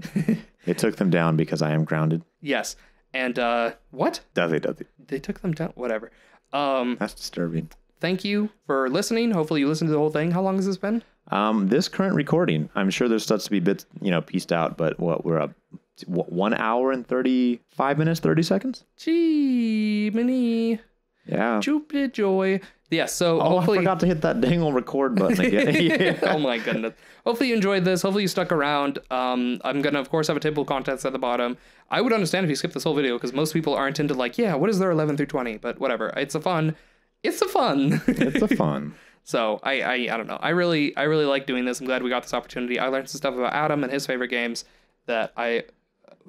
[SPEAKER 2] they took them down because I am grounded.
[SPEAKER 1] yes. And uh, what?
[SPEAKER 2] Does it? Does it?
[SPEAKER 1] They took them down. Whatever. Um,
[SPEAKER 2] That's disturbing.
[SPEAKER 1] thank you for listening. Hopefully, you listened to the whole thing. How long has this been?
[SPEAKER 2] Um, this current recording, I'm sure there's stuff to be bits, you know, pieced out, but what we're up what, one hour and 35 minutes, 30 seconds.
[SPEAKER 1] Gee, mini,
[SPEAKER 2] Yeah.
[SPEAKER 1] Jupiter joy. Yeah. So
[SPEAKER 2] Oh,
[SPEAKER 1] hopefully,
[SPEAKER 2] I forgot to hit that dang old record button again. yeah.
[SPEAKER 1] oh my goodness. Hopefully you enjoyed this. Hopefully you stuck around. Um, I'm gonna of course have a table of contents at the bottom. I would understand if you skipped this whole video because most people aren't into like, yeah, what is their 11 through 20? But whatever. It's a fun. It's a fun.
[SPEAKER 2] It's a fun.
[SPEAKER 1] so I, I I don't know. I really I really like doing this. I'm glad we got this opportunity. I learned some stuff about Adam and his favorite games that I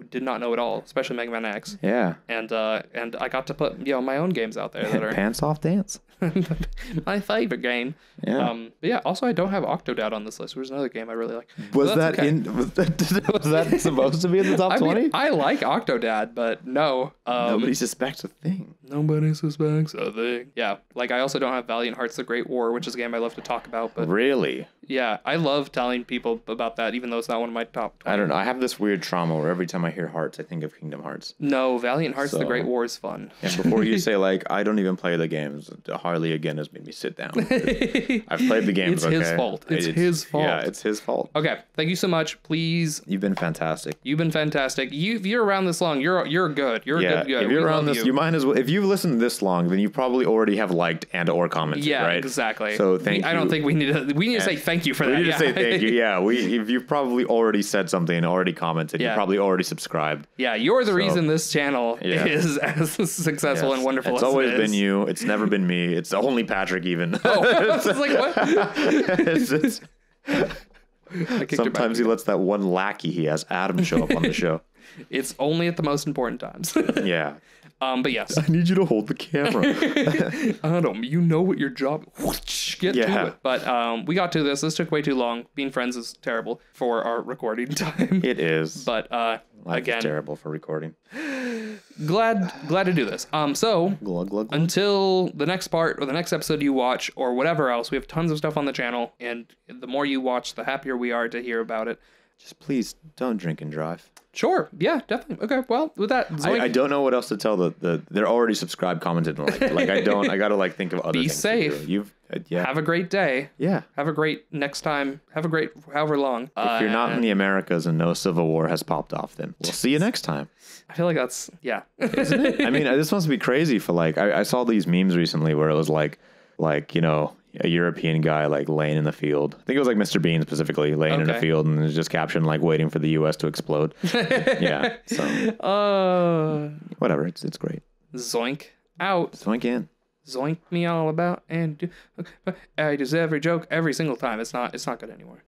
[SPEAKER 1] did not know at all, especially Mega Man X.
[SPEAKER 2] Yeah.
[SPEAKER 1] And uh and I got to put you know my own games out there that are
[SPEAKER 2] Pants off dance.
[SPEAKER 1] my favorite game.
[SPEAKER 2] Yeah.
[SPEAKER 1] Um, but yeah. Also, I don't have Octodad on this list, which is another game I really like.
[SPEAKER 2] Was that
[SPEAKER 1] okay.
[SPEAKER 2] in was that, was that supposed to be in the top
[SPEAKER 1] I
[SPEAKER 2] 20?
[SPEAKER 1] mean, I like Octodad, but no. Um,
[SPEAKER 2] Nobody suspects a thing.
[SPEAKER 1] Nobody suspects a thing. Yeah, like I also don't have Valiant Hearts: The Great War, which is a game I love to talk about. But
[SPEAKER 2] Really?
[SPEAKER 1] yeah, I love telling people about that, even though it's not one of my top.
[SPEAKER 2] I don't know. I have this weird trauma where every time I hear Hearts, I think of Kingdom Hearts.
[SPEAKER 1] No, Valiant Hearts: The Great War is fun.
[SPEAKER 2] And before you say like I don't even play the games, Harley again has made me sit down. I've played the games.
[SPEAKER 1] It's his fault. It's his fault.
[SPEAKER 2] Yeah, it's his fault.
[SPEAKER 1] okay, thank you so much. Please,
[SPEAKER 2] You've been fantastic.
[SPEAKER 1] you've been fantastic. You, if you're around this long, you're you're good. You're
[SPEAKER 2] Yeah,
[SPEAKER 1] good guy.
[SPEAKER 2] if you're
[SPEAKER 1] love
[SPEAKER 2] around this,
[SPEAKER 1] you.
[SPEAKER 2] you. might as well. If you've listened this long, then you probably already have liked and or commented.
[SPEAKER 1] yeah,
[SPEAKER 2] right?
[SPEAKER 1] exactly.
[SPEAKER 2] So
[SPEAKER 1] We-
[SPEAKER 2] thank
[SPEAKER 1] I don't think we need to. We need to say thank you for
[SPEAKER 2] We
[SPEAKER 1] that.
[SPEAKER 2] We need to say thank you. Yeah, we if you've probably already said something, already commented,
[SPEAKER 1] Yeah.
[SPEAKER 2] you probably already subscribed.
[SPEAKER 1] Yeah, you're the reason this channel
[SPEAKER 2] Yeah.
[SPEAKER 1] is as successful and wonderful
[SPEAKER 2] It's
[SPEAKER 1] as
[SPEAKER 2] always
[SPEAKER 1] it
[SPEAKER 2] been you. It's never been me. It's only Patrick. Even.
[SPEAKER 1] Oh, I was like, what?
[SPEAKER 2] It's just-
[SPEAKER 1] I kicked it back.
[SPEAKER 2] sometimes he lets that one lackey he has, Adam, show up on the show.
[SPEAKER 1] It's only at the most important times.
[SPEAKER 2] Yeah.
[SPEAKER 1] um, but yes,
[SPEAKER 2] I need you to hold the camera.
[SPEAKER 1] Adam, you know what your job. Whoosh, Get to
[SPEAKER 2] Yeah.
[SPEAKER 1] it. But um, we got to this. This took way too long. Being friends is terrible for our recording time.
[SPEAKER 2] it is.
[SPEAKER 1] But uh,
[SPEAKER 2] Life
[SPEAKER 1] again,
[SPEAKER 2] is terrible for recording.
[SPEAKER 1] glad glad to do this. Um, so
[SPEAKER 2] Glug glug glug.
[SPEAKER 1] until the next part or the next episode you watch or whatever else, we have tons of stuff on the channel, and the more you watch, the happier we are to hear about it.
[SPEAKER 2] Just please don't drink and drive.
[SPEAKER 1] Sure. Yeah, definitely. Okay. Well, with that, Zoink,
[SPEAKER 2] I, I don't know what else to tell the, the they're already subscribed, commented, and liked. Like I don't. I gotta like think of other.
[SPEAKER 1] Be safe.
[SPEAKER 2] You've uh, yeah
[SPEAKER 1] have a great day.
[SPEAKER 2] yeah.
[SPEAKER 1] Have a great next time. Have a great however long. Uh,
[SPEAKER 2] If you're not in the Americas and no civil war has popped off, then we'll see you next time.
[SPEAKER 1] I feel like that's yeah.
[SPEAKER 2] I mean, this must be crazy for like I, I saw these memes recently where it was like like you know a European guy like laying in the field. I think it was like Mr. Bean specifically laying okay. in
[SPEAKER 1] the
[SPEAKER 2] field and it was just captioned like waiting for the US to explode. yeah. So
[SPEAKER 1] uh,
[SPEAKER 2] whatever, it's it's great.
[SPEAKER 1] Zoink out.
[SPEAKER 2] Zoink in.
[SPEAKER 1] Zoink me all about and do I just every joke every single time. It's not it's not good anymore.